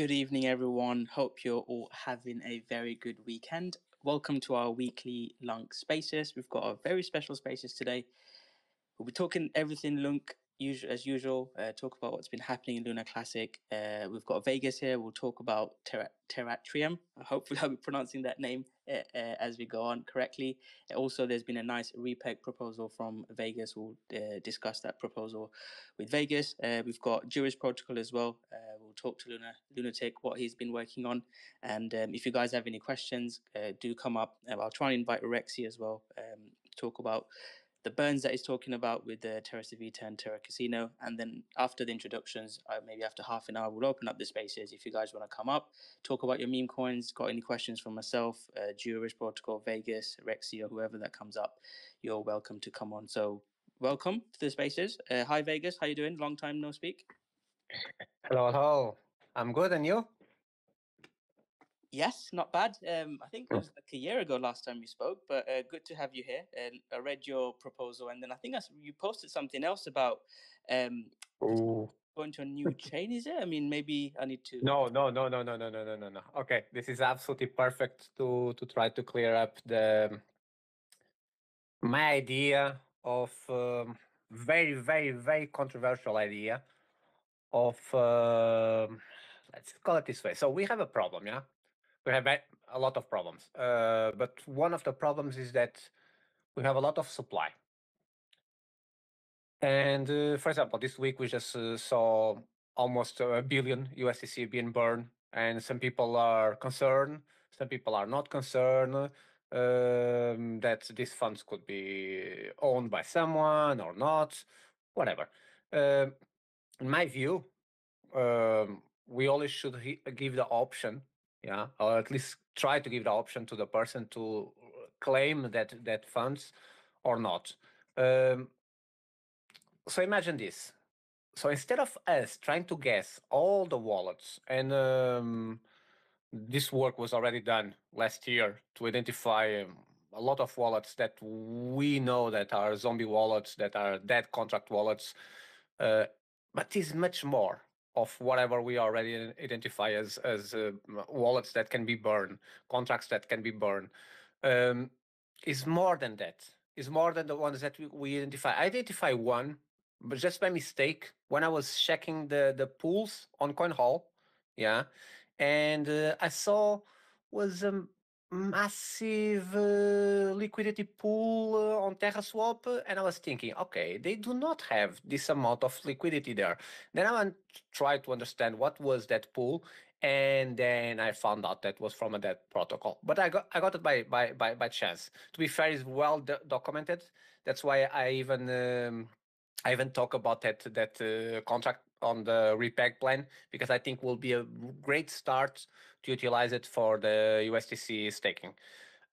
Good evening, everyone. Hope you're all having a very good weekend. Welcome to our weekly LUNC Spaces. We've got a very special Spaces today. We'll be talking everything LUNC as usual. Uh, talk about what's been happening in Luna Classic. Uh, we've got Vegas here. We'll talk about Ter- Terratrium. Hopefully, I'll be pronouncing that name uh, uh, as we go on correctly. Also, there's been a nice repeg proposal from Vegas. We'll uh, discuss that proposal with Vegas. Uh, we've got Juris Protocol as well. we'll talk to Luna Lunatic what he's been working on. And um, if you guys have any questions, do come up. I'll try and invite Rexy as well. Um, talk about the burns that he's talking about with the Terra Civita and Terra Casino. And then after the introductions, uh, maybe after half an hour, we'll open up the spaces. If you guys want to come up, talk about your meme coins, got any questions from myself, uh, Juris Protocol, Vegas, Rexy, or whoever that comes up, you're welcome to come on. So welcome to the spaces. Uh, hi, Vegas. How you doing? Long time no speak. Hello, hello. I'm good, and you? Yes, not bad. Um, I think it was like a year ago last time we spoke, but uh, good to have you here. And I read your proposal, and then I think I, you posted something else about um, going to a new chain. Is it? I mean, maybe I need to. No, no, no, no, no, no, no, no, no, no. Okay, this is absolutely perfect to to try to clear up the my idea of um, very, very, very controversial idea of. Uh, let's call it this way. So we have a problem, yeah we have a lot of problems. Uh, but one of the problems is that we have a lot of supply. And uh, for example, this week we just uh, saw almost a billion USTC being burned, and some people are concerned, some people are not concerned um, that these funds could be owned by someone or not, whatever. Um, in my view, um, we always should give the option yeah or at least try to give the option to the person to claim that that funds or not. Um, so imagine this. So instead of us trying to guess all the wallets and um, this work was already done last year to identify um, a lot of wallets that we know that are zombie wallets that are dead contract wallets uh, but is much more of whatever we already identify as as uh, wallets that can be burned, contracts that can be burned, um, is more than that. Is more than the ones that we, we identify. I identify one, but just by mistake when I was checking the the pools on CoinHall, yeah, and uh, I saw was um, massive uh, liquidity pool uh, on TerraSwap, and I was thinking, okay, they do not have this amount of liquidity there. Then I try to understand what was that pool, and then I found out that was from a dead protocol. But I got I got it by by by, by chance. To be fair, it's well do documented. That's why I even um, I even talk about that that uh, contract on the repeg plan because I think will be a great start to utilize it for the USTC staking.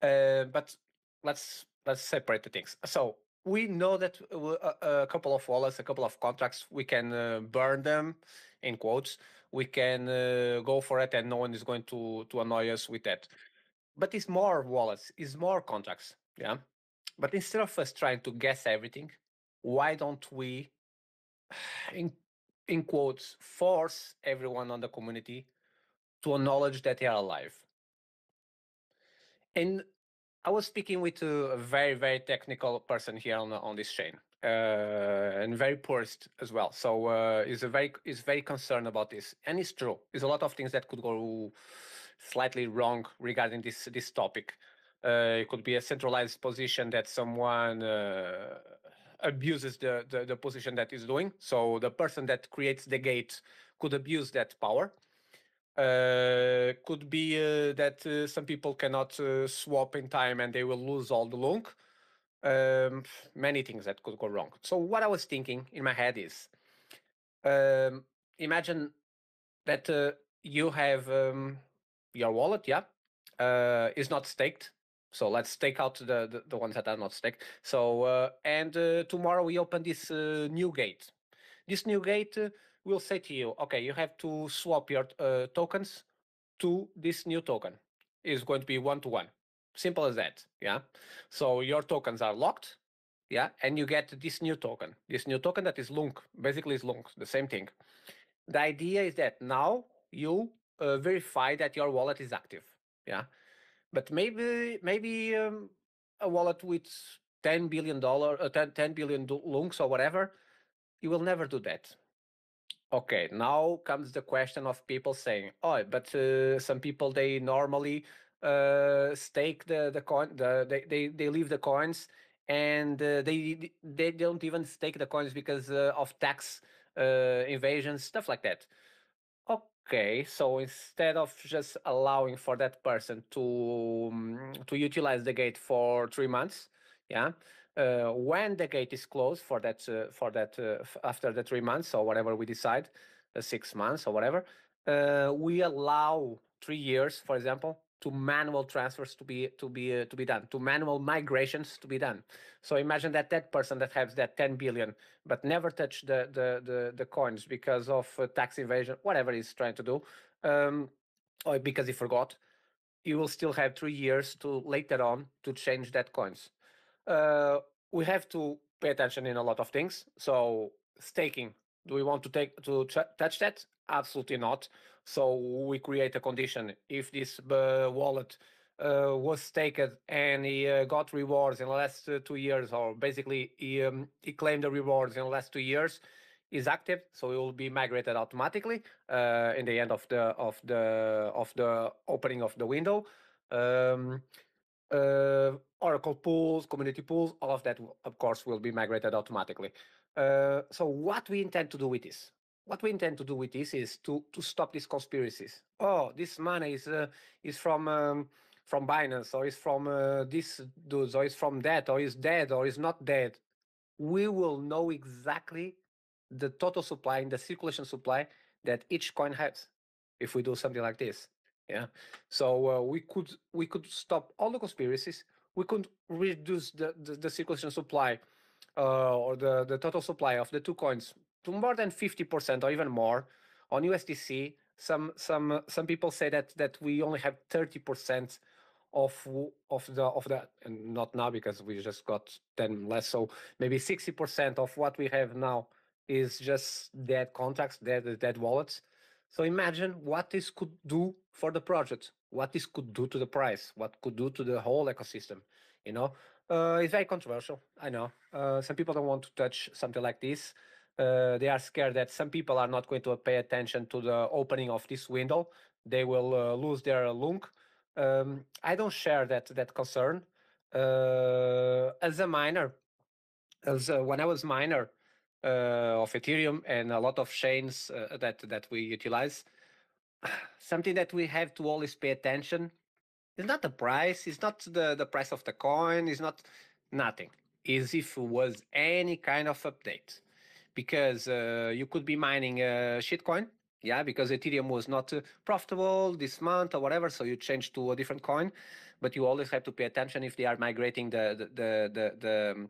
Uh, but let's let's separate the things. So we know that a, a couple of wallets, a couple of contracts, we can uh, burn them in quotes. We can uh, go for it, and no one is going to to annoy us with that. But it's more wallets, it's more contracts, yeah. But instead of us trying to guess everything, why don't we, in in quotes, force everyone on the community to acknowledge that they are alive. And I was speaking with a very, very technical person here on on this chain, uh, and very purist as well. So uh, is a very is very concerned about this, and it's true. There's a lot of things that could go slightly wrong regarding this this topic. Uh, it could be a centralized position that someone uh, abuses the, the, the position that is doing. So the person that creates the gate could abuse that power. Uh, could be uh, that uh, some people cannot uh, swap in time and they will lose all the LUNC. Um, many things that could go wrong. So what I was thinking in my head is, um, imagine that uh, you have um, your wallet, yeah, uh, is not staked so let's take out the, the, the ones that are not staked. So, uh, and uh, tomorrow we open this uh, new gate. This new gate uh, will say to you, okay, you have to swap your uh, tokens to this new token. It's going to be one to one. Simple as that. Yeah. So your tokens are locked. Yeah. And you get this new token. This new token that is LUNC, basically is LUNC, the same thing. The idea is that now you uh, verify that your wallet is active. Yeah, but maybe maybe um, a wallet with 10 billion dollar, uh, 10, 10 billion LUNCs or whatever, you will never do that. Okay, now comes the question of people saying, "Oh, but uh, some people they normally uh, stake the the coin, the, they they they leave the coins, and uh, they they don't even stake the coins because uh, of tax uh, invasion, stuff like that." Okay, so instead of just allowing for that person to um, to utilize the gate for three months, yeah, uh, when the gate is closed for that uh, for that uh, after the three months or whatever we decide, six months or whatever, uh, we allow three years, for example, to manual transfers to be to be uh, to be done, to manual migrations to be done. So imagine that that person that has that 10 billion but never touch the the the, the coins because of uh, tax evasion, whatever he's trying to do, um, or because he forgot, you will still have three years to later on to change that coins. Uh, we have to pay attention in a lot of things. So staking, do we want to take to touch that? Absolutely not. So we create a condition. If this uh, wallet uh, was staked and he uh, got rewards in the last two years, or basically he, um, he claimed the rewards in the last two years, is active, so it will be migrated automatically uh, in the end of the of the of the opening of the window. Um, uh, Oracle pools, community pools, all of that, of course, will be migrated automatically. Uh, so what we intend to do with this? What we intend to do with this is to to stop these conspiracies. Oh, this money is uh, is from um, from Binance, or is from uh, this dude, or is from that, or is dead, or is not dead. We will know exactly the total supply and the circulation supply that each coin has if we do something like this. Yeah. So uh, we could we could stop all the conspiracies. We could reduce the the, the circulation supply uh, or the the total supply of the two coins to more than fifty percent or even more on USTC. Some some some people say that that we only have thirty percent of of the of the and not now because we just got 10 less so maybe 60% of what we have now is just dead contracts dead dead wallets so imagine what this could do for the project, what this could do to the price, what could do to the whole ecosystem. You know, uh, it's very controversial. I know uh, some people don't want to touch something like this. Uh, they are scared that some people are not going to pay attention to the opening of this window. They will uh, lose their LUNC. Um, I don't share that that concern. Uh, as a miner, as uh, when I was miner, uh, of Ethereum and a lot of chains uh, that that we utilize. Something that we have to always pay attention is not the price, it's not the, the price of the coin, it's not nothing. Is if it was any kind of update. Because uh, you could be mining a shitcoin, yeah, because Ethereum was not uh, profitable this month or whatever, so you change to a different coin. But you always have to pay attention if they are migrating the the the the, the um,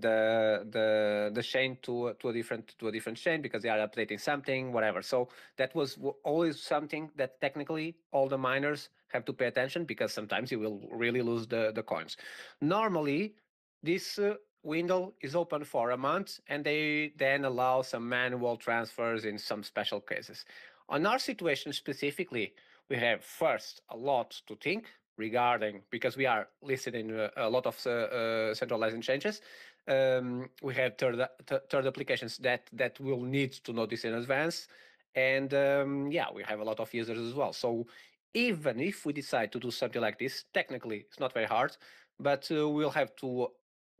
the the the chain to to a different to a different chain because they are updating something whatever so that was always something that technically all the miners have to pay attention because sometimes you will really lose the the coins normally this uh, window is open for a month and they then allow some manual transfers in some special cases. On our situation specifically we have first a lot to think regarding because we are listed in uh, a lot of uh, uh, centralizing changes. Um, we have third, third applications that that will need to know this in advance. And um, yeah we have a lot of users as well. So even if we decide to do something like this technically it's not very hard but uh, we'll have to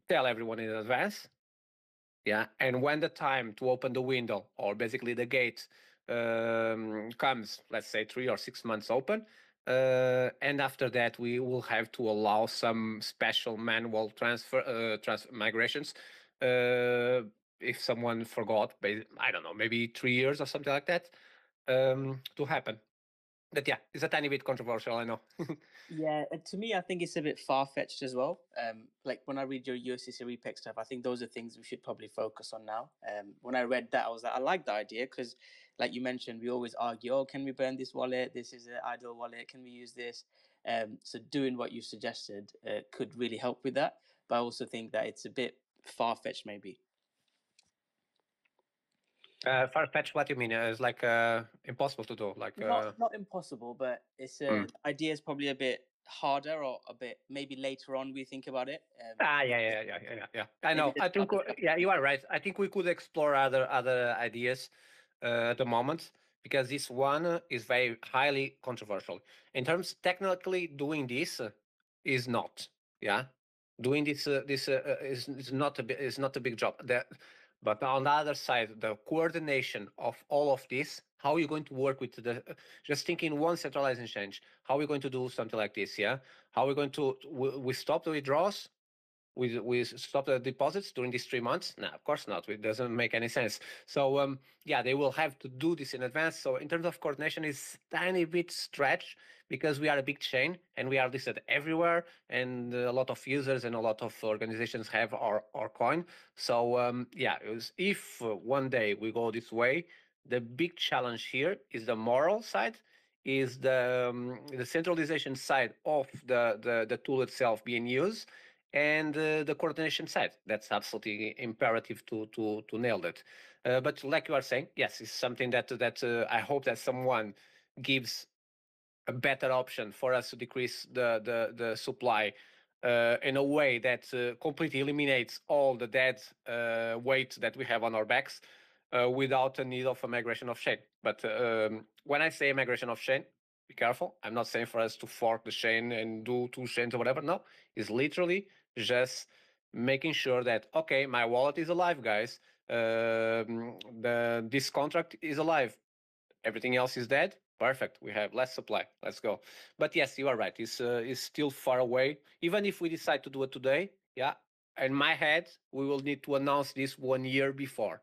tell everyone in advance yeah and when the time to open the window or basically the gate um, comes let's say three or six months open uh, and after that, we will have to allow some special manual transfer uh, trans migrations. Uh, if someone forgot, I don't know, maybe three years or something like that, um, to happen. But yeah, it's a tiny bit controversial, I know. yeah, to me, I think it's a bit far fetched as well. Um, like when I read your USTC repeg stuff, I think those are things we should probably focus on now. Um, when I read that, I was like, I like the idea because like you mentioned, we always argue, oh, can we burn this wallet? This is an idle wallet. Can we use this? Um, so doing what you suggested uh, could really help with that. But I also think that it's a bit far fetched, maybe. Uh, far fetched. What do you mean? Uh, it's like uh, impossible to do. Like uh, not not impossible, but it's uh, Mm. idea is probably a bit harder or a bit maybe later on we think about it. Um, Ah, yeah, yeah, yeah, yeah, yeah, yeah. I know. I think, other we- stuff. yeah, you are right. I think we could explore other other ideas uh, at the moment because this one uh, is very highly controversial. In terms technically, doing this is not. Yeah, doing this uh, this uh, is is not a is not a big job. The, but on the other side, the coordination of all of this, how are you going to work with the uh, just thinking one centralizing change? How are we going to do something like this? Yeah, how are we going to we stop the withdrawals? We we stop the deposits during these three months? No, of course not. It doesn't make any sense. So um, yeah, they will have to do this in advance. So in terms of coordination, is tiny bit stretch because we are a big chain and we are listed everywhere, and a lot of users and a lot of organizations have our our coin. So um, yeah, was, if one day we go this way, the big challenge here is the moral side is the um, the centralization side of the, the the tool itself being used and uh, the coordination side. That's absolutely imperative to to to nail it. Uh, but like you are saying, yes, it's something that that uh, I hope that someone gives a better option for us to decrease the the the supply uh, in a way that uh, completely eliminates all the dead uh, weight that we have on our backs without a need of a migration of chain. But um, when I say migration of chain, be careful. I'm not saying for us to fork the chain and do two chains or whatever. No, it's literally just making sure that okay, my wallet is alive, guys. Um, the this contract is alive. Everything else is dead. Perfect. We have less supply. Let's go. But yes, you are right. It's uh, it's still far away. Even if we decide to do it today, yeah. In my head, we will need to announce this one year before.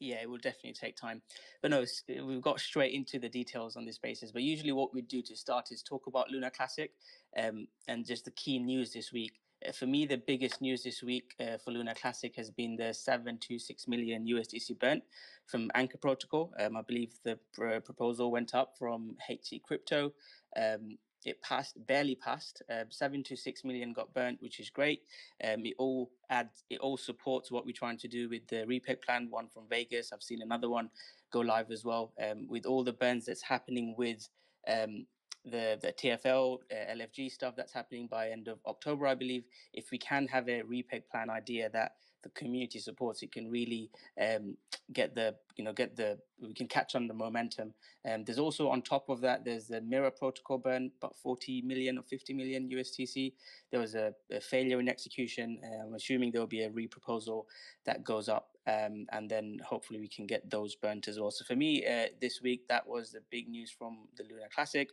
Yeah, it will definitely take time. But no, uh, we've got straight into the details on this basis. But usually, what we do to start is talk about Luna Classic um, and just the key news this week. Uh, for me, the biggest news this week uh, for Luna Classic has been the 726 million USTC burnt from Anchor Protocol. Um, I believe the pr- proposal went up from HC Crypto. Um, it passed, barely passed. Um, 726 million got burnt, which is great. Um, it all adds, it all supports what we're trying to do with the repeg plan. One from Vegas. I've seen another one go live as well. Um, with all the burns that's happening with um, the the TFL uh, LFG stuff that's happening by end of October, I believe. If we can have a repeg plan idea that the community supports, it can really um, get the you know get the we can catch on the momentum. Um, there's also on top of that, there's the Mirror Protocol burn, about 40 million or 50 million USTC. There was a, a failure in execution. Uh, I'm assuming there will be a reproposal that goes up, um, and then hopefully we can get those burnt as well. So for me, uh, this week that was the big news from the Luna Classic.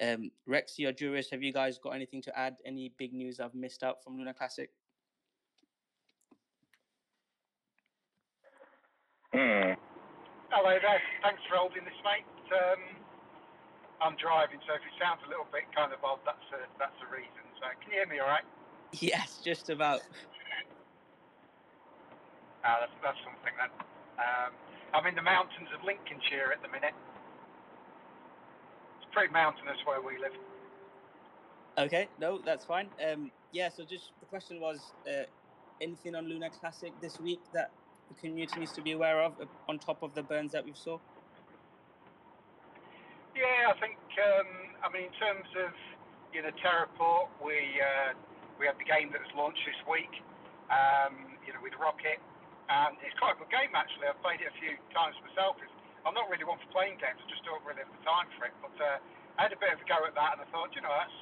Um, Rexy or Juris, have you guys got anything to add? Any big news I've missed out from Luna Classic? Hmm. Hello there. Thanks for holding this, mate. Um, I'm driving, so if it sounds a little bit kind of odd, that's a, that's the reason. So can you hear me all right? Yes, just about. Ah, that's, that's something then. Um, I'm in the mountains of Lincolnshire at the minute. It's pretty mountainous where we live. Okay, no, that's fine. Um, yeah, so just the question was uh, anything on Luna Classic this week that the community needs to be aware of uh, on top of the burns that we saw? Yeah, I think. Um, I mean, in terms of you know Terraport, we uh, we had the game that was launched this week. Um, you know, with Rocket, and it's quite a good game actually. I've played it a few times myself. It's, I'm not really one for playing games. I just don't really have the time for it. But uh, I had a bit of a go at that, and I thought, you know, that's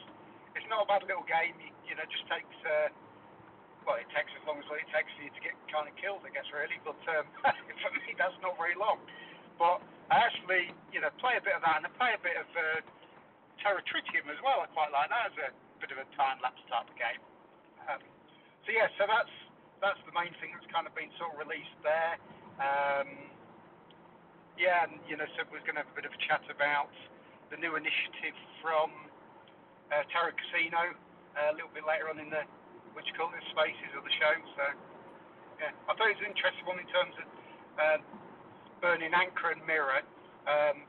it's not a bad little game. You, you know, just takes. Uh, well, it takes as long as it takes for you to get kind of killed, I guess, really. But um, for me, that's not very long. But I actually, you know, play a bit of that, and I play a bit of uh, Terra Tritium as well. I quite like that as a bit of a time lapse type of game. Um, so yeah, so that's that's the main thing that's kind of been sort of released there. Um, yeah, and you know, so we're going to have a bit of a chat about the new initiative from uh, Terra Casino uh, a little bit later on in the which you call it spaces of the show. So yeah, I thought it was an interesting one in terms of uh, burning anchor and mirror. Um,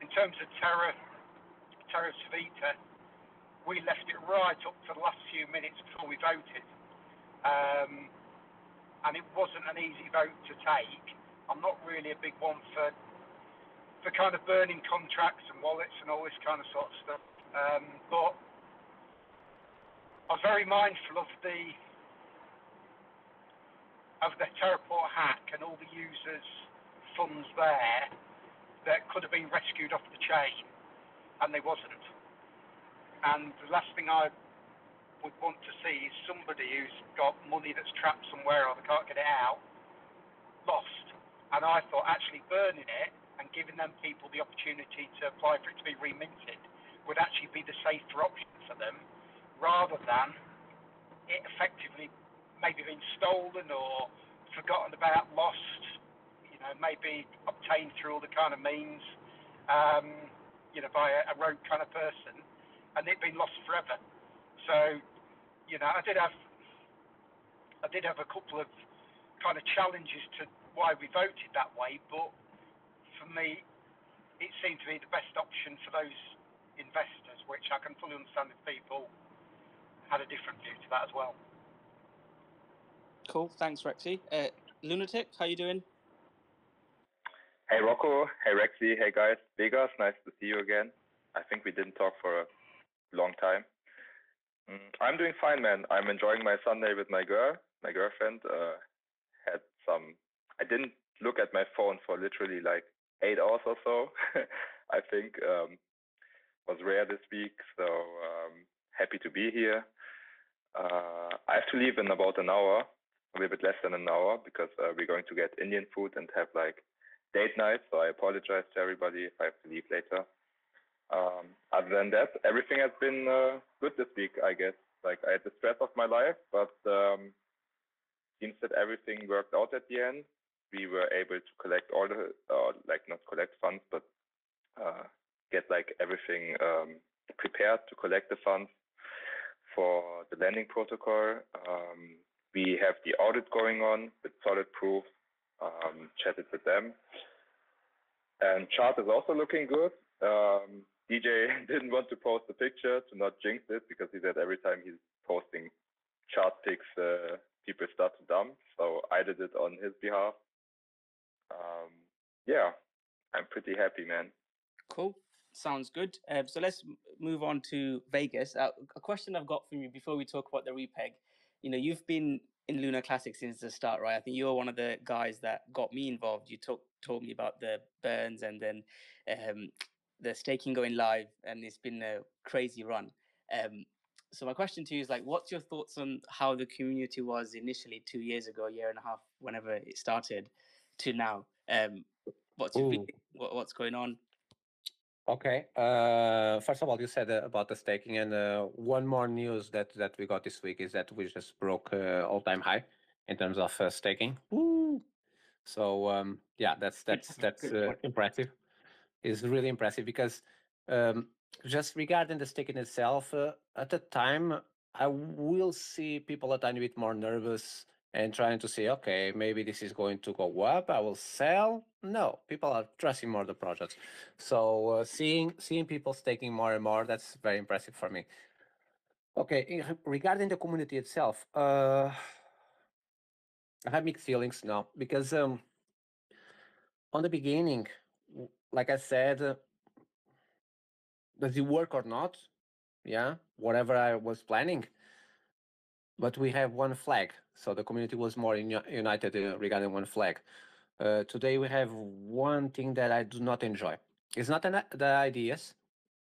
in terms of Terra Terra Civita, we left it right up to the last few minutes before we voted. Um, and it wasn't an easy vote to take. I'm not really a big one for for kind of burning contracts and wallets and all this kind of sort of stuff. Um, but I was very mindful of the of the Terraport hack and all the users' funds there that could have been rescued off the chain, and they wasn't. And the last thing I would want to see is somebody who's got money that's trapped somewhere or they can't get it out, lost. And I thought actually burning it and giving them people the opportunity to apply for it to be reminted would actually be the safer option for them, rather than it effectively maybe being stolen or forgotten about, lost, you know, maybe obtained through all the kind of means, um, you know, by a, a rogue kind of person, and it being lost forever. So, you know, I did have, I did have a couple of kind of challenges to why we voted that way, but for me, it seemed to be the best option for those investors, which I can fully understand if people had a different view to that as well. Cool. Thanks, Rexy. Uh, Lunatic, how you doing? Hey Rocko, hey Rexy, hey guys, Vegas, nice to see you again. I think we didn't talk for a long time. Mm, I'm doing fine, man. I'm enjoying my Sunday with my girl. My girlfriend uh, had some. I didn't look at my phone for literally like eight hours or so. I think um, was rare this week, so um, happy to be here. Uh, I have to leave in about an hour, a little bit less than an hour, because uh, we're going to get Indian food and have like date night. So I apologize to everybody if I have to leave later. Um, other than that, everything has been uh, good this week, I guess. Like I had the stress of my life, but um, seems that everything worked out at the end. We were able to collect all the, uh, like not collect funds, but uh, get like everything um, prepared to collect the funds for the lending protocol. Um, we have the audit going on with SolidProof. Um, chatted with them, and chart is also looking good. Um, DJ didn't want to post the picture to not jinx it because he said every time he's posting chart pics, uh, people start to dump. So I did it on his behalf. Um, yeah, I'm pretty happy, man. Cool. Sounds good. Uh, so let's move on to Vegas. Uh, a question I've got from you before we talk about the repeg. You know, you've been in Luna Classic since the start, right? I think you're one of the guys that got me involved. You talk, told me about the burns and then um, the staking going live, and it's been a crazy run. Um, so my question to you is like, what's your thoughts on how the community was initially two years ago, a year and a half, whenever it started, to now? Um, what's your feeling? What, what's going on? Okay. Uh, first of all, you said uh, about the staking, and uh, one more news that that we got this week is that we just broke uh, all-time high in terms of uh, staking. Woo! So um, yeah, that's that's that's uh, impressive. It's really impressive because um, just regarding the staking itself, uh, at the time I will see people a tiny bit more nervous and trying to say, okay, maybe this is going to go up. I will sell. No, people are trusting more the projects. So uh, seeing seeing people staking more and more, that's very impressive for me. Okay, in- regarding the community itself, uh, I have mixed feelings now because um, on the beginning, like I said, uh, does it work or not? Yeah, whatever I was planning. But we have one flag, so the community was more uni- united uh, regarding one flag. Uh, today we have one thing that I do not enjoy. It's not an, the ideas.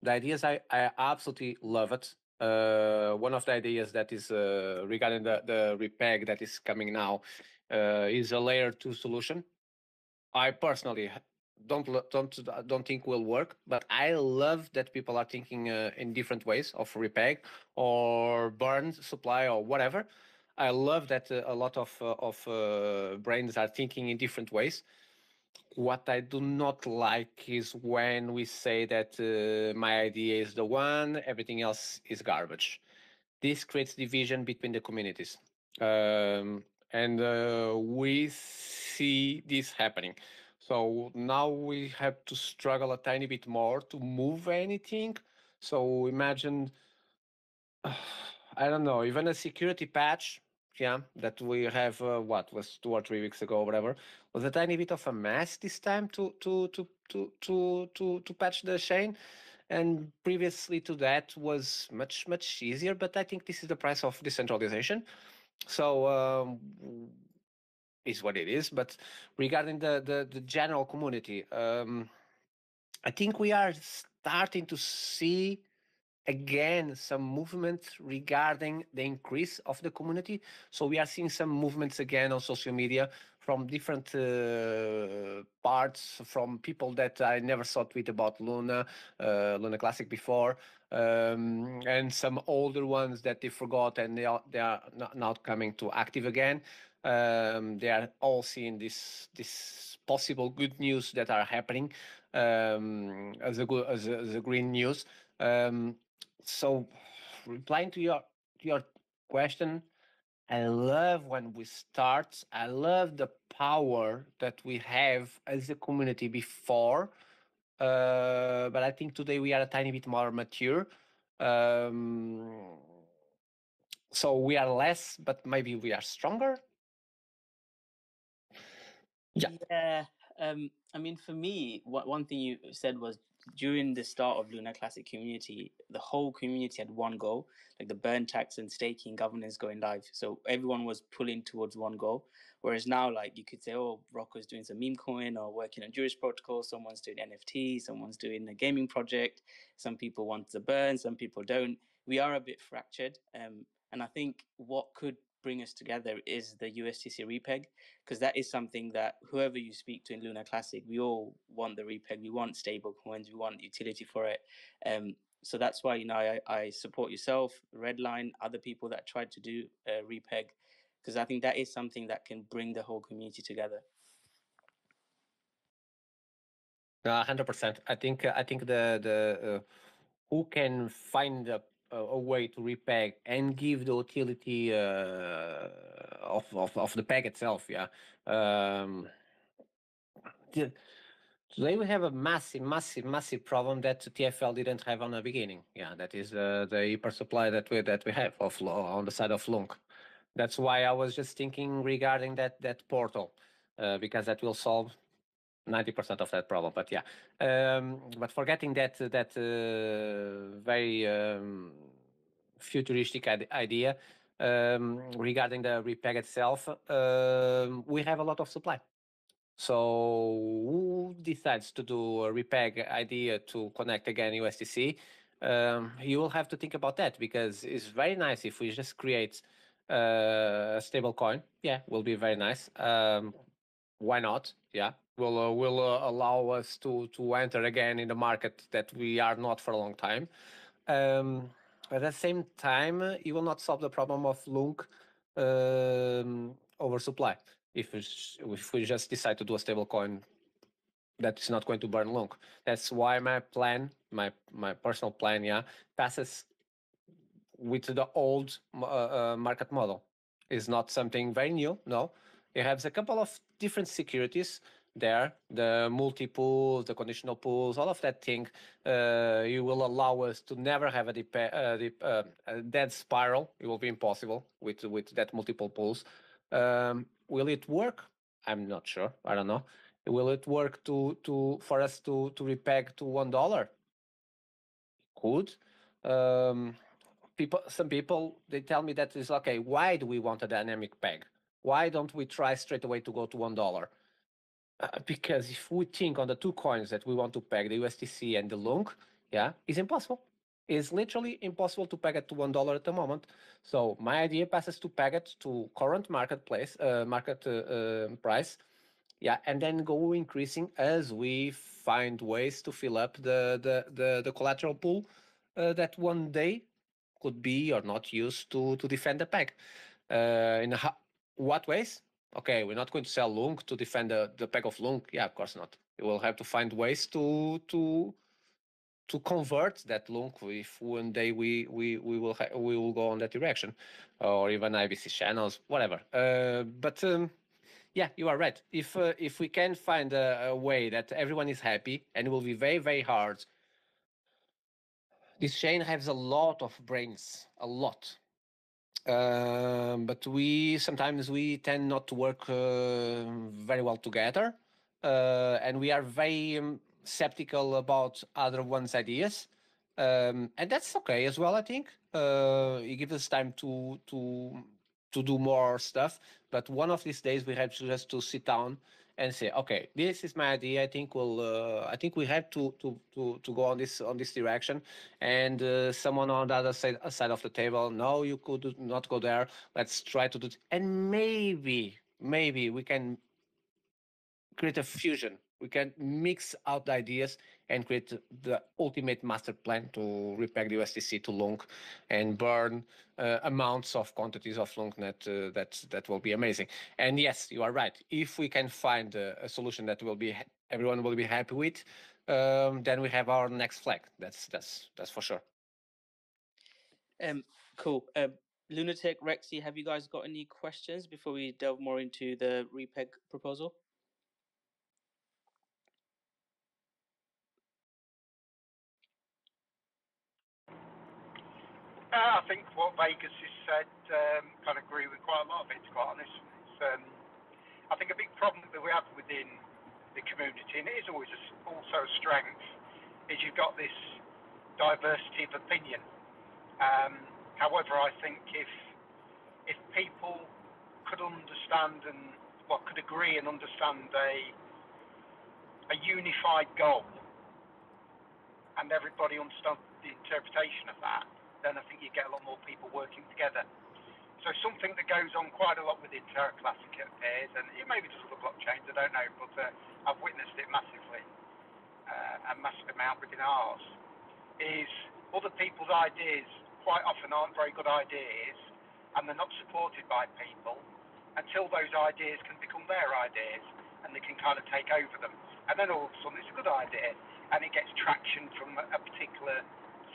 The ideas I, I absolutely love it. Uh, one of the ideas that is uh, regarding the the repeg that is coming now uh, is a layer two solution. I personally don't don't don't think will work, but I love that people are thinking uh, in different ways of repeg or burn supply or whatever. I love that uh, a lot of uh, of uh, brains are thinking in different ways. What I do not like is when we say that uh, my idea is the one, everything else is garbage. This creates division between the communities, um, and uh, we see this happening. So now we have to struggle a tiny bit more to move anything. So imagine, I don't know, even a security patch yeah, that we have uh, what was two or three weeks ago, or whatever, was a tiny bit of a mess this time to to to to to to to patch the chain, and previously to that was much much easier. But I think this is the price of decentralization, so um, is what it is. But regarding the the, the general community, um, I think we are starting to see again some movement regarding the increase of the community. So we are seeing some movements again on social media from different uh, parts, from people that I never saw tweet about Luna, uh, Luna Classic before, um, and some older ones that they forgot and they are, they are not, not coming to active again. Um, they are all seeing this this possible good news that are happening um, as a good as a, as a green news. Um, so replying to your your question i love when we start. I love the power that we have as a community before uh, but i think today we are a tiny bit more mature. Um, so we are less but maybe we are stronger. Yeah, yeah um, i mean for me what, one thing you said was during the start of Luna Classic community, the whole community had one goal, like the burn tax and staking governance going live. So everyone was pulling towards one goal. Whereas now, like you could say, oh, Rocko's doing some meme coin or working on Juris protocol. Someone's doing NFT. Someone's doing a gaming project. Some people want the burn. Some people don't. We are a bit fractured. Um, and I think what could bring us together is the USTC repeg, because that is something that whoever you speak to in Luna Classic, we all want the repeg, we want stable coins, we want utility for it. Um, so that's why you know I, I support yourself, Redline, other people that tried to do a repeg, because I think that is something that can bring the whole community together. hundred percent. I think I think the the uh, who can find a a way to repeg and give the utility uh, of, of, of the peg itself. Yeah. Um, the, today we have a massive, massive, massive problem that TFL didn't have on the beginning. Yeah, that is uh, the hyper supply that we that we have of on the side of LUNC. That's why I was just thinking regarding that that portal uh, because that will solve 90% of that problem. But yeah, um, but forgetting that that uh, very um, futuristic idea um, regarding the repeg itself, um, we have a lot of supply. So who decides to do a repeg idea to connect again USTC? Um, you will have to think about that because it's very nice if we just create uh, a stable coin. Yeah, will be very nice. Um, why not? Yeah, will uh, will uh, allow us to to enter again in the market that we are not for a long time. Um, at the same time, it will not solve the problem of LUNC um, oversupply. If if we just decide to do a stable coin that is not going to burn LUNC. That's why my plan, my my personal plan, yeah, passes with the old uh, uh, market module. Is not something very new. No, it has a couple of different securities there, the multi-pools, the conditional pools, all of that thing, uh, you will allow us to never have a, uh, uh, a dead spiral. It will be impossible with with that multiple pools. Um, will it work? I'm not sure. I don't know. Will it work to to for us to to repeg to one dollar? Could. Um, people, some people, they tell me that is okay. Why do we want a dynamic peg? Why don't we try straight away to go to one dollar? Because if we think on the two coins that we want to peg, the USTC and the LUNC, yeah, it's impossible. It's literally impossible to peg it to one dollar at the moment. So my idea passes to peg it to current marketplace uh, market uh, uh, price, yeah, and then go increasing as we find ways to fill up the the the, the collateral pool uh, that one day could be or not used to to defend the peg. Uh, in what ways? Okay, we're not going to sell LUNC to defend the, the peg of LUNC. Yeah, of course not. We will have to find ways to to to convert that LUNC if one day we we we will we will go on that direction, or even IBC channels, whatever. Uh, but um, yeah, you are right. If uh, if we can find a, a, way that everyone is happy, and it will be very very hard. This chain has a lot of brains, a lot, Um, but we sometimes we tend not to work uh, very well together, uh, and we are very um, skeptical about other one's ideas, um, and that's okay as well. I think uh, it gives us time to to to do more stuff. But one of these days we have to just to sit down and say, okay, this is my idea. I think we'll, uh, I think we have to to to to go on this on this direction. And uh, someone on the other side side of the table, no, you could not go there. Let's try to do, it. and maybe maybe we can create a fusion. We can mix out the ideas and create the ultimate master plan to repeg the USTC to LUNC and burn uh, amounts of quantities of LUNCnet uh, that that will be amazing. And yes, you are right. If we can find a, a solution that will be everyone will be happy with, um, then we have our next flag. That's that's that's for sure. Um, cool. Uh, Lunatic, Rexy, have you guys got any questions before we delve more into the repeg proposal? Uh, I think what Vegas has said, um, kind of agree with quite a lot of it, to be quite honest. It's, um, I think a big problem that we have within the community, and it is always a, also a strength, is you've got this diversity of opinion. Um, however, I think if if people could understand and what well, could agree and understand a a unified goal, and everybody understands the interpretation of that, then I think you get a lot more people working together. So something that goes on quite a lot within Terra Classic appears, and it may maybe does other blockchains, I don't know, but uh, I've witnessed it massively, uh, a massive amount within ours, is other people's ideas quite often aren't very good ideas, and they're not supported by people until those ideas can become their ideas, and they can kind of take over them. And then all of a sudden it's a good idea, and it gets traction from a particular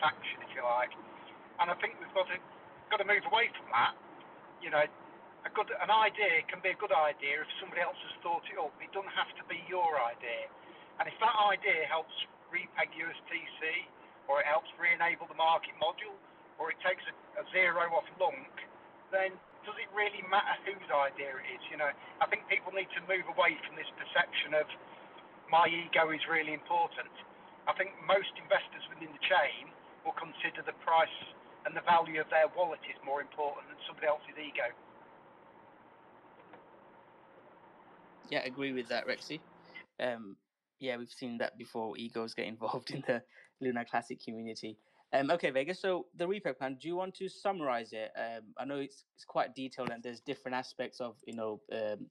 faction, if you like and I think we've got to got to move away from that. You know, a good an idea can be a good idea if somebody else has thought it up. It doesn't have to be your idea. And if that idea helps repeg USTC, or it helps re-enable the market module, or it takes a, a zero off LUNC, then does it really matter whose idea it is? You know, I think people need to move away from this perception of my ego is really important. I think most investors within the chain will consider the price and the value of their wallet is more important than somebody else's ego. Yeah, I agree with that, Rexy. Um, yeah, we've seen that before. Egos get involved in the Luna Classic community. Um, okay, Vegas. So the repeg plan. Do you want to summarize it? Um, I know it's it's quite detailed and there's different aspects of you know um,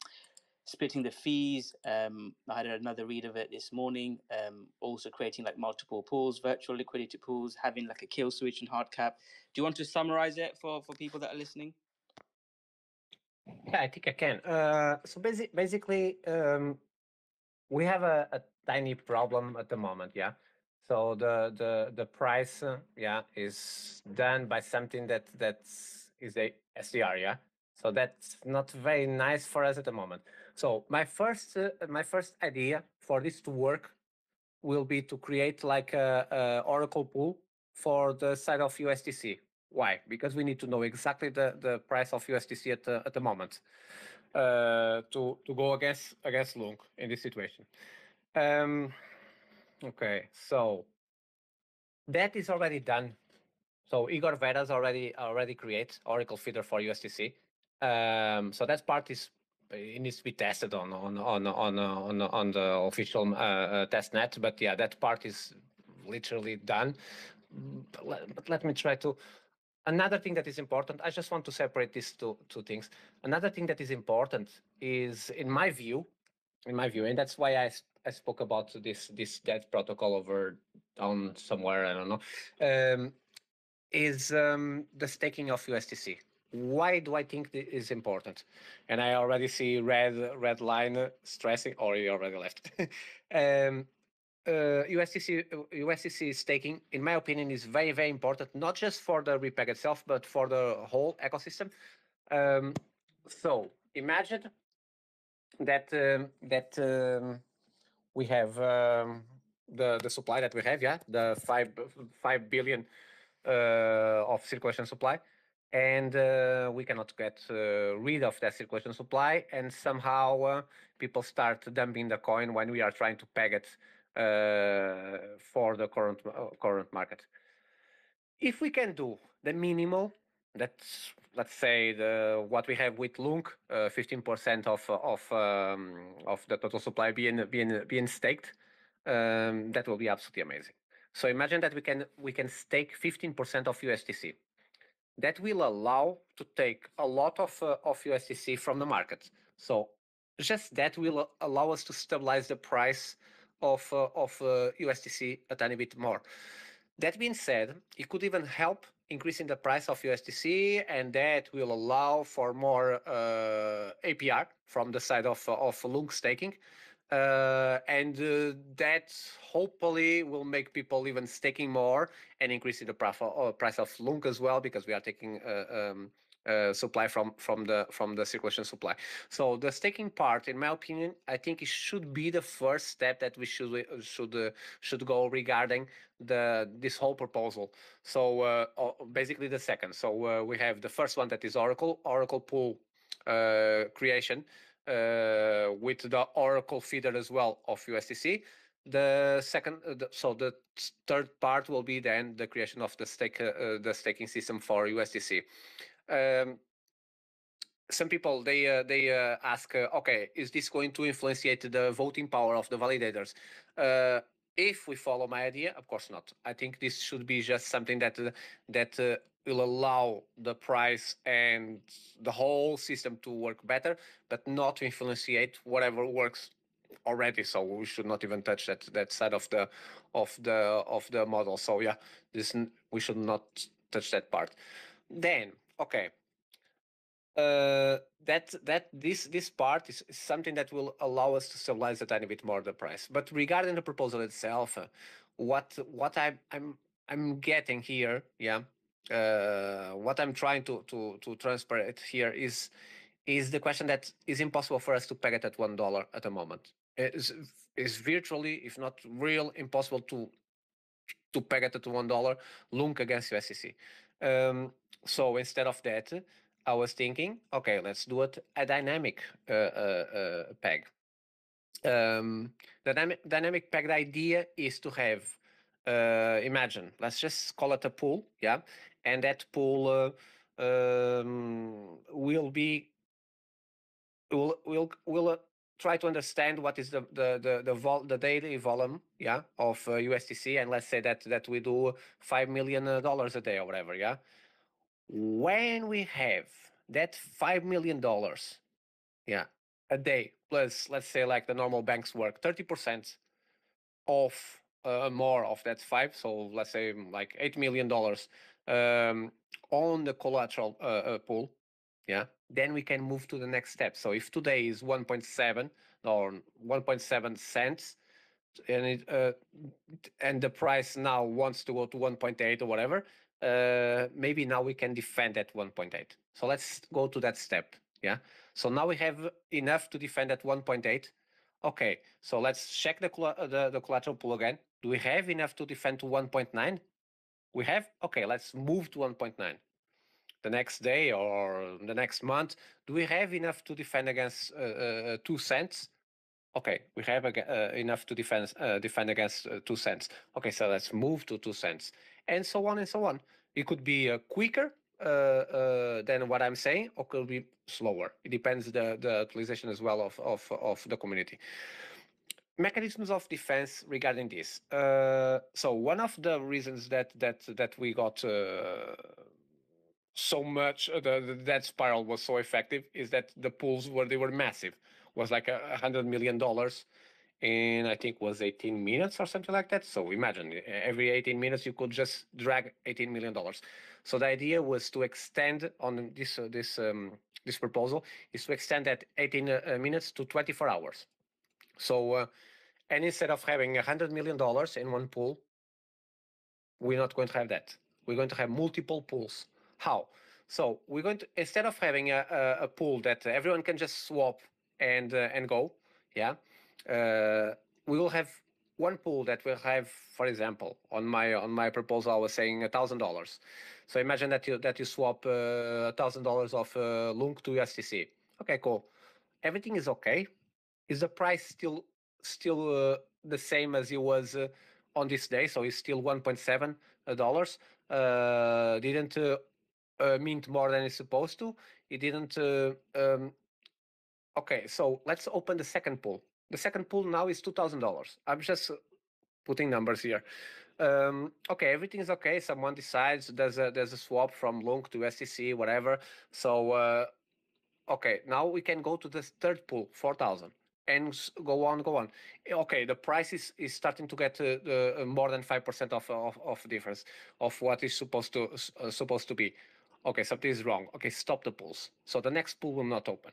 splitting the fees. Um, I had another read of it this morning. Um, also creating like multiple pools, virtual liquidity pools, having like a kill switch and hard cap. Do you want to summarize it for for people that are listening? Yeah, I think I can. Uh, so basi- basically, um, we have a, a tiny problem at the moment. Yeah. So the the the price, uh, yeah, is done by something that that's is a SDR. Yeah. So that's not very nice for us at the moment. So my first uh, my first idea for this to work will be to create like a, a, Oracle pool for the side of USTC. Why? Because we need to know exactly the, the price of USTC at the, at the moment uh, to to go against against LUNC in this situation. Um, okay, so that is already done. So Igor Veras already already create Oracle feeder for USTC. Um, so that part is it needs to be tested on on on on on, on the official uh, uh, test net. But yeah, that part is literally done. But let, but let me try to. Another thing that is important, I just want to separate these two two things. Another thing that is important is, in my view, in my view, and that's why I I spoke about this this debt protocol over down somewhere I don't know, um, is um, the staking of USTC why do I think this is important? And I already see red red line stressing, or you already left. um, uh, USTC USTC staking, in my opinion, is very very important, not just for the repeg itself, but for the whole ecosystem. Um, so imagine that um, that um, we have um, the the supply that we have, yeah, the five five billion uh, of circulation supply and uh, we cannot get uh, rid of that circulation supply, and somehow uh, people start dumping the coin when we are trying to peg it uh, for the current uh, current market. If we can do the minimal, that's let's say the what we have with LUNC, 15% of of um, of the total supply being being being staked, um, that will be absolutely amazing. So imagine that we can we can stake 15% of USTC. That will allow to take a lot of uh, of USTC from the market. So just that will allow us to stabilize the price of uh, of uh, USTC a tiny bit more. That being said, it could even help increasing the price of USTC, and that will allow for more uh, APR from the side of of LUNC staking. Uh, and uh, that hopefully will make people even staking more and increasing the price of, uh, price of as well because we are taking uh, um, uh, supply from from the from the circulation supply. So the staking part, in my opinion, I think it should be the first step that we should should should go regarding the this whole proposal. So basically the second. So we have the first one that is Oracle Oracle pool creation with the Oracle feeder as well of USTC. The second, uh, so the third part will be then the creation of the stake, uh, the staking system for USTC. Um, some people they uh, they uh, ask, uh, okay, is this going to influence the voting power of the validators? if we follow my idea, of course not. I think this should be just something that that will allow the price and the whole system to work better, but not to influence whatever works already. So we should not even touch that that side of the of the of the model. So yeah, this we should not touch that part. Then okay, uh, that that this this part is, something that will allow us to stabilize a tiny bit more the price. But regarding the proposal itself, uh, what what I, I'm I'm getting here, yeah, uh, what I'm trying to to to transfer it here is is the question that is impossible for us to peg it at one dollar at the moment. It is virtually, if not real, impossible to to peg it at one dollar. LUNC against USTC. Um, so instead of that, I was thinking, okay, let's do it a dynamic uh, uh, uh, peg. Um, the dynamic, dynamic peg idea is to have, uh, imagine, let's just call it a pool, yeah, and that pool uh, um, will be will will will uh, try to understand what is the the the the, vol- the daily volume yeah of uh, USTC and let's say that that we do 5 million uh, dollars a day or whatever yeah. When we have that 5 million dollars yeah a day plus let's say like the normal banks work 30% of uh, more of that 5 so let's say like 8 million dollars um, on the collateral uh, uh, pool, yeah, then we can move to the next step. So if today is 1.7 or 1.7 cents, and it uh, and the price now wants to go to 1.8 or whatever, uh, maybe now we can defend at 1.8. So let's go to that step. Yeah. So now we have enough to defend at 1.8. Okay. So let's check the, the, the collateral pool again. Do we have enough to defend to 1.9? We have, okay, let's move to 1.9. The next day or the next month, do we have enough to defend against uh, uh, two cents? Okay, we have uh, enough to defend uh, defend against uh, two cents. Okay, so let's move to two cents, and so on and so on. It could be uh, quicker than what I'm saying, or could be slower. It depends the the utilization as well of of of the community mechanisms of defense regarding this. Uh, so one of the reasons that that that we got uh, so much uh, the, that spiral was so effective is that the pools were they were massive was like a hundred million dollars in I think was 18 minutes or something like that. So imagine every 18 minutes you could just drag 18 million dollars. So the idea was to extend on this uh, this um, this proposal is to extend that 18 uh, minutes to 24 hours. So, uh, and instead of having $100 million in one pool, we're not going to have that. We're going to have multiple pools. How? So we're going to, instead of having a, a, a pool that everyone can just swap and uh, and go, yeah, uh, we will have one pool that will have, for example, on my on my proposal, I was saying a thousand dollars. So imagine that you that you swap a thousand dollars of uh, LUNC to USTC. Okay, cool. Everything is okay. Is the price still still uh, the same as it was uh, on this day? So it's still 1.7 dollars. Uh, didn't mint more than it's supposed to. It didn't. Um, okay, so let's open the second pool. The second pool now is two thousand dollars. I'm just putting numbers here. Um, okay, everything is okay. Someone decides there's a swap from LUNC to STC, whatever. So okay, now we can go to the third pool, four thousand, and go on, go on. Okay, the price is, is starting to get uh, uh, more than five percent of, of of difference of what is supposed to uh, supposed to be. Okay, something is wrong. Okay, stop the pools. So the next pool will not open.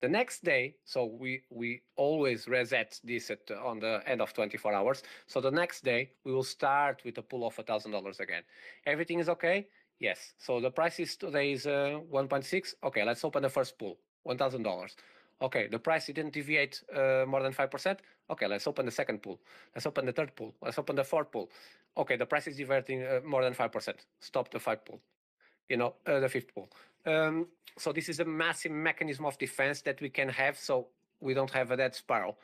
The next day, so we we always reset this at on the end of 24 hours. So the next day we will start with a pool of a thousand dollars again. Everything is okay. Yes. So the price is today is uh, 1.6. Okay, let's open the first pool, one thousand dollars. Okay, the price didn't deviate uh, more than five percent. Okay, let's open the second pool. Let's open the third pool. Let's open the fourth pool. Okay, the price is deviating uh, more than five percent. Stop the five pool. You know, uh, the fifth pool. Um, so this is a massive mechanism of defense that we can have so we don't have a dead spiral.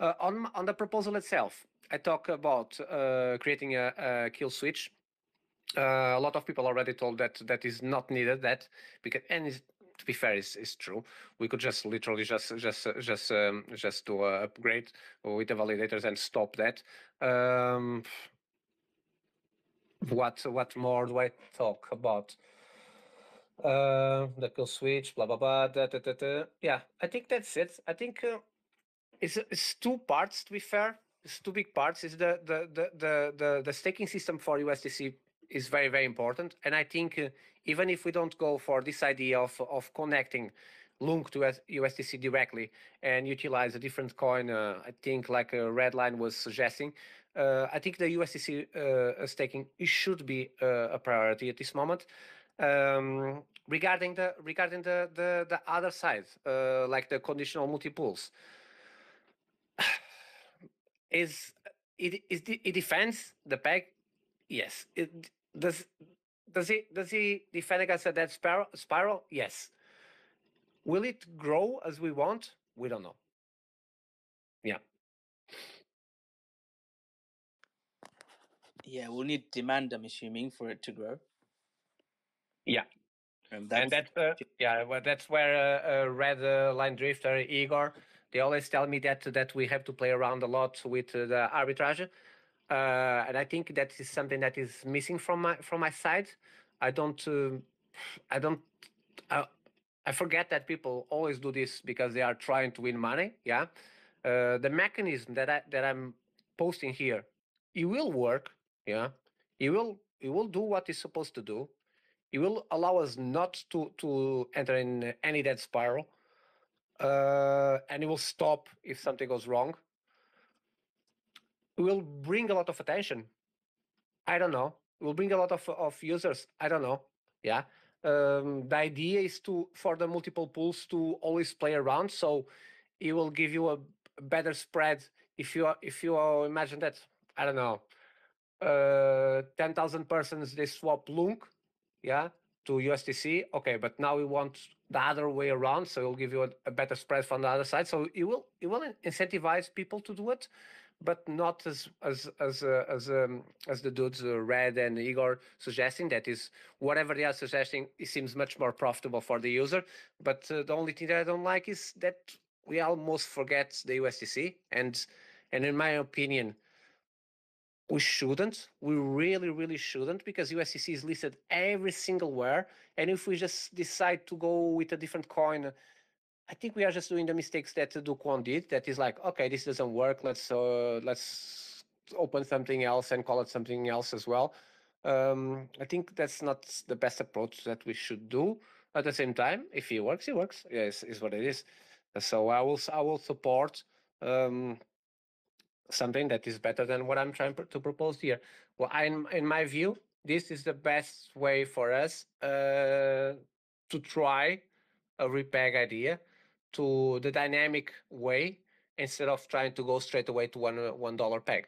Uh, on, on the proposal itself, I talk about uh, creating a, a, kill switch. Uh, a lot of people already told that that is not needed. That because and to be fair, is is true. We could just literally just just just um, just do a upgrade with the validators and stop that. Um, what what more do I talk about? uh, the kill switch, blah blah blah. Da, da, da, da. Yeah, I think that's it. I think uh, it's it's two parts. To be fair, it's two big parts. Is the the the the the, the staking system for USTC is very very important, and I think uh, even if we don't go for this idea of of connecting LUNC to USTC directly and utilize a different coin, uh, I think like a Redline was suggesting. Uh, I think the USTC uh, staking it should be a priority at this moment. Um, regarding the regarding the the, the other side, uh, like the conditional multi-pools, is it is it defends the peg? Yes. It does. Does he does he defend against a dead spiral? Spiral? Yes. Will it grow as we want? We don't know. Yeah. Yeah, we'll need demand. I'm assuming for it to grow. Yeah. And that's, and that's uh, yeah, well, that's where uh, uh, Red uh, Line Drifter Igor they always tell me that that we have to play around a lot with uh, the arbitrage, uh, and I think that is something that is missing from my from my side. I don't, I don't, I, I forget that people always do this because they are trying to win money. Yeah, the mechanism that I that I'm posting here, it will work. Yeah, it will it will do what it's supposed to do it will allow us not to, to enter in any dead spiral. Uh, and it will stop if something goes wrong. Will bring a lot of attention. I don't know. Will bring a lot of, of users. I don't know. Yeah. Um, the idea is to for the multiple pools to always play around. So it will give you a better spread if you if you imagine that I don't know uh, ten thousand persons they swap LUNC yeah, to USDC. Okay, but now we want the other way around, so it'll give you a, a, better spread from the other side. So it will it will incentivize people to do it, but not as as as uh, as um, as the dudes uh, Red and Igor suggesting. That is whatever they are suggesting. It seems much more profitable for the user. But uh, the only thing that I don't like is that we almost forget the USTC, and and in my opinion we shouldn't. We really, really shouldn't because USTC is listed every single where. And if we just decide to go with a different coin, I think we are just doing the mistakes that Kwon did. That is like, okay, this doesn't work. Let's uh, let's open something else and call it something else as well. Um, I think that's not the best approach that we should do. At the same time, if it works, it works. Yes, is what it is. So I will I will support um, something that is better than what I'm trying to propose here. Well, in, in my view, this is the best way for us uh, to try a repeg idea to the dynamic way instead of trying to go straight away to one uh, one dollar peg.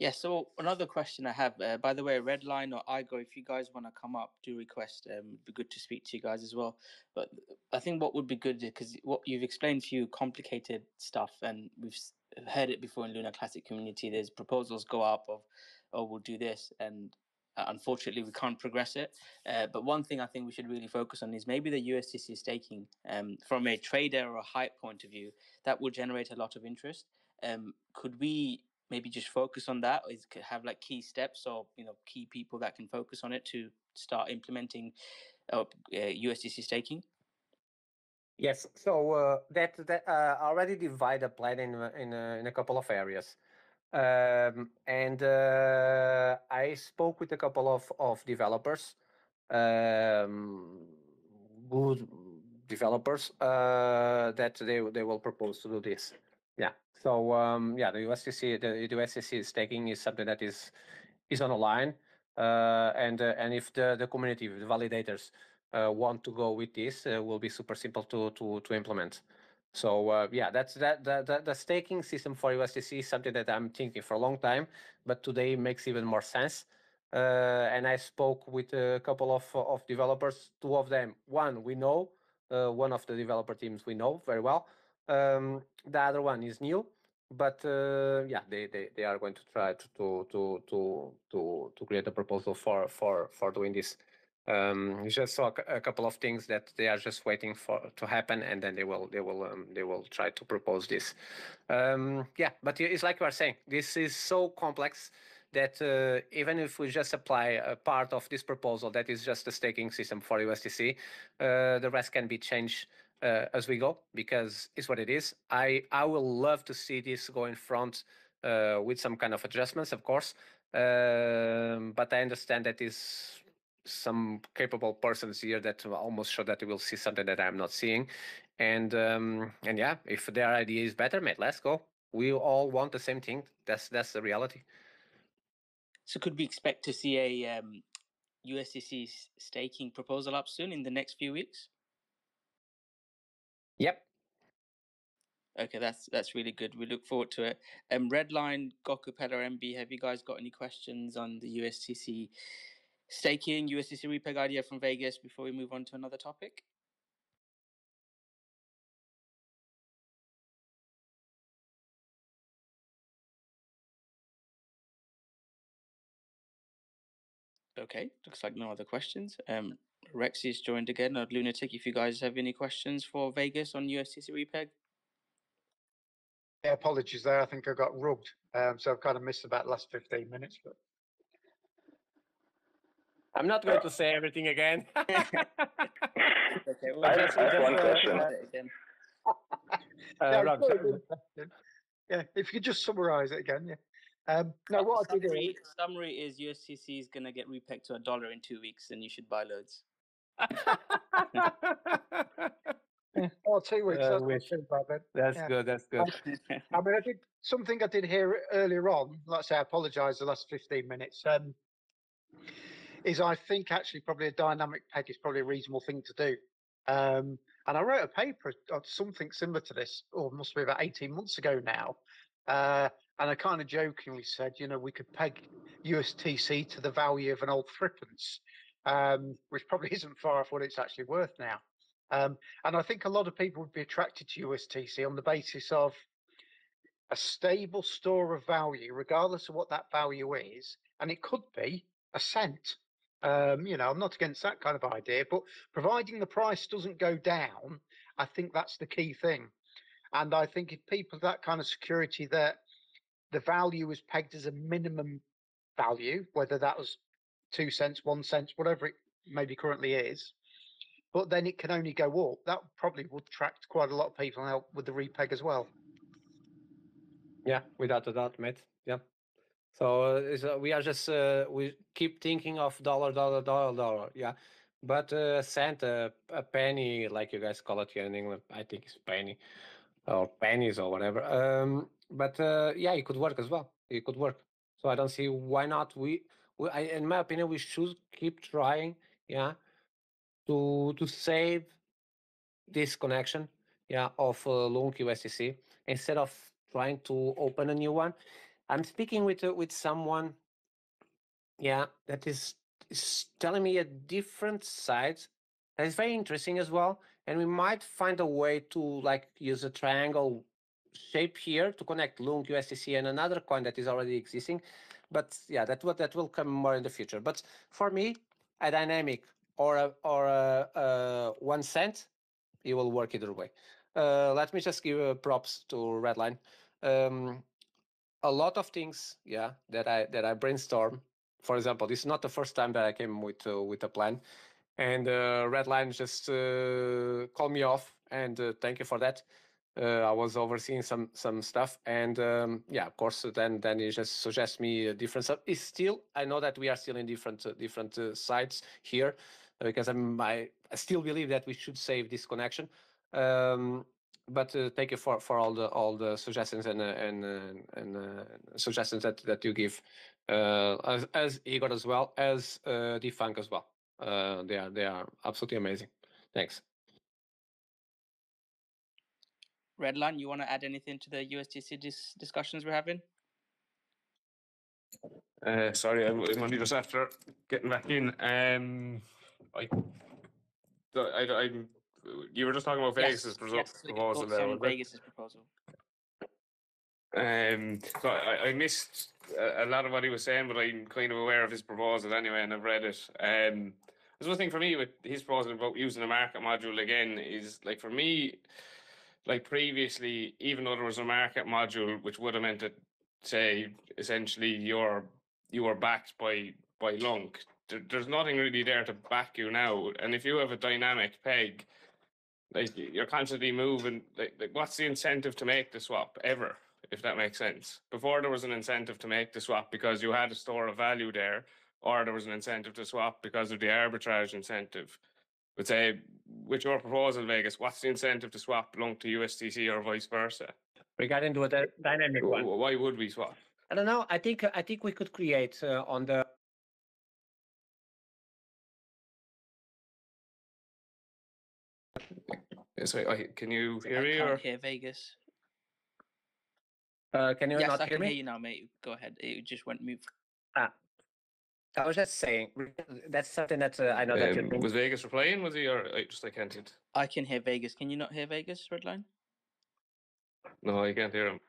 Yeah, so another question I have, uh, by the way, Redline or Igor, if you guys want to come up, do request. Um, it'd be good to speak to you guys as well. But I think what would be good because what you've explained few complicated stuff, and we've heard it before in Luna Classic community. There's proposals go up of, oh, we'll do this, and uh, unfortunately we can't progress it. Uh, but one thing I think we should really focus on is maybe the USTC staking um, from a trader or a hype point of view. That will generate a lot of interest. Um, could we maybe just focus on that is c- have like key steps or you know key people that can focus on it to start implementing uh, uh, USTC staking Yes, so uh, that that uh, already divide the plan in in a, in a couple of areas, um, and uh, I spoke with a couple of of developers, um, good developers uh, that they they will propose to do this. Yeah. So um, yeah, the USTC the, the USTC staking is something that is is on a line, uh, and uh, and if the the community the validators uh, want to go with this uh, will be super simple to to to implement. So uh, yeah, that's that the, the the staking system for USTC is something that I'm thinking for a long time, but today makes even more sense. Uh, and I spoke with a couple of of developers. Two of them, one we know, uh, one of the developer teams we know very well. Um, the other one is new, but uh, yeah, they, they, they are going to try to to to to to, to create a proposal for for for doing this. Um, just saw a a couple of things that they are just waiting for to happen, and then they will they will um, they will try to propose this. Um, yeah, but it's like you are saying, this is so complex that uh, even if we just apply a part of this proposal that is just a staking system for USTC, uh, the rest can be changed uh, as we go because it's what it is. I I will love to see this go in front uh, with some kind of adjustments, of course. Um, but I understand that is some capable persons here that almost show that they will see something that I'm not seeing. And um, and yeah, if their idea is better, mate, let's go. We all want the same thing. That's that's the reality. so could we expect to see a um, USTC staking proposal up soon in the next few weeks Yep. okay that's that's really good we look forward to it um redline goku Peddler mb have you guys got any questions on the USTC staking USTC repeg idea from Vegas before we move on to another topic Okay, looks like no other questions. Um, Rexi's joined again. Uh, Lunatic, if you guys have any questions for Vegas on USTC Repeg. Yeah, apologies there. I think I got rubbed. Um, so I've kind of missed about last 15 minutes. But I'm not going to say everything again. Okay, I have- I have one question. Uh, yeah, Rob, it's so- really interesting. yeah, if you could just summarise it again. Yeah. Um, no, what I did summary, is, summary is USTC is going to get repegged to a dollar in two weeks, and you should buy loads. oh, two weeks. Uh, that's not too bad then. that's Yeah. good. That's good. I mean, I did something I did hear earlier on. Let's say, I apologise the last 15 minutes. Um, is I think actually probably a dynamic peg is probably a reasonable thing to do. Um, and I wrote a paper on something similar to this, or must be about 18 months ago now. Uh, and I kind of jokingly said, you know, we could peg USTC to the value of an old threepence, um, which probably isn't far off what it's actually worth now. Um, and I think a lot of people would be attracted to USTC on the basis of a stable store of value, regardless of what that value is, and it could be a cent. Um, you know, I'm not against that kind of idea, but providing the price doesn't go down, I think that's the key thing. And I think if people have that kind of security that the value is pegged as a minimum value, whether that was two cents, one cent, whatever it maybe currently is, but then it can only go up. That probably would attract quite a lot of people and help with the repeg as well. Yeah, without a doubt, mate. Yeah. So uh, uh, we are just uh, we keep thinking of dollar, dollar, dollar, dollar. Yeah, but uh, a cent, uh, a penny, like you guys call it here in England, I think it's penny or pennies or whatever. Um, but uh, yeah, it could work as well. It could work. So I don't see why not. We, we I, in my opinion, we should keep trying. Yeah, to to save this connection yeah, of uh, LUNC USTC instead of trying to open a new one. I'm speaking with uh, with someone, yeah, that is, is telling me a different side that is very interesting as well, and we might find a way to like use a triangle shape here to connect LUNC USTC and another coin that is already existing. But yeah, that will that will come more in the future. But for me, a dynamic or a or a, a one cent, it will work either way. Uh, let me just give uh, props to Redline. Um, a lot of things, yeah, that I that I brainstorm. For example, this is not the first time that I came with uh, with a plan, and uh, Redline just uh, called me off, and uh, thank you for that. Uh, I was overseeing some some stuff, and um, yeah, of course, then then he just suggests me a different stuff. It's still, I know that we are still in different uh, different uh, sides here, because I'm I, I still believe that we should save this connection. Um, but uh, thank you for for all the all the suggestions and uh, and uh, and uh, suggestions that that you give, uh, as as Igor as well as uh, Defunk as well. Uh, they are they are absolutely amazing. Thanks. Redline, you want to add anything to the USTC dis- discussions we're having? Uh, sorry, I'm I'm only just after getting back in. Um, I, I, I'm, you were just talking about Vegas's yes, proposal there. on? Vegas's proposal. Um, so I, I missed a, a lot of what he was saying, but I'm kind of aware of his proposal anyway, and I've read it. Um, there's one thing for me with his proposal about using a market module again is like for me, like previously, even though there was a market module, which would have meant that, say, essentially you're you are backed by by LUNC. There, there's nothing really there to back you now, and if you have a dynamic peg, like you're constantly moving. Like, like what's the incentive to make the swap ever? If that makes sense. Before there was an incentive to make the swap because you had a store of value there, or there was an incentive to swap because of the arbitrage incentive. But say, with your proposal, Vegas, what's the incentive to swap LUNC to USTC or vice versa? Regarding into a dynamic one, Why would we swap? I don't know. I think I think we could create uh, on the So, I, can you hear I me? can't Or? hear Vegas. Uh, can you yes, not I hear can me? hear you now, mate. Go ahead. It just went mute. Ah, I was just saying that's something that uh, I know that you Um, was Vegas replying? Was he or I just I can't? hear. I can hear Vegas. Can you not hear Vegas, Redline? No, I can't hear him.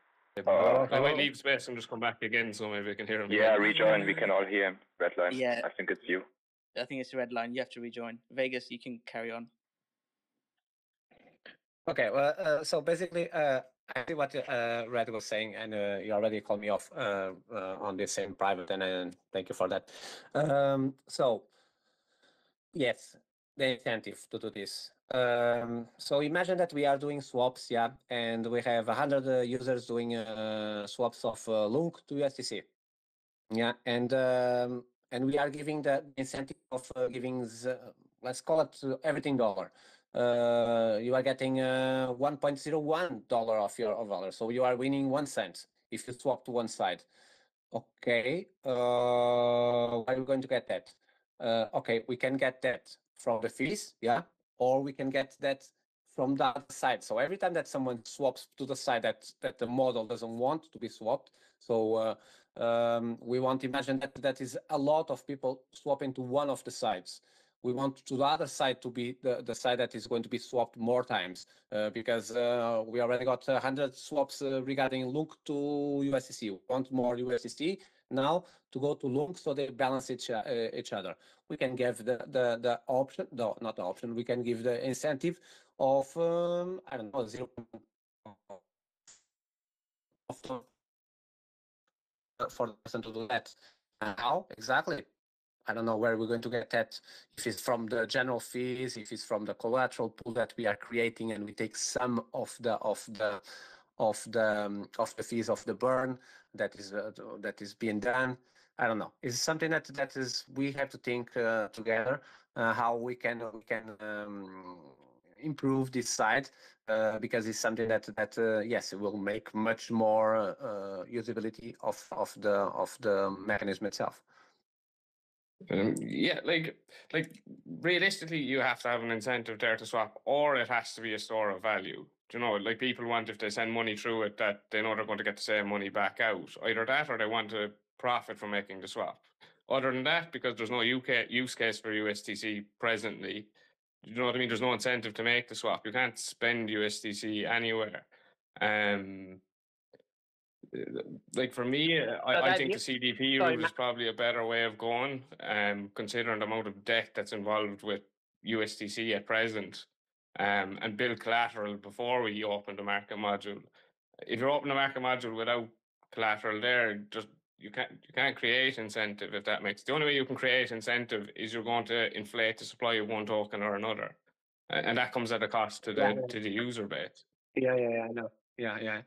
Uh, I might leave space and just come back again, so maybe I can hear him. Yeah, again. rejoin. We can all hear him. Redline. Yeah. I think it's you. I think it's Redline. You have to rejoin. Vegas, you can carry on. Okay, well, uh, so basically, uh, I see what uh, Red was saying, and uh, you already called me off uh, uh, on this in private, and uh, thank you for that. Um, so, yes, the incentive to do this. Um, so imagine that we are doing swaps, yeah, and we have 100 uh, users doing uh, swaps of LUNC to USTC. Yeah, and um, and we are giving the incentive of giving, let's call it everything dollar uh, you are getting uh, 1.01 dollar of your of dollar. So you are winning one cent if you swap to one side. Okay, uh, are we going to get that? Uh, okay, we can get that from the fees, yeah, or we can get that from the other side. So every time that someone swaps to the side that that the model doesn't want to be swapped, so uh, um, we want to imagine that that is a lot of people swapping to one of the sides we want to the other side to be the, the side that is going to be swapped more times uh, because uh, we already got 100 swaps uh, regarding LUNC to USTC. We want more USTC now to go to LUNC so they balance each, uh, each other. We can give the, the, the option, no, not the option, we can give the incentive of, um, I don't know, 0. Of the, for the person to do that. How exactly? I don't know where we're going to get that. If it's from the general fees, if it's from the collateral pool that we are creating, and we take some of the of the of the um, of the fees of the burn that is uh, that is being done. I don't know. It's something that that is we have to think uh, together uh, how we can we can um, improve this side uh, because it's something that that uh, yes it will make much more uh, usability of of the of the mechanism itself. Um, yeah, like like realistically, you have to have an incentive there to swap, or it has to be a store of value. Do you know, like people want if they send money through it that they know they're going to get the same money back out. Either that or they want to profit from making the swap. Other than that, because there's no UK use case for USTC presently, you know what I mean? There's no incentive to make the swap. You can't spend USTC anywhere. Um, like for me, I, I think the CDP sorry, route is probably a better way of going, um, considering the amount of debt that's involved with USTC at present, um, and build collateral before we open the market module. If you're opening a market module without collateral there, just you can't you can't create incentive if that makes the only way you can create incentive is you're going to inflate the supply of one token or another, and that comes at a cost to the Yeah. to the user base. Yeah, yeah, yeah, I know. Yeah, yeah.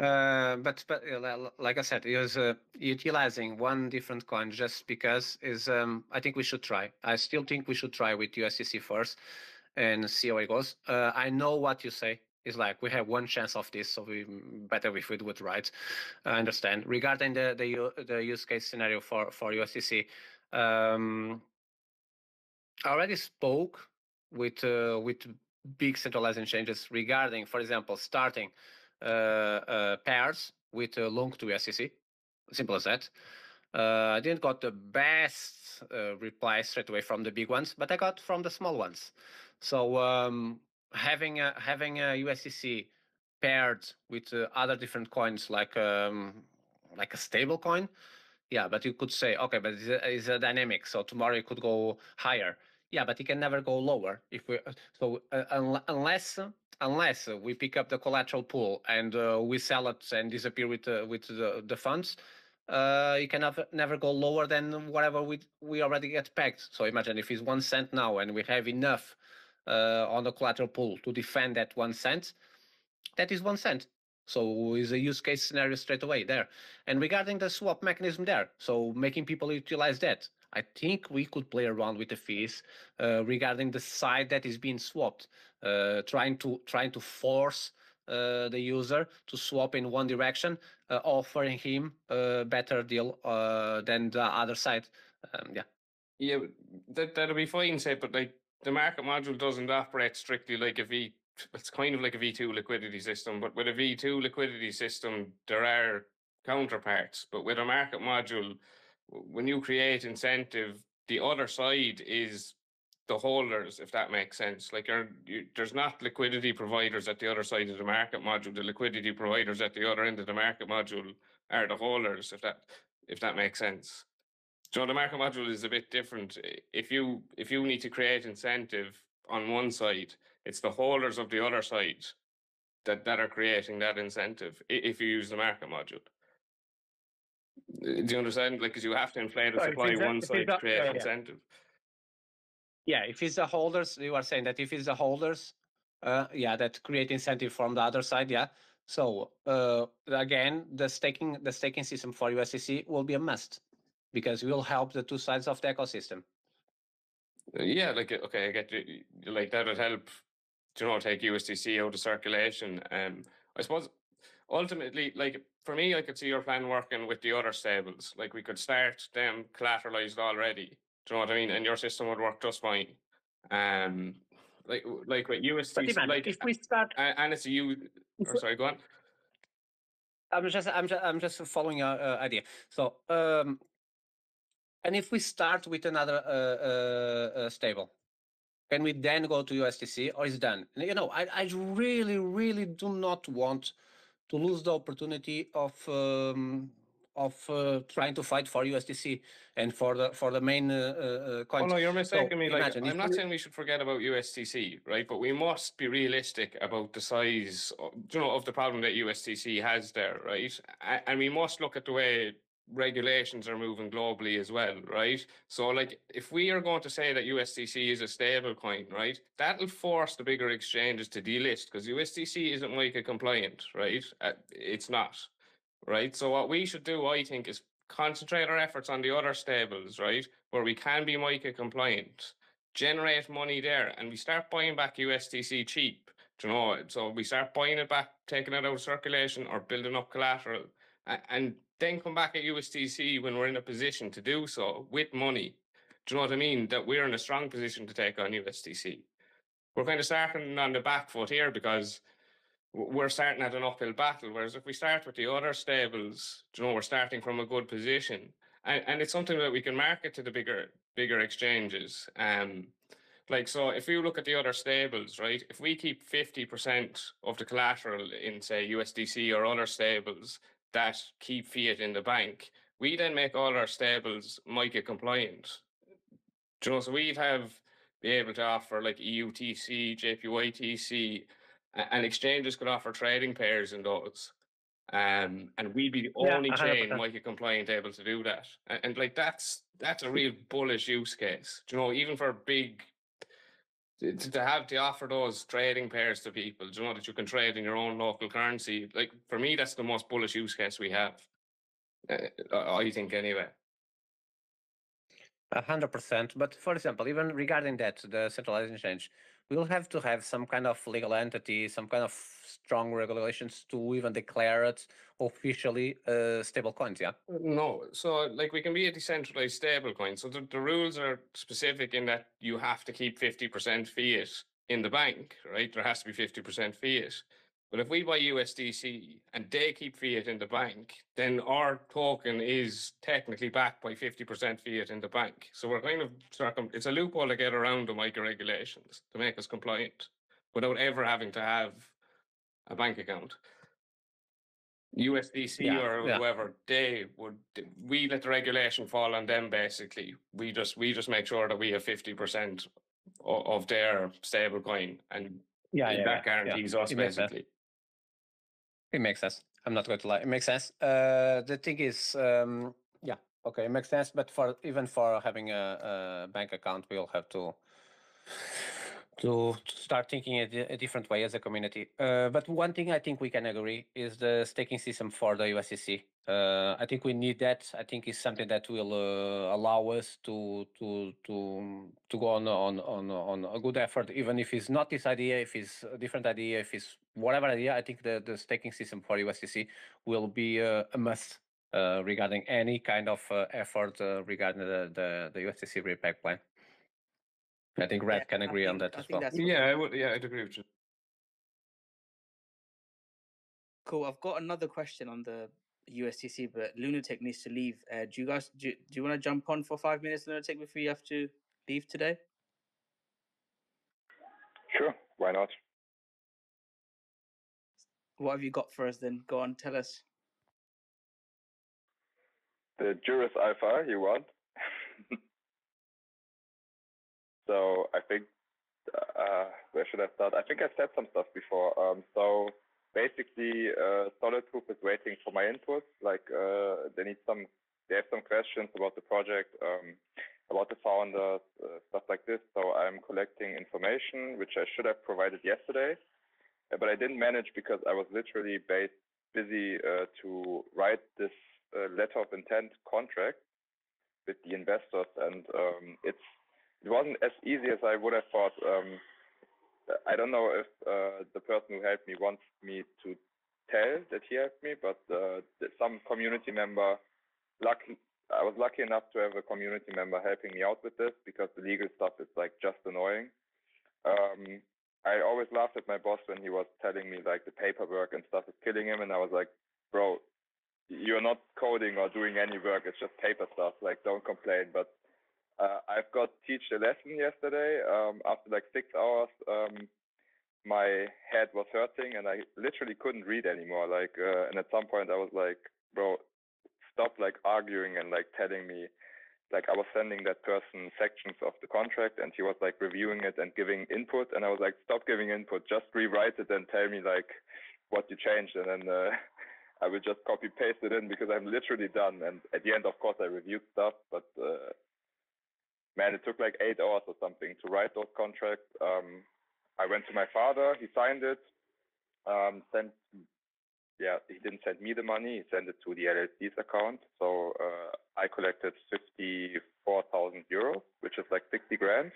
Uh, but but li- li- like I said, uh, utilizing one different coin just because is um, I think we should try. I still think we should try with USTC first and see how it goes. Uh, I know what you say. It's like we have one chance of this, so we mm, better if we do it right. I understand. Regarding the use case scenario for USTC, um, I already spoke with with big centralizing changes regarding, for example, starting pairs with uh, LUNC to SEC. Simple as that. Uh, I didn't got the best uh, reply straight away from the big ones, but I got from the small ones. So um, having a, having a USTC paired with uh, other different coins like um, like a stable coin, yeah, but you could say okay, but it's a, it's a dynamic, so tomorrow it could go higher. Yeah, but it can never go lower if we so uh, unle- unless unless we pick up the collateral pool and uh, we sell it and disappear with uh, with the, the funds, uh, you can never, never go lower than whatever we we already get pegged. So imagine if it's one cent now and we have enough uh, on the collateral pool to defend that one cent, that is one cent. So is a use case scenario straight away there. And regarding the swap mechanism there, so making people utilize that, I think we could play around with the fees uh, regarding the side that is being swapped, uh, trying to trying to force uh, the user to swap in one direction, uh, offering him a better deal uh, than the other side. Um, yeah. Yeah, that that'll be fine, say, but like the market module doesn't operate strictly like a V. It's kind of like a V two liquidity system, but with a V two liquidity system, there are counterparts. But with a market module, when you create incentive, the other side is the holders, if that makes sense. Like you, there's not liquidity providers at the other side of the market module. The liquidity providers at the other end of the market module are the holders, if that if that makes sense. So the market module is a bit different. If you if you need to create incentive on one side, it's the holders of the other side that, that are creating that incentive. If you use the market module, do you understand? Like, because you have to inflate the supply a- one side to create yeah, incentive. Yeah, if it's the holders, you are saying that if it's the holders, uh, yeah, that create incentive from the other side, yeah. So uh, again, the staking the staking system for USTC will be a must because it will help the two sides of the ecosystem. Uh, Yeah, like uh, okay, I get you- Like that would help. You know, take USTC out of circulation. Um, I suppose ultimately, like for me, I could see your plan working with the other stables. Like we could start them collateralized already. Do you know what I mean? And your system would work just fine. Um, like like with Ivan, like if we start, and it's a U. Or sorry, go on. I'm just I'm just I'm just following your uh, idea. So um, and if we start with another uh, uh, uh, stable, can we then go to USTC or is it done? You know, I I really really do not want to lose the opportunity of um, of uh, trying to fight for USTC and for the for the main uh, uh, uh, Oh no, you're mistaking me. Like I'm not saying we should forget about USTC, right? But we must be realistic about the size, of, you know, of the problem that USTC has there, right? And we must look at the way regulations are moving globally as well, right? So, like, if we are going to say that USTC is a stable coin, right, that'll force the bigger exchanges to delist because USTC isn't MiCA compliant, right? Uh, It's not, right? So, what we should do, I think, is concentrate our efforts on the other stables, right, where we can be MiCA compliant, generate money there, and we start buying back USTC cheap. You know? So we start buying it back, taking it out of circulation, or building up collateral, and then come back at USTC when we're in a position to do so with money. Do you know what I mean? That we're in a strong position to take on USTC. We're kind of starting on the back foot here because we're starting at an uphill battle. Whereas if we start with the other stables, you know, we're starting from a good position, and, and it's something that we can market to the bigger bigger exchanges. Um, like so, if you look at the other stables, right? If we keep fifty percent of the collateral in say USDC or other stables that keep fiat in the bank, we then make all our stables MiCA compliant. Do you know, so we'd have be able to offer like EUTC, JPYTC, and exchanges could offer trading pairs in those. Um, and we'd be the only 100%. chain MiCA compliant able to do that. And, and like that's that's a real bullish use case. Do you know, even for big to, to have to offer those trading pairs to people, you know that you can trade in your own local currency. Like for me, that's the most bullish use case we have. Uh, I think anyway. A hundred percent. But for example, even regarding that, the centralized exchange, we'll have to have some kind of legal entity, some kind of strong regulations to even declare it officially uh, stable coins. Yeah. No, so like we can be a decentralized stable coin. So the, the rules are specific in that you have to keep 50% fiat in the bank, right? There has to be 50% fiat. But if we buy USDC and they keep fiat in the bank, then our token is technically backed by 50% fiat in the bank. So we're kind of circum it's a loophole to get around the MiCA regulations to make us compliant without ever having to have a bank account. USDC Yeah, or yeah. whoever they would we let the regulation fall on them basically. We just we just make sure that we have fifty percent of their stable coin and Yeah. yeah that guarantees us It makes sense. basically. It makes sense. I'm not going to lie. It makes sense. Uh, the thing is, um, yeah, okay, it makes sense. But for even for having a, a bank account, we'll have to to to start thinking a, a different way as a community. Uh, but one thing I think we can agree is the staking system for the USTC. Uh, I think we need that. I think it's something that will uh, allow us to to to to go on on on on a good effort, even if it's not this idea, if it's a different idea, if it's whatever idea. I think the the staking system for USTC will be uh, a must uh, regarding any kind of uh, effort regarding the the, the USTC repeg plan. I think Red Yeah, can I agree on that I as well. Yeah, I would yeah, I'd agree with you. Cool. I've got another question on the USTC, but Lunatic needs to leave. Uh, do you guys do, do you want to jump on for five minutes, Lunatic, before you have to leave today? Sure, why not? What have you got for us then? Go on, tell us. The Juris Alpha you want. so I think uh, where should I start? I think I said some stuff before. Um, so basically, uh, SolidProof is waiting for my input. Like uh, they need some, they have some questions about the project, um, about the founders, uh, stuff like this. So I'm collecting information, which I should have provided yesterday, uh, but I didn't manage because I was literally based, busy uh, to write this uh, letter of intent contract with the investors, and um, it's it wasn't as easy as I would have thought. Um, I don't know if uh, the person who helped me wants me to tell that he helped me, but uh, some community member, lucky, I was lucky enough to have a community member helping me out with this because the legal stuff is like just annoying. Um, I always laughed at my boss when he was telling me like the paperwork and stuff is killing him, and I was like, bro, you're not coding or doing any work; it's just paper stuff. Like, don't complain. But uh, I've got teach a lesson yesterday. Um, after like six hours, um, my head was hurting and I literally couldn't read anymore. Like, uh, and at some point I was like, bro, stop like arguing and like telling me. Like I was sending that person sections of the contract and he was like reviewing it and giving input and I was like, stop giving input, just rewrite it and tell me like what you changed and then uh, I will just copy paste it in because I'm literally done. And at the end, of course, I reviewed stuff, but uh, man, it took like eight hours or something to write those contracts. Um, I went to my father, he signed it, um, sent, yeah, he didn't send me the money, he sent it to the LLC's account. So uh, I collected 54,000 euros, which is like 60 grand.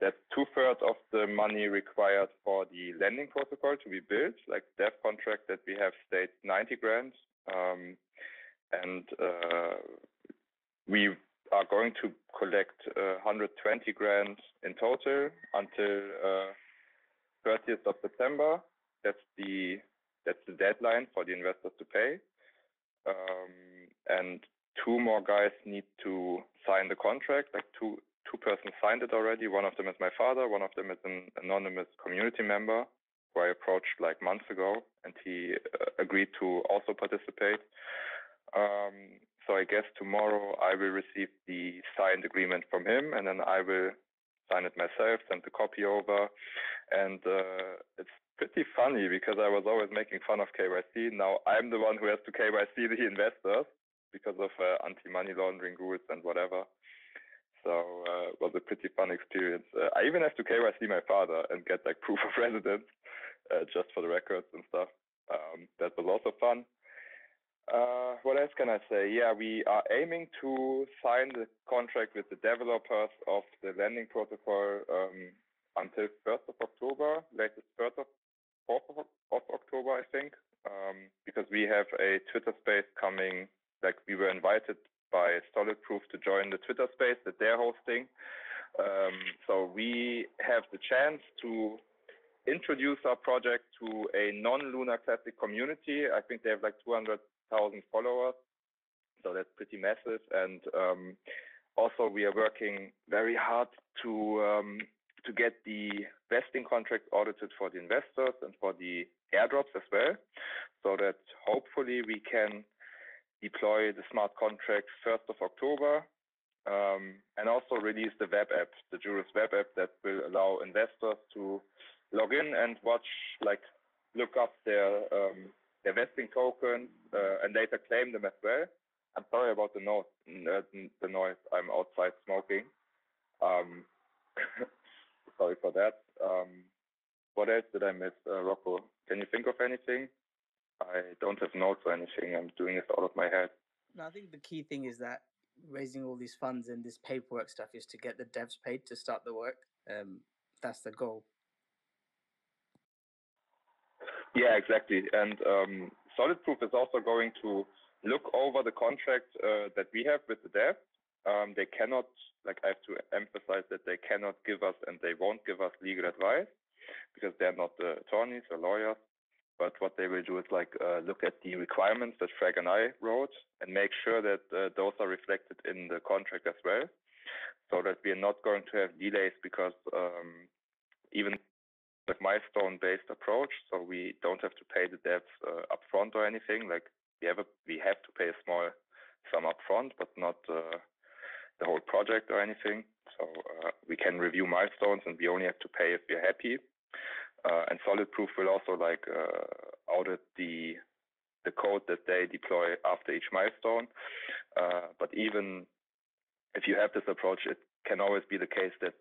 That's two thirds of the money required for the lending protocol to be built. Like dev contract that we have states 90 grand. Um, and uh, we are going to collect uh, 120 grand in total until uh, 30th of September. That's the that's the deadline for the investors to pay. Um, and two more guys need to sign the contract. Like two two persons signed it already. One of them is my father. One of them is an anonymous community member who I approached like months ago, and he uh, agreed to also participate. Um, so I guess tomorrow I will receive the signed agreement from him, and then I will sign it myself, send the copy over, and uh, it's pretty funny because I was always making fun of KYC. Now I'm the one who has to KYC the investors because of uh, anti-money laundering rules and whatever. So uh, it was a pretty fun experience. Uh, I even have to KYC my father and get like proof of residence uh, just for the records and stuff. Um, that was also fun. Uh, what else can I say? Yeah, we are aiming to sign the contract with the developers of the lending protocol um, until 1st of October, latest 3rd of 4th of, October, I think, um, because we have a Twitter space coming. Like we were invited by SolidProof to join the Twitter space that they're hosting. Um, so we have the chance to introduce our project to a non-Luna Classic community. I think they have like 200 thousand followers, so that's pretty massive. And um, also, we are working very hard to um, to get the vesting contracts audited for the investors and for the airdrops as well, so that hopefully we can deploy the smart contracts 1st of October um, and also release the web app, the Juris web app that will allow investors to log in and watch, like, look up their um, their vesting tokens uh, and later claim them as well. I'm sorry about the noise. The noise. I'm outside smoking. Um, sorry for that. Um, what else did I miss, uh, Rocko? Can you think of anything? I don't have notes or anything. I'm doing this out of my head. No, I think the key thing is that raising all these funds and this paperwork stuff is to get the devs paid to start the work. Um, that's the goal. Yeah, exactly. And um, SolidProof is also going to look over the contract uh, that we have with the dev. Um, they cannot, like I have to emphasize that they cannot give us and they won't give us legal advice because they're not the attorneys or lawyers. But what they will do is like uh, look at the requirements that Frag and I wrote and make sure that uh, those are reflected in the contract as well, so that we are not going to have delays because um, even like milestone-based approach, so we don't have to pay the devs uh, upfront or anything. Like we have a, we have to pay a small sum upfront, but not uh, the whole project or anything. So uh, we can review milestones, and we only have to pay if we're happy. Uh, and SolidProof will also like uh, audit the the code that they deploy after each milestone. Uh, but even if you have this approach, it can always be the case that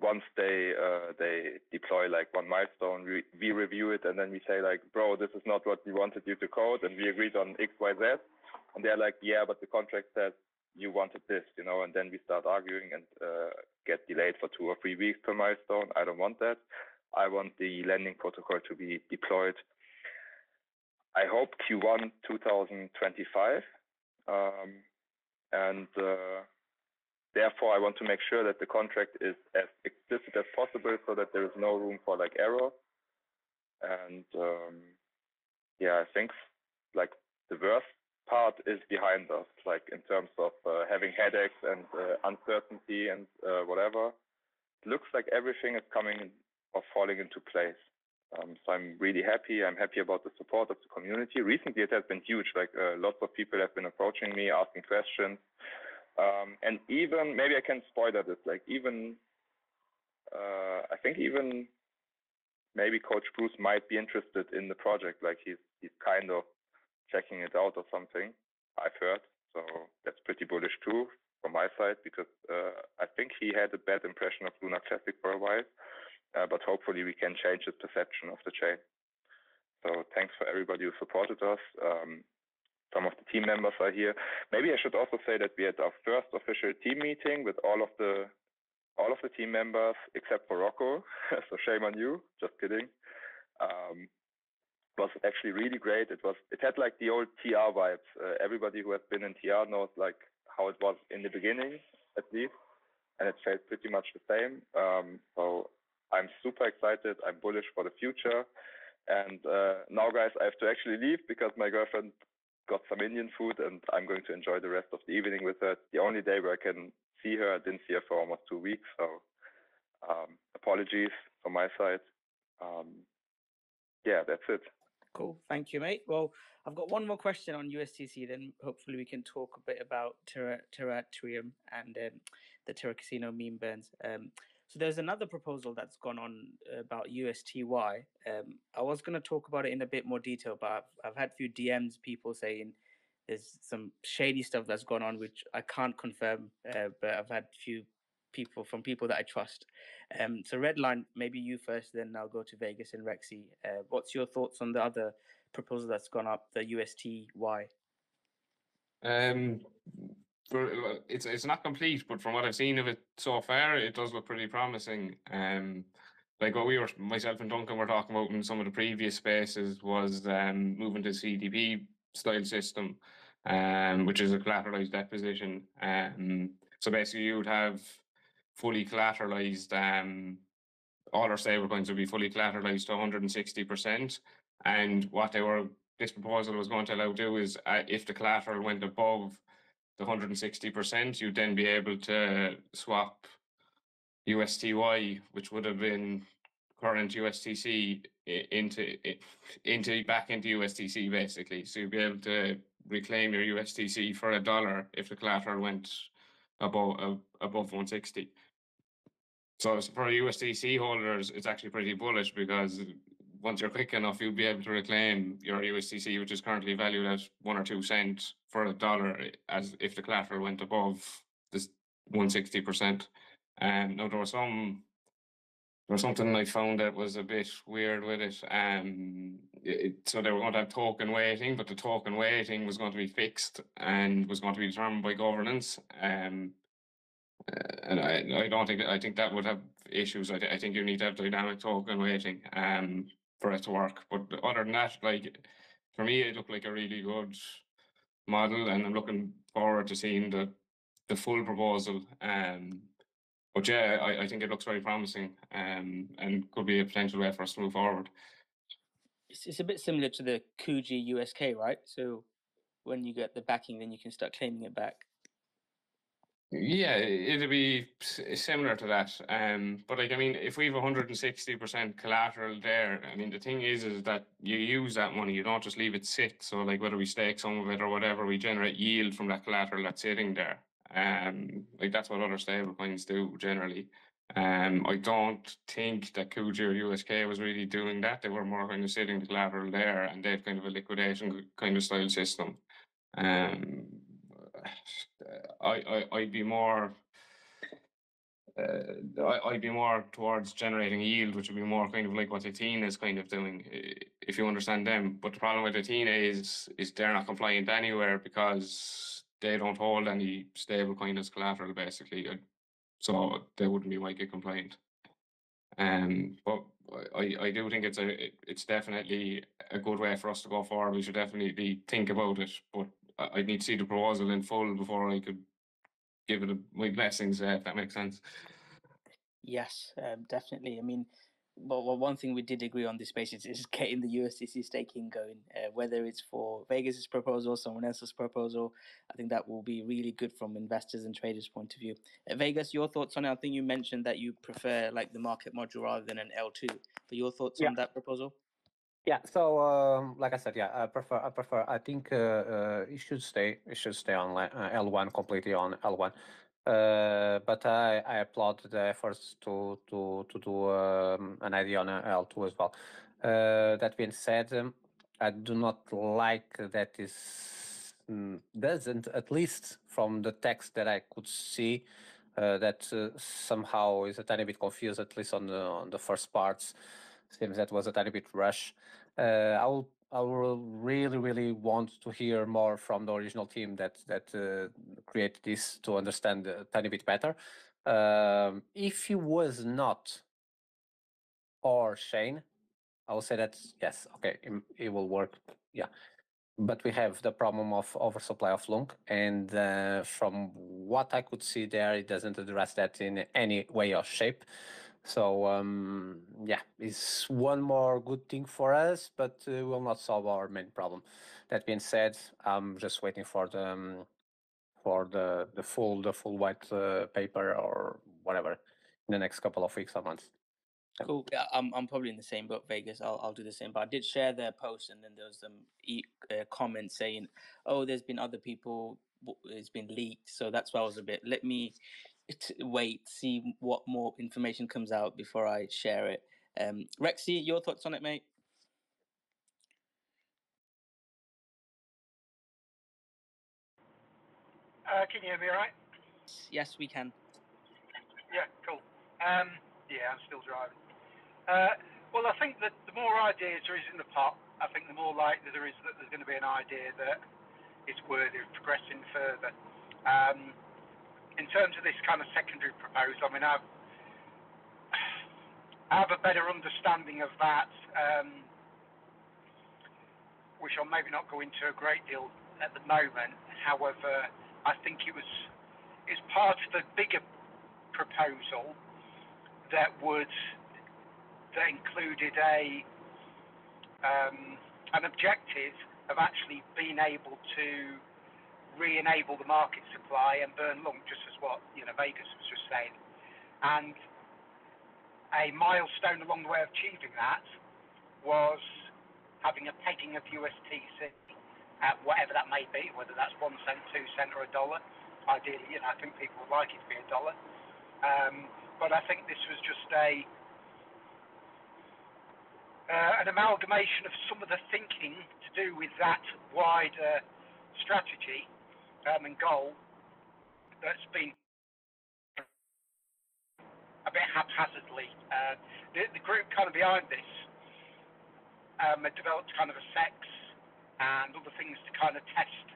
once they uh, they deploy like one milestone, we, we review it and then we say like, bro, this is not what we wanted you to code, and we agreed on X, Y, Z, and they're like, yeah, but the contract says you wanted this, you know, and then we start arguing and uh, get delayed for two or three weeks per milestone. I don't want that. I want the lending protocol to be deployed. I hope Q1 2025, um, and uh, Therefore, I want to make sure that the contract is as explicit as possible so that there is no room for like error. And um, yeah, I think like the worst part is behind us, like in terms of uh, having headaches and uh, uncertainty and uh, whatever. It looks like everything is coming or falling into place. Um, so I'm really happy. I'm happy about the support of the community. Recently, it has been huge. Like uh, lots of people have been approaching me, asking questions. Um, and even maybe I can spoiler this. Like even uh, I think even maybe Coach Bruce might be interested in the project. Like he's he's kind of checking it out or something. I've heard. So that's pretty bullish too from my side because uh, I think he had a bad impression of Luna Classic for a while. Uh, but hopefully we can change his perception of the chain. So thanks for everybody who supported us. Um, some of the team members are here. Maybe I should also say that we had our first official team meeting with all of the all of the team members except for Rocko. so shame on you. Just kidding. Um, was actually really great. It was it had like the old TR vibes. Uh, everybody who has been in TR knows like how it was in the beginning, at least, and it felt pretty much the same. Um, so I'm super excited. I'm bullish for the future. And uh, now, guys, I have to actually leave because my girlfriend got some Indian food, and I'm going to enjoy the rest of the evening with her. It's the only day where I can see her. I didn't see her for almost two weeks, so um, apologies from my side. Um, yeah, that's it. Cool. Thank you, mate. Well, I've got one more question on USTC, then hopefully we can talk a bit about Terra, Terra Terratrium and um, the Terra Casino meme burns. Um, so there's another proposal that's gone on about USTY. Um, I was going to talk about it in a bit more detail, but I've, I've had a few DMs, people saying there's some shady stuff that's gone on, which I can't confirm, uh, but I've had a few people from people that I trust. Um, so Redline, maybe you first, then I'll go to Vegas and Rexy. Uh, what's your thoughts on the other proposal that's gone up, the USTY? Um, for, it's it's not complete, but from what I've seen of it so far, it does look pretty promising. Um, like what we were, myself and Duncan were talking about in some of the previous spaces was um, moving to CDP style system, um, which is a collateralized debt position. Um, so basically, you would have fully collateralized. Um, all our stablecoins would be fully collateralized to 160%. And what they were, this proposal was going to allow to do is uh, if the collateral went above the 160%, you'd then be able to swap USTY, which would have been current USTC, into into back into USTC basically. So you'd be able to reclaim your USTC for a dollar if the collateral went above above 160. So for USTC holders, it's actually pretty bullish because once you're quick enough, you'll be able to reclaim your USTC, which is currently valued at one or two cents for a dollar, as if the collateral went above this 160%. And um, now there was some there was something I found that was a bit weird with it. Um, it, so they were going to have token weighting, but the token weighting was going to be fixed and was going to be determined by governance. Um, uh, and I, I don't think I think that would have issues. I, th- I think you need to have dynamic token weighting um for it to work. But other than that, like for me, it looked like a really good model, and I'm looking forward to seeing the the full proposal. Um, but yeah, I, I think it looks very promising, um, and could be a potential way for us to move forward. It's, it's a bit similar to the Kuji USK, right? So when you get the backing, then you can start claiming it back. Yeah, it'd be similar to that. Um, but like, I mean, if we have 160% collateral there, I mean, the thing is, is that you use that money, you don't just leave it sit. So, like, whether we stake some of it or whatever, we generate yield from that collateral that's sitting there. Um, like that's what other stable coins do generally. Um, I don't think that Kuji or USK was really doing that. They were more kind of sitting the collateral there, and they had kind of a liquidation kind of style system. Um, I, I I'd be more uh, I, I'd be more towards generating yield, which would be more kind of like what Ethena is kind of doing, if you understand them. But the problem with Ethena is is they're not compliant anywhere because they don't hold any stable coin as collateral, basically. So they wouldn't be like a compliant. Um, but I, I do think it's a it's definitely a good way for us to go forward. We should definitely think about it, but I'd need to see the proposal in full before I could give it a, my blessings, uh, if that makes sense. Yes, um, definitely. I mean, well, well, one thing we did agree on this basis is, getting the USTC staking going, uh, whether it's for Vegas's proposal, someone else's proposal. I think that will be really good from investors and traders' point of view. Uh, Vegas, your thoughts on it? I think you mentioned that you prefer like the market module rather than an L2. But your thoughts yeah. on that proposal? Yeah. So, um, like I said, yeah, I prefer. I prefer. I think uh, uh, it should stay. It should stay on uh, L1 completely on L1. Uh, but I, I applaud the efforts to to to do um, an idea on L2 as well. Uh, that being said, um, I do not like that is mm, doesn't at least from the text that I could see uh, that somehow is a tiny bit confused at least on the on the first parts seems that was a tiny bit rush. Uh, I will I will really really want to hear more from the original team that that uh, created this to understand a tiny bit better. Um, if he was not or Shane, I will say that yes, okay, it, it will work. Yeah, but we have the problem of oversupply of LUNC, and uh, from what I could see there, it doesn't address that in any way or shape. So um, yeah, it's one more good thing for us, but uh, will not solve our main problem. That being said, I'm just waiting for the um, for the the full the full white uh, paper or whatever in the next couple of weeks or months. Cool. Yeah, I'm I'm probably in the same boat, Vegas. I'll I'll do the same. But I did share their post, and then there was some e- uh, comments saying, "Oh, there's been other people. It's been leaked." So that's why I was a bit. Let me t- wait, see what more information comes out before I share it. Um, Rexy, your thoughts on it, mate? Uh, can you hear me all right? Yes, we can. Yeah, cool. Um, yeah, I'm still driving. Uh, well, I think that the more ideas there is in the pot, I think the more likely there is that there's going to be an idea that is worthy of progressing further. Um, in terms of this kind of secondary proposal, I mean, I've, I have a better understanding of that, um, which I'll maybe not go into a great deal at the moment. However, I think it was it's part of the bigger proposal that would that included a um, an objective of actually being able to re-enable the market supply and burn LUNC, just as what you know Vegas was just saying, and a milestone along the way of achieving that was having a pegging of USTC at whatever that may be, whether that's one cent, two cent, or a dollar. Ideally, you know, I think people would like it to be a dollar. Um, but I think this was just a uh, an amalgamation of some of the thinking to do with that wider strategy um, and goal that's been a bit haphazardly. Uh, the, the group kind of behind this um, had developed kind of a sex and other things to kind of test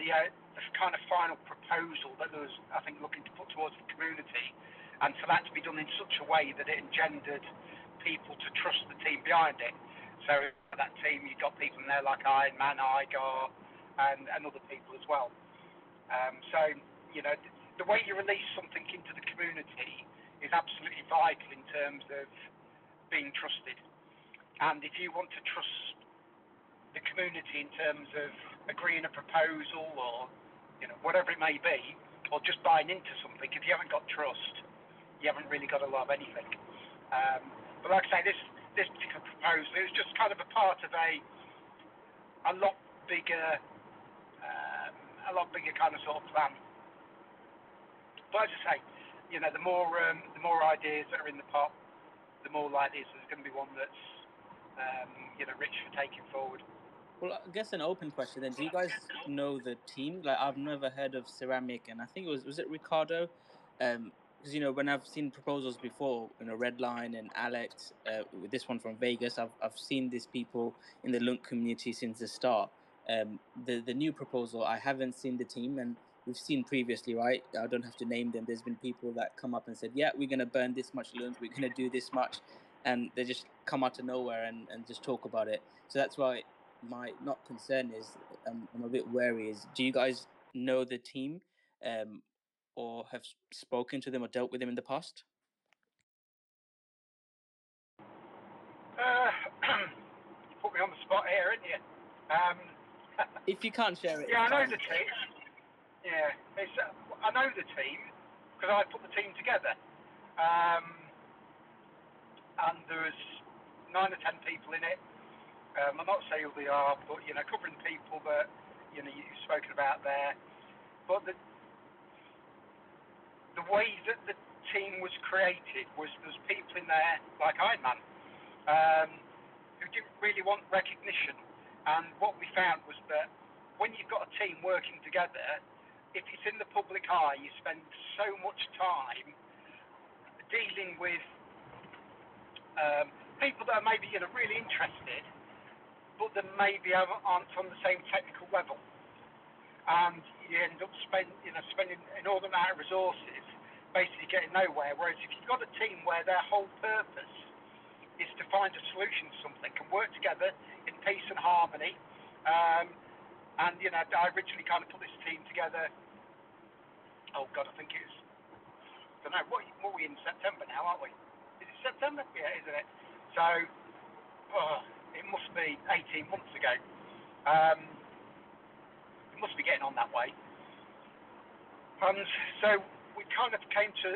the, uh, the kind of final proposal that was, I think, looking to put towards the community, and for that to be done in such a way that it engendered people to trust the team behind it. So that team, you've got people in there like Iron Man, Igor, and, and other people as well. Um, so, you know, the way you release something into the community is absolutely vital in terms of being trusted. And if you want to trust the community in terms of agreeing a proposal or, you know, whatever it may be, or just buying into something, if you haven't got trust, you haven't really got a lot of anything. Um, but like I say, this this particular proposal is just kind of a part of a a lot bigger a lot bigger kind of sort of plan. But as I say, you know, the more um, the more ideas that are in the pot, the more likely there's going to be one that's um, you know rich for taking forward. Well, I guess an open question then. Do you guys know the team? Like, I've never heard of Ceramic, and I think it was was it Ricardo? Um, because you know when I've seen proposals before, you know Redline and Alex, uh, with this one from Vegas, I've I've seen these people in the LUNC community since the start. Um, the the new proposal, I haven't seen the team, and we've seen previously, right? I don't have to name them. There's been people that come up and said, "Yeah, we're gonna burn this much LUNC, we're gonna do this much," and they just come out of nowhere and, and just talk about it. So that's why my not concern is um, I'm a bit wary. Is do you guys know the team? Um, or have spoken to them or dealt with them in the past? Uh, you put me on the spot here, didn't you? Um, if you can't share it, yeah, I know the team. Yeah, it's, uh, I know the team because I put the team together. Um, and there's nine or ten people in it. Um, I'm not saying who they are, but you know, covering people that you know you've spoken about there. But the the way that the team was created was there's people in there like Iron Man um, who didn't really want recognition. And what we found was that when you've got a team working together, if it's in the public eye, you spend so much time dealing with um, people that are maybe you know really interested, but that maybe aren't on the same technical level and you end up spend, you know, spending an inordinate amount of resources basically getting nowhere. Whereas if you've got a team where their whole purpose is to find a solution to something, can work together in peace and harmony, um, and you know, I originally kind of put this team together. Oh God, I think it's I don't know what what we in September now, aren't we? Is it September, yeah, isn't it? So, oh, it must be 18 months ago. Um, it must be getting on that way. And so we kind of came to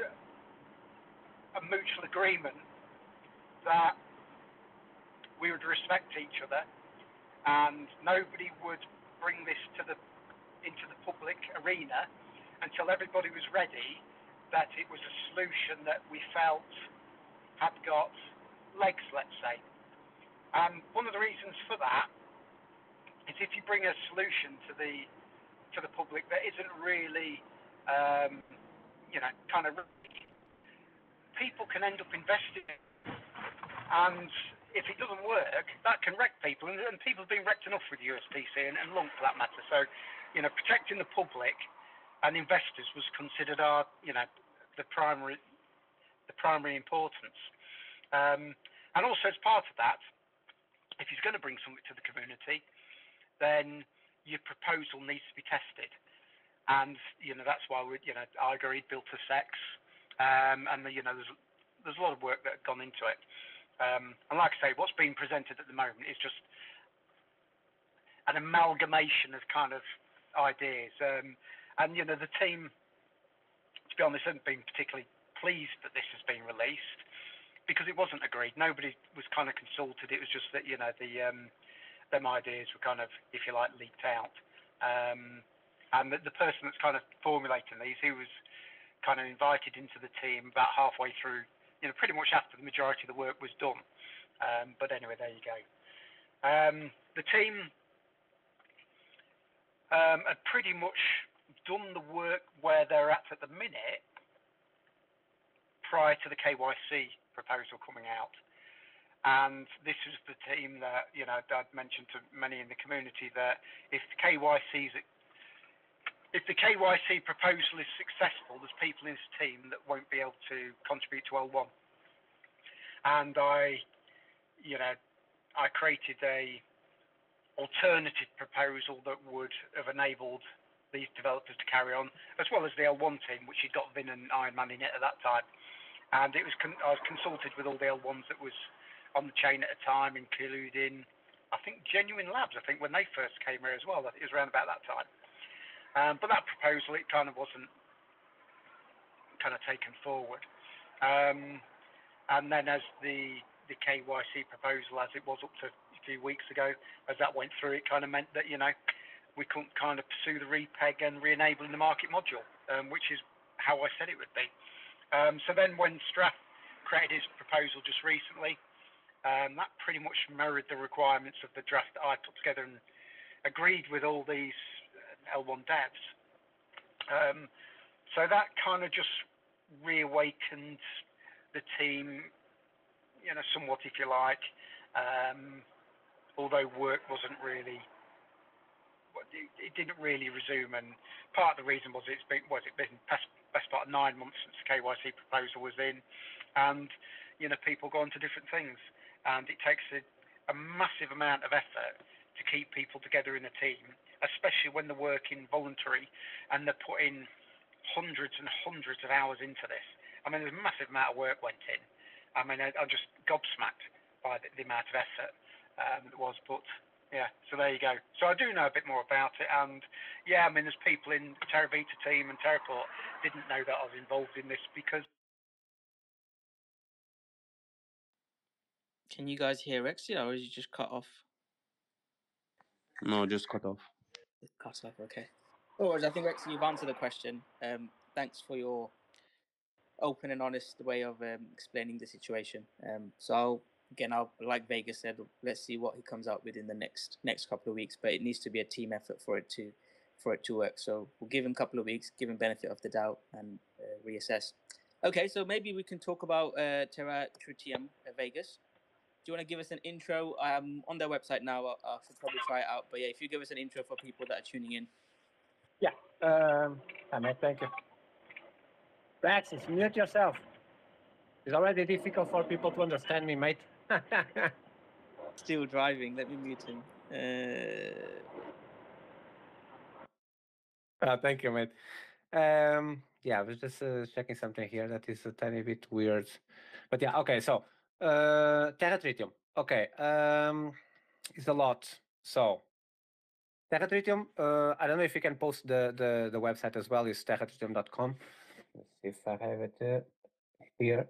a mutual agreement that we would respect each other and nobody would bring this to the into the public arena until everybody was ready that it was a solution that we felt had got legs, let's say. And one of the reasons for that is if you bring a solution to the to the public that isn't really, um, you know, kind of people can end up investing, and if it doesn't work, that can wreck people, and, and people have been wrecked enough with USTC and, and LUNC for that matter. So, you know, protecting the public and investors was considered our, you know, the primary, the primary importance. Um, and also as part of that, if he's going to bring something to the community, then your proposal needs to be tested. And you know that's why we, you know, I agreed built a sex, um, and you know there's there's a lot of work that had gone into it. Um, and like I say, what's being presented at the moment is just an amalgamation of kind of ideas. Um, and you know the team, to be honest, haven't been particularly pleased that this has been released because it wasn't agreed. Nobody was kind of consulted. It was just that you know the um, them ideas were kind of, if you like, leaked out. Um, and the, the person that's kind of formulating these, he was kind of invited into the team about halfway through, you know, pretty much after the majority of the work was done. Um, but anyway, there you go. Um, the team um, had pretty much done the work where they're at at the minute prior to the KYC proposal coming out. And this was the team that, you know, I'd mentioned to many in the community that if the KYC's if the KYC proposal is successful, there's people in this team that won't be able to contribute to L1. And I, you know, I created a alternative proposal that would have enabled these developers to carry on, as well as the L1 team, which had got Vin and Ironman in it at that time. And it was I was consulted with all the L1s that was on the chain at a time, including I think Genuine Labs. I think when they first came here as well, it was around about that time. Um, but that proposal, it kind of wasn't kind of taken forward. Um, and then as the the KYC proposal, as it was up to a few weeks ago, as that went through, it kind of meant that you know we couldn't kind of pursue the repeg and re-enabling the market module, um, which is how I said it would be. Um, so then when Strath created his proposal just recently, um, that pretty much mirrored the requirements of the draft that I put together and agreed with all these L1 devs. Um, so that kind of just reawakened the team, you know, somewhat, if you like. Um, although work wasn't really, it, didn't really resume, and part of the reason was it's been was it been best, best part of nine months since the KYC proposal was in, and you know people go on to different things, and it takes a, a massive amount of effort to keep people together in a team especially when they're working voluntary and they're putting hundreds and hundreds of hours into this. I mean, there's a massive amount of work went in. I mean, I, am just gobsmacked by the, the amount of effort um, it was. But yeah, so there you go. So I do know a bit more about it, and yeah, I mean, there's people in the TerraCVita team and Terraport didn't know that I was involved in this because. Can you guys hear Rexy, or is he just cut off? No, just cut off. Cut off. Okay. No worries. I think Rexy, you've answered the question. Um, thanks for your open and honest way of um, explaining the situation. Um, so I'll, again, I'll, like Vegas said, let's see what he comes out with in the next next couple of weeks. But it needs to be a team effort for it to for it to work. So we'll give him a couple of weeks, give him benefit of the doubt, and uh, reassess. Okay, so maybe we can talk about uh, Terra Tritium uh, Vegas. Do you want to give us an intro? I'm on their website now. I, I should probably try it out. But yeah, if you give us an intro for people that are tuning in. Yeah. Um, hi, mate. Thank you. Praxis, mute yourself. It's already difficult for people to understand me, mate. Still driving. Let me mute him. Uh... Uh, thank you, mate. Um, yeah, I was just uh, checking something here that is a tiny bit weird, but yeah, okay. So, uh, Terra Tritium. Okay, um, it's a lot. So, Terra Tritium. Uh, I don't know if you can post the the the website as well. Is terratritium.com. Let's see if I have it uh, here.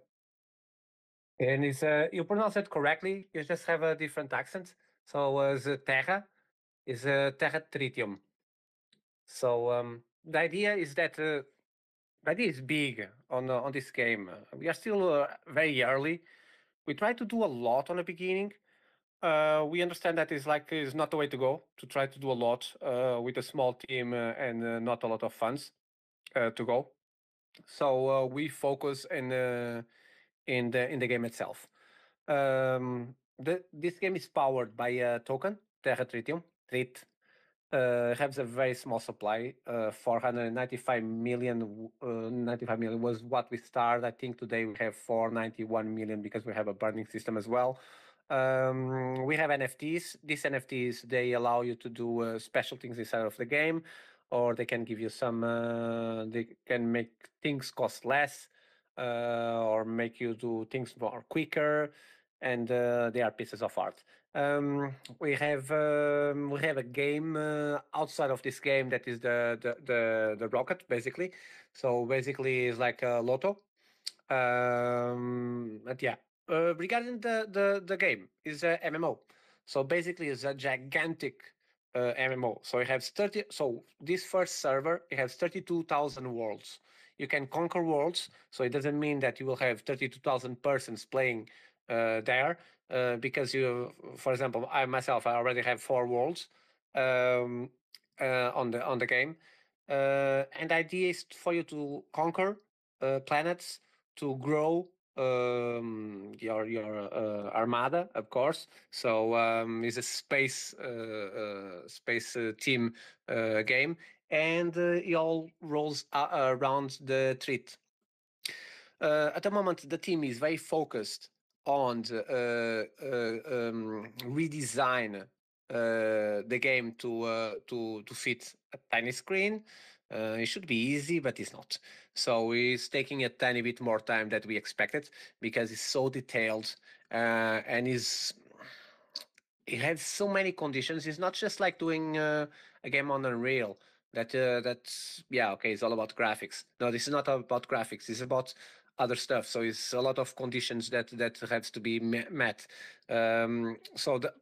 And it's uh, you pronounce it correctly. You just have a different accent. So, uh, the Terra is uh, Terra Tritium. So um, the idea is that uh, the idea is big on uh, on this game. We are still uh, very early. We try to do a lot on the beginning. Uh, we understand that is like is not the way to go to try to do a lot uh, with a small team uh, and uh, not a lot of funds uh, to go. So uh, we focus in in the in the game itself. Um, the, this game is powered by a token, Terra Tritium, Trit, has a very small supply. Uh, 495 million, uh, 95 million was what we started. I think today we have 491 million because we have a burning system as well. Um, we have NFTs. These NFTs they allow you to do uh, special things inside of the game, or they can give you some. Uh, they can make things cost less, uh, or make you do things more quicker, and uh, they are pieces of art. Um, we have um, we have a game uh, outside of this game that is the the the, the rocket basically. So basically, it's like a lotto. Um, but yeah, uh, regarding the the the game is a MMO. So basically, it's a gigantic uh, MMO. So it has thirty. So this first server it has thirty two thousand worlds. You can conquer worlds. So it doesn't mean that you will have thirty two thousand persons playing uh, there uh, because you, for example, I myself I already have four worlds um, uh, on the on the game, uh, and the idea is for you to conquer uh, planets to grow um, your your uh, armada, of course. So um, it's a space space team game, and it all rolls around the treat. At the moment, the team is very focused on uh, uh, um, redesign uh, the game to to to fit a tiny screen. Uh, it should be easy, but it's not. So it's taking a tiny bit more time than we expected because it's so detailed uh, and is it has so many conditions. It's not just like doing uh, a game on Unreal. That that's yeah okay. It's all about graphics. No, this is not about graphics. It's about other stuff. So it's a lot of conditions that that has to be met. Um, so the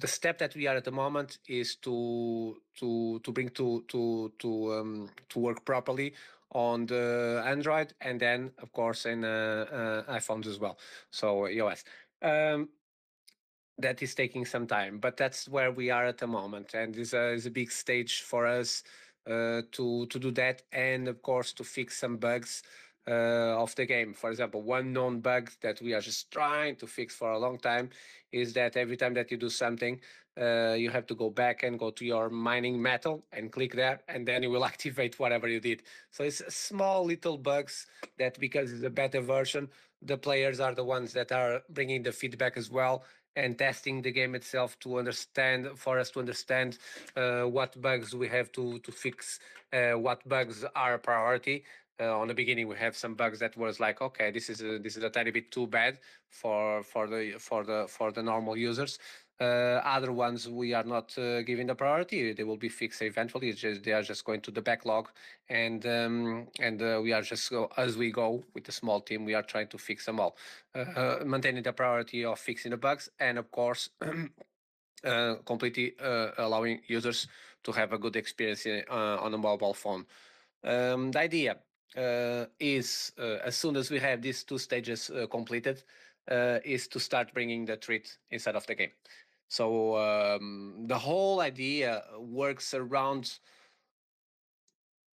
the step that we are at the moment is to to to bring to to to um, to work properly on the Android and then of course in uh, uh, iPhones as well. So iOS. Um, that is taking some time, but that's where we are at the moment, and is a is a big stage for us uh, to to do that, and of course to fix some bugs of the game. For example, one known bug that we are just trying to fix for a long time is that every time that you do something, uh, you have to go back and go to your mining metal and click there, and then it will activate whatever you did. So it's small little bugs that because it's a better version, the players are the ones that are bringing the feedback as well and testing the game itself to understand for us to understand uh, what bugs we have to to fix uh, what bugs are a priority uh, on the beginning we have some bugs that was like okay this is a, this is a tiny bit too bad for for the for the for the normal users. Uh, other ones we are not uh, giving the priority. They will be fixed eventually. Just they are just going to the backlog. And um, and uh, we are just as we go with the small team we are trying to fix them all. Uh, uh, maintaining the priority of fixing the bugs and of course completely allowing users to have a good experience on a mobile phone. Um, the idea is uh, as soon as we have these two stages uh, completed uh, is to start bringing the treat inside of the game so um, the whole idea works around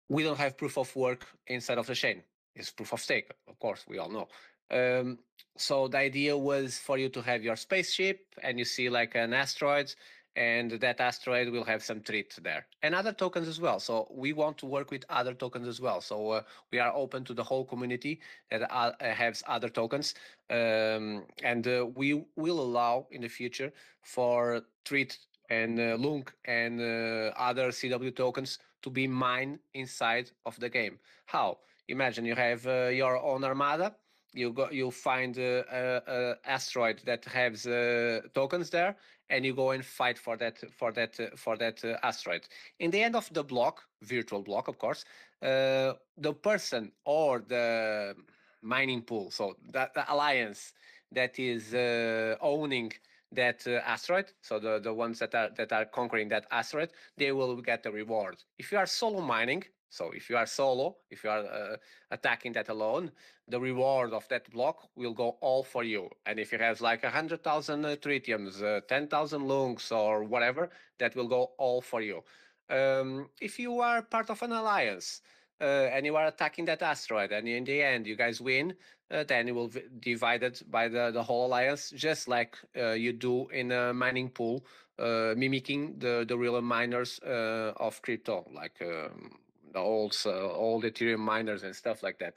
we don't have proof of work inside of the chain. It's proof of stake, of course, we all know. Um, so the idea was for you to have your spaceship and you see like an asteroid and that asteroid will have some treat there and other tokens as well. So we want to work with other tokens as well. So uh, we are open to the whole community that uh, has other tokens. Um, and uh, we will allow in the future for treat and uh, and uh, other CW tokens to be mined inside of the game. How? Imagine you have uh, your own armada. You go, you find uh, a, a asteroid that has uh, tokens there, and you go and fight for that for that uh, for that uh, asteroid. In the end of the block, virtual block, of course, uh, the person or the mining pool, so the, the alliance that is uh, owning that uh, asteroid, so the, the ones that are that are conquering that asteroid, they will get the reward. If you are solo mining, so if you are solo, if you are uh, attacking that alone, the reward of that block will go all for you. And if you have like a hundred thousand uh, tritiums, uh, ten thousand LUNCs, or whatever, that will go all for you. Um, if you are part of an alliance uh, and you are attacking that asteroid, and in the end you guys win, uh, then it will be divided by the, the whole alliance, just like uh, you do in a mining pool, uh, mimicking the, the real miners uh, of crypto, like um, the old uh, old Ethereum miners and stuff like that.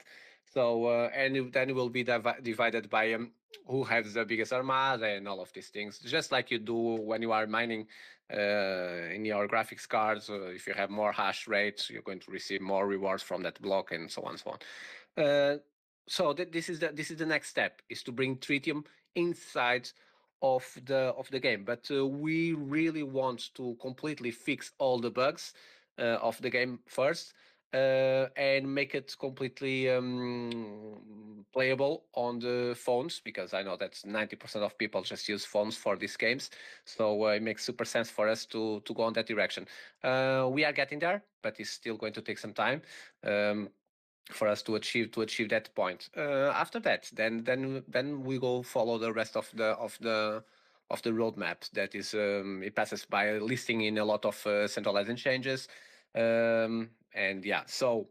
So uh, and then it will be divi- divided by um, who has the biggest armada and all of these things, just like you do when you are mining uh, in your graphics cards. Uh, if you have more hash rates, you're going to receive more rewards from that block, and so on and so on. Uh, so th- this is the this is the next step is to bring tritium inside of the of the game but uh, we really want to completely fix all the bugs of the game first uh, and make it completely um, playable on the phones because I know that 90% of people just use phones for these games. So uh, it makes super sense for us to to go on that direction. Uh, we are getting there, but it's still going to take some time. Um, for us to achieve to achieve that point. Uh, after that, then then then we go follow the rest of the of the of the roadmap. That is, um, it passes by listing in a lot of uh, centralized exchanges, um, and yeah. So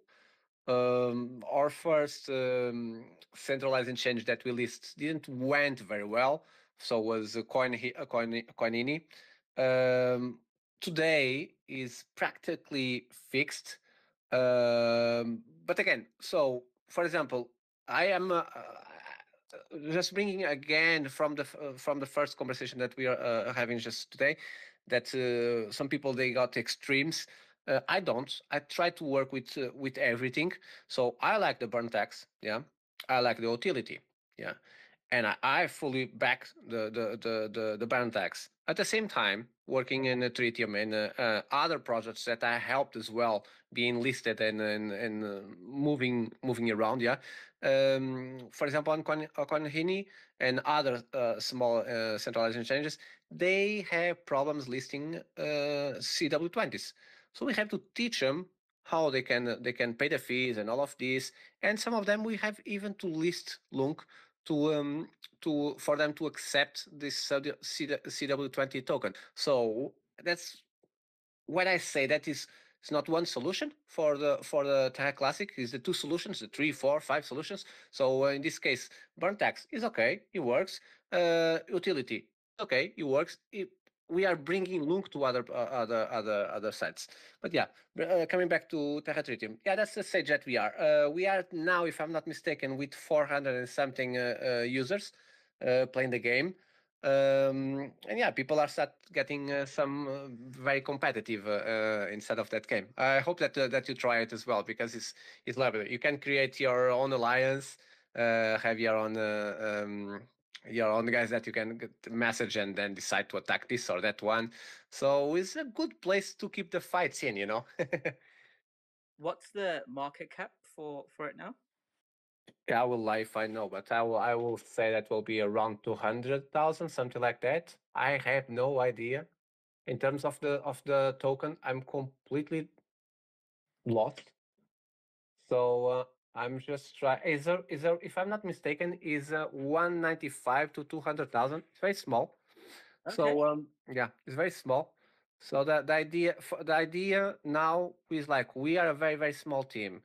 um, our first um, centralized exchange that we list didn't went very well. So was a coin a coin a coinini. Um, today is practically fixed. Um, but again, so for example, I am uh, uh, just bringing again from the uh, from the first conversation that we are uh, having just today, that uh, some people they got extremes. Uh, I don't. I try to work with uh, with everything. So I like the burn tax. Yeah, I like the utility. Yeah, and I, I fully back the the the the, the burn tax. At the same time, working in uh, Tritium and uh, uh, other projects that I helped as well, being listed and and, and uh, moving moving around. Yeah, um, for example, on Con- Conhini and other uh, small uh, centralization changes, they have problems listing uh, CW20s. So we have to teach them how they can they can pay the fees and all of this. And some of them we have even to list LUNC to um to for them to accept this CW20 token. So that's when I say that is it's not one solution for the for the Terra Classic. Is the two solutions, the three, four, five solutions. So uh, in this case, burn tax is okay, it works. Uh, utility, okay, it works. It, we are bringing LUNC to other uh, other other other sites. But yeah, uh, coming back to Terra Tritium, yeah, that's the stage that we are. Uh, we are now, if I'm not mistaken, with 400 and something uh, uh, users uh, playing the game. Um, and yeah, people are start getting some very competitive inside of that game. I hope that that you try it as well because it's it's lovely. You can create your own alliance, have your own um, your own guys that you can get message and then decide to attack this or that one. So it's a good place to keep the fights in, you know. What's the market cap for for it now? Yeah, I will lie if I know, but I will I will say that will be around two hundred thousand, something like that. I have no idea. In terms of the of the token, I'm completely lost. So uh, I'm just try. Is there is there if I'm not mistaken, is uh, one ninety five to two hundred thousand. It's very small. So um, yeah, it's very small. So the the idea the idea now is like we are a very very small team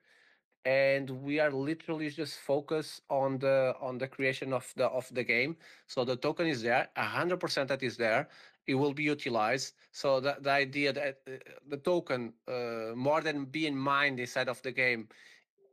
and we are literally just focused on the on the creation of the of the game so the token is there 100% that is there it will be utilized so the, the idea that uh, the token uh, more than being mined inside of the game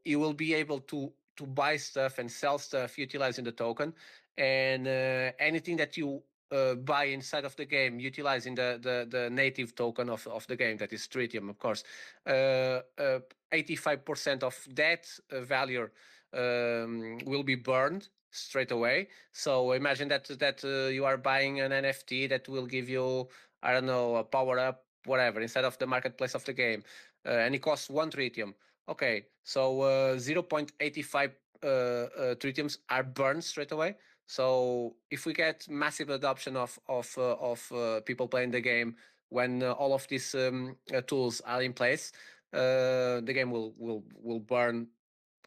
you will be able to to buy stuff and sell stuff utilizing the token and uh, anything that you uh, buy inside of the game, utilizing the, the, the native token of, of the game, that is Tritium, of course, 85% of that value um, will be burned straight away. So imagine that that uh, you are buying an NFT that will give you, I don't know, a power up, whatever, inside of the marketplace of the game, uh, and it costs one tritium. Okay, so uh, 0.85 uh, uh, tritiums are burned straight away. So if we get massive adoption of of uh, of people playing the game when all of these um, tools are in place, the game will will will burn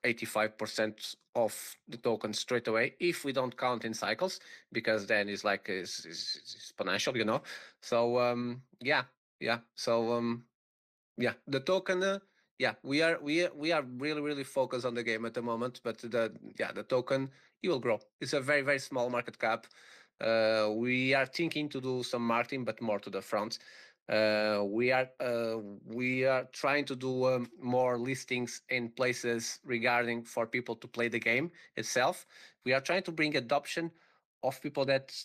85% of the tokens straight away if we don't count in cycles because then it's like it's, it's exponential you know so um yeah yeah so um yeah the token uh, yeah we are we we are really really focused on the game at the moment but the yeah the token it will grow. It's a very very small market cap. Uh, we are thinking to do some marketing but more to the front. Uh, we are uh, we are trying to do um, more listings in places regarding for people to play the game itself. We are trying to bring adoption of people that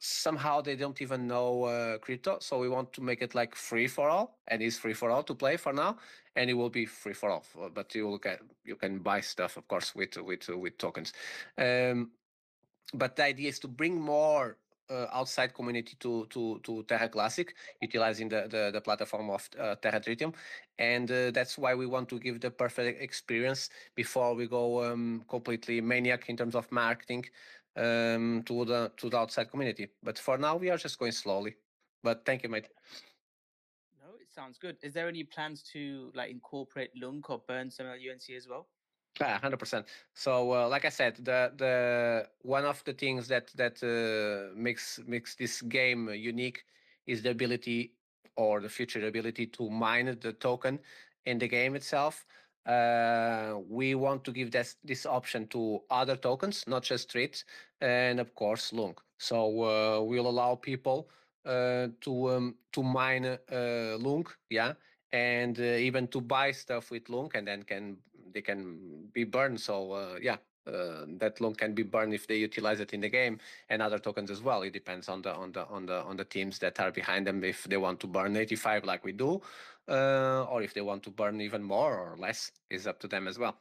somehow they don't even know uh, crypto. So we want to make it like free for all, and it's free for all to play for now, and it will be free for all. But you will get you can buy stuff, of course, with with with tokens. Um, but the idea is to bring more uh, outside community to to to Terra Classic, utilizing the the, the platform of uh, Terra Tritium, and uh, that's why we want to give the perfect experience before we go um, completely maniac in terms of marketing um, to the to the outside community. But for now, we are just going slowly. But thank you, mate. No, it sounds good. Is there any plans to like incorporate LUNC or burn some LUNC as well? Yeah, hundred percent. So, uh, like I said, the the one of the things that that uh, makes makes this game unique is the ability or the future ability to mine the token in the game itself. Uh, we want to give this this option to other tokens, not just streets, and of course LUNC. So uh, we'll allow people uh, to um, to mine uh, LUNC, yeah, and uh, even to buy stuff with LUNC, and then can they can be burned. So yeah, uh, that loan can be burned if they utilize it in the game, and other tokens as well. It depends on the on the on the on the teams that are behind them if they want to burn 85 like we do, uh, or if they want to burn even more or less is up to them as well.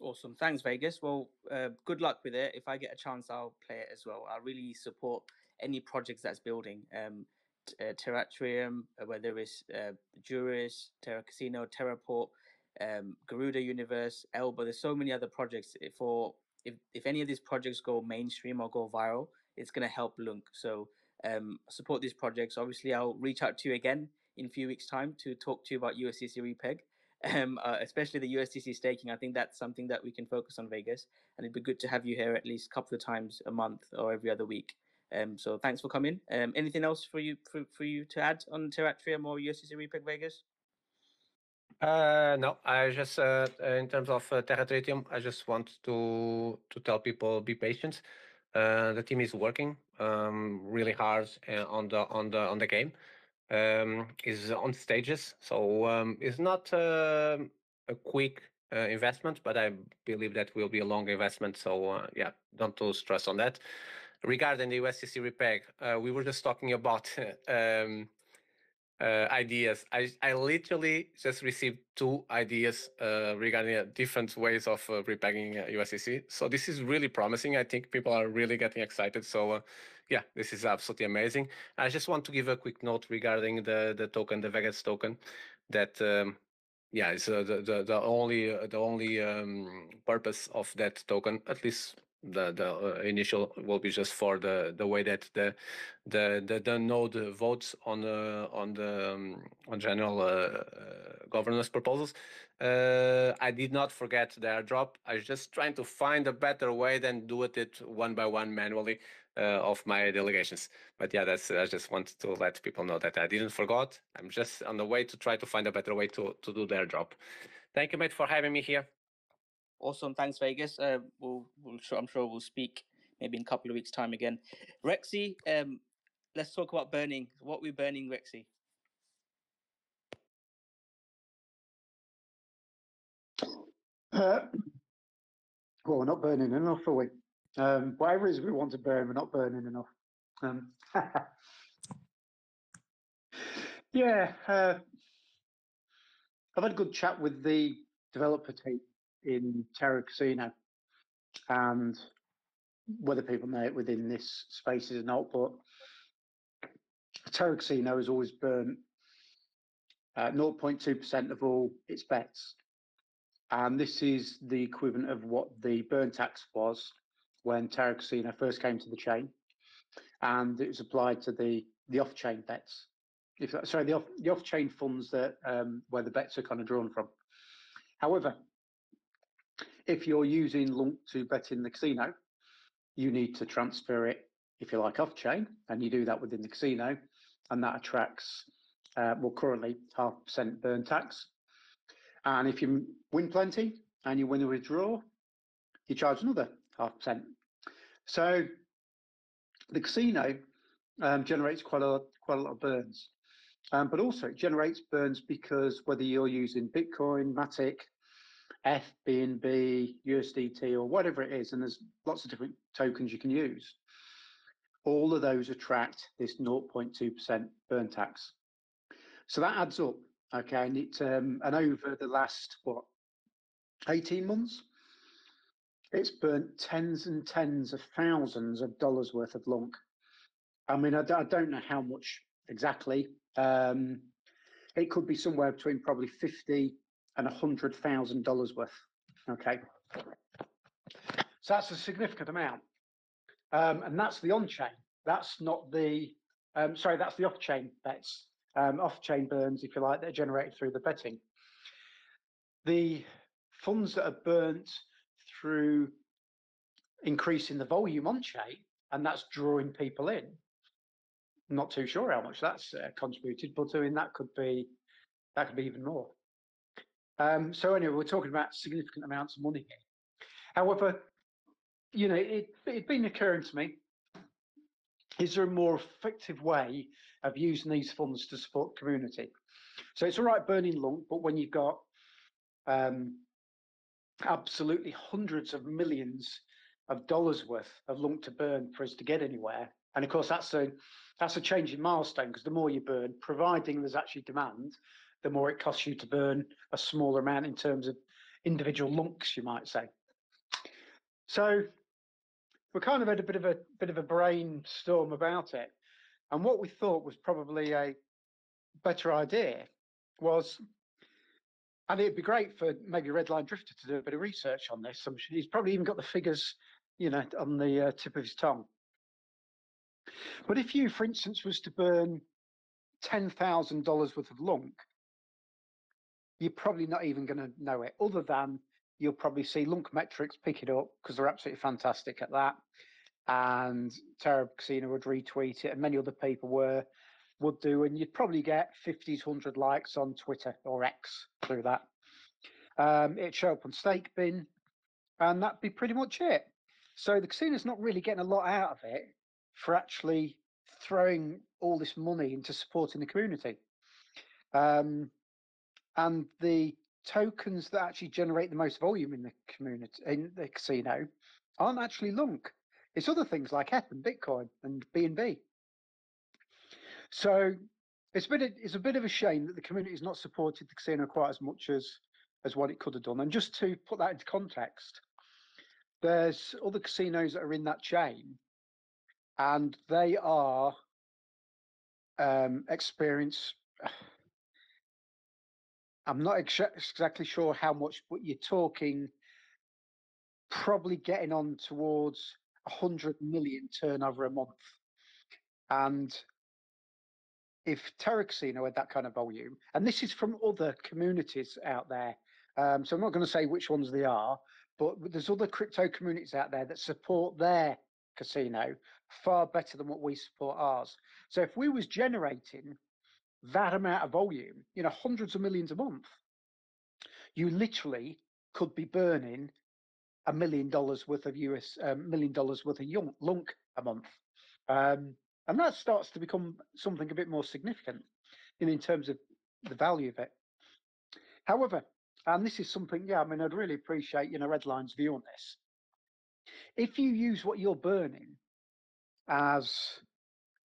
Awesome, thanks Vegas. Well, uh, good luck with it. If I get a chance, I'll play it as well. I really support any projects that's building. Um, uh, Terra Tritium, uh, whether it's uh, Juris, Terra Casino, Terraport, um, Garuda Universe, Elba. There's so many other projects. If For if if any of these projects go mainstream or go viral, it's going to help LUNC. So um, support these projects. Obviously, I'll reach out to you again in a few weeks' time to talk to you about USTC Repeg, um, uh, especially the USTC staking. I think that's something that we can focus on Vegas, and it'd be good to have you here at least a couple of times a month or every other week. Um, so thanks for coming. Um, anything else for you for, for you to add on Terra Tritium or USTC Repeg Vegas? Uh, no, I just uh, in terms of uh, Terra Tritium, I just want to to tell people be patient. Uh, the team is working um, really hard uh, on the on the on the game. Um, is on stages, so um, it's not uh, a quick uh, investment, but I believe that will be a long investment. So uh, yeah, don't too stress on that. Regarding the USTC repeg, uh, we were just talking about um, uh, ideas. I, I literally just received two ideas uh, regarding uh, different ways of uh, repegging USTC. So this is really promising. I think people are really getting excited. So uh, yeah, this is absolutely amazing. I just want to give a quick note regarding the the token, the Vegas token, that um, yeah, it's uh, the, the the only the only um, purpose of that token, at least the the uh, initial will be just for the the way that the the the, the node votes on the on the um, on general uh, uh, governance proposals. Uh, I did not forget the airdrop. I was just trying to find a better way than do it it one by one manually uh, of my delegations. But yeah, that's I just want to let people know that I didn't forget. I'm just on the way to try to find a better way to to do the airdrop. Thank you, mate, for having me here. Awesome. Thanks, Vegas. Uh, we'll, we'll I'm sure we'll speak maybe in a couple of weeks' time again. Rexy, um, let's talk about burning. What we burning, Rexy? Uh, well, we're not burning enough, are we? Um, whatever it is we want to burn, we're not burning enough. Um, yeah, uh, I've had a good chat with the developer team in Terra Casino, and whether people know it within this space or not, but Terra Casino has always burnt uh, 0.2% of all its bets. And this is the equivalent of what the burn tax was when Terra Casino first came to the chain. And it was applied to the, the off chain bets. If, sorry, the off, the off chain funds that um, where the bets are kind of drawn from. However, if you're using LUNC to bet in the casino, you need to transfer it, if you like, off chain, and you do that within the casino, and that attracts, uh, well, currently half percent burn tax. And if you win plenty and you win a withdraw, you charge another half percent. So the casino um, generates quite a quite a lot of burns, um, but also it generates burns because whether you're using Bitcoin, Matic, F, BNB, USDT, or whatever it is, and there's lots of different tokens you can use. All of those attract this 0.2% burn tax. So that adds up, okay, and it um, and over the last what 18 months, it's burnt tens and tens of thousands of dollars worth of LUNC. I mean, I, I don't know how much exactly. Um, it could be somewhere between probably 50 and a hundred thousand dollars worth. Okay, so that's a significant amount, um, and that's the on-chain. That's not the um, sorry, that's the off-chain bets, um, off-chain burns, if you like, that are generated through the betting. The funds that are burnt through increasing the volume on-chain, and that's drawing people in. Not too sure how much that's uh, contributed, but I mean that could be that could be even more. Um, so anyway, we're talking about significant amounts of money here. However, you know, it, it'd been occurring to me, is there a more effective way of using these funds to support community? So it's all right burning LUNC, but when you've got um, absolutely hundreds of millions of dollars worth of LUNC to burn for us to get anywhere, and of course that's a that's a changing milestone because the more you burn, providing there's actually demand, the more it costs you to burn a smaller amount in terms of individual LUNCs, you might say. So we kind of had a bit of a bit of a brainstorm about it, and what we thought was probably a better idea was, and it'd be great for maybe Redline Drifter to do a bit of research on this. He's probably even got the figures, you know, on the uh, tip of his tongue. But if you, for instance, was to burn ten thousand dollars worth of LUNC, you're probably not even going to know it, other than you'll probably see LUNC Metrics pick it up because they're absolutely fantastic at that. And Terra Casino would retweet it, and many other people were would do, and you'd probably get 50 to 100 likes on Twitter or X through that. Um, it'd show up on Stake Bin, and that'd be pretty much it. So the casino's not really getting a lot out of it for actually throwing all this money into supporting the community. Um, and the tokens that actually generate the most volume in the community in the casino aren't actually LUNC. It's other things like ETH and Bitcoin and BNB. So it's a bit it's a bit of a shame that the community has not supported the casino quite as much as as what it could have done. And just to put that into context, there's other casinos that are in that chain, and they are um, experience I'm not ex- exactly sure how much, but you're talking probably getting on towards 100 million turnover a month. And if Terra Casino had that kind of volume, and this is from other communities out there, um, so I'm not going to say which ones they are, but there's other crypto communities out there that support their casino far better than what we support ours. So if we was generating that amount of volume, you know, hundreds of millions a month, you literally could be burning a million dollars worth of US, um, million dollars worth of young, LUNC a month. Um, and that starts to become something a bit more significant in, in terms of the value of it. However, and this is something, yeah, I mean, I'd really appreciate, you know, Redline's view on this. If you use what you're burning as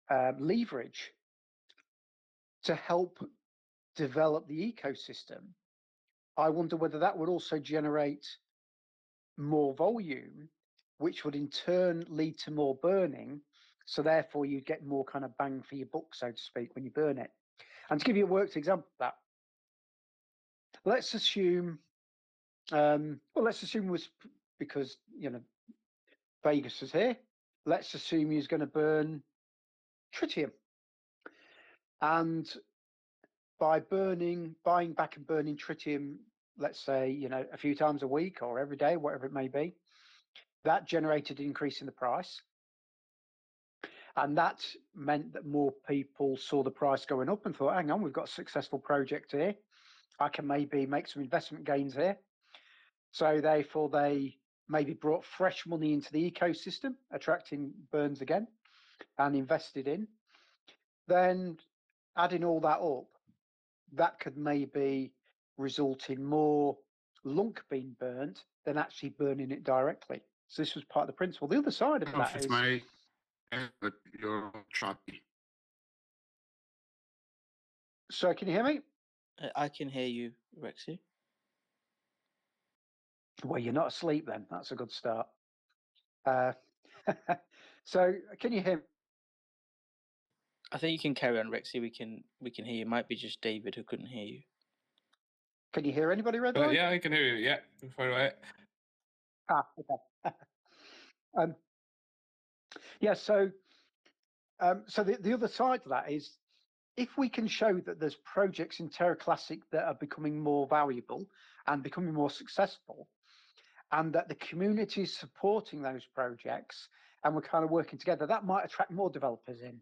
um, leverage to help develop the ecosystem, I wonder whether that would also generate more volume, which would in turn lead to more burning. So therefore, you get more kind of bang for your buck, so to speak, when you burn it. And to give you a worked example of that, let's assume, um, well, let's assume was because you know Vegas is here. Let's assume he's going to burn tritium, and by burning, buying back and burning tritium, let's say you know a few times a week or every day, whatever it may be, that generated an increase in the price. And that meant that more people saw the price going up and thought, hang on, we've got a successful project here. I can maybe make some investment gains here. So therefore, they maybe brought fresh money into the ecosystem, attracting burns again, and invested in. Then adding all that up, that could maybe result in more LUNC being burnt than actually burning it directly. So this was part of the principle. The other side of that is my but you're choppy. So can you hear me? Uh, I can hear you, Rexy. Well, you're not asleep then. That's a good start. Uh, so can you hear? Me? I think you can carry on, Rexy. We can we can hear you. Might be just David who couldn't hear you. Can you hear anybody, Red? Uh, yeah, I can hear you. Yeah, far away. Ah, okay. um, yeah. So, um, so the, the other side to that is if we can show that there's projects in Terra Classic that are becoming more valuable and becoming more successful, and that the community is supporting those projects and we're kind of working together, that might attract more developers in.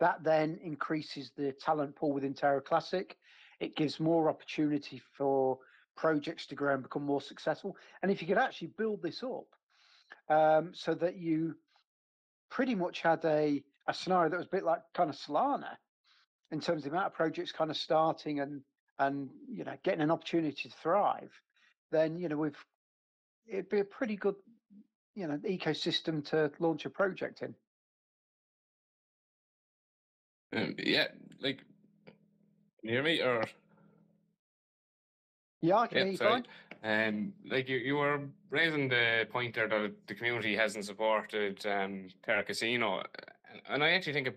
That then increases the talent pool within Terra Classic. It gives more opportunity for projects to grow and become more successful. And if you could actually build this up um, so that you pretty much had a, a scenario that was a bit like kind of Solana in terms of the amount of projects kind of starting and and you know getting an opportunity to thrive, then you know we've it'd be a pretty good you know ecosystem to launch a project in. Um, yeah, like, can you hear me or? Yeah, I can Yeah, hear you sorry. Um, like you, you were raising the point there that the community hasn't supported um, Terra Casino, and- and I actually think a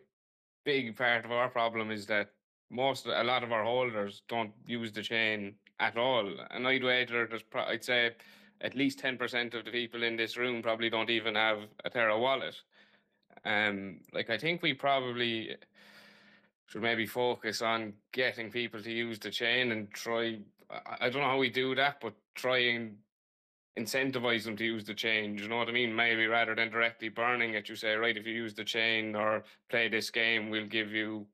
big part of our problem is that most, a lot of our holders don't use the chain at all. And I'd wager there's, pro- I'd say, at least ten percent of the people in this room probably don't even have a Terra wallet. Um, like I think we probably should maybe focus on getting people to use the chain and try. I, don't know how we do that, but try and incentivize them to use the chain. You know what I mean? Maybe rather than directly burning it, you say, right, if you use the chain or play this game, we'll give you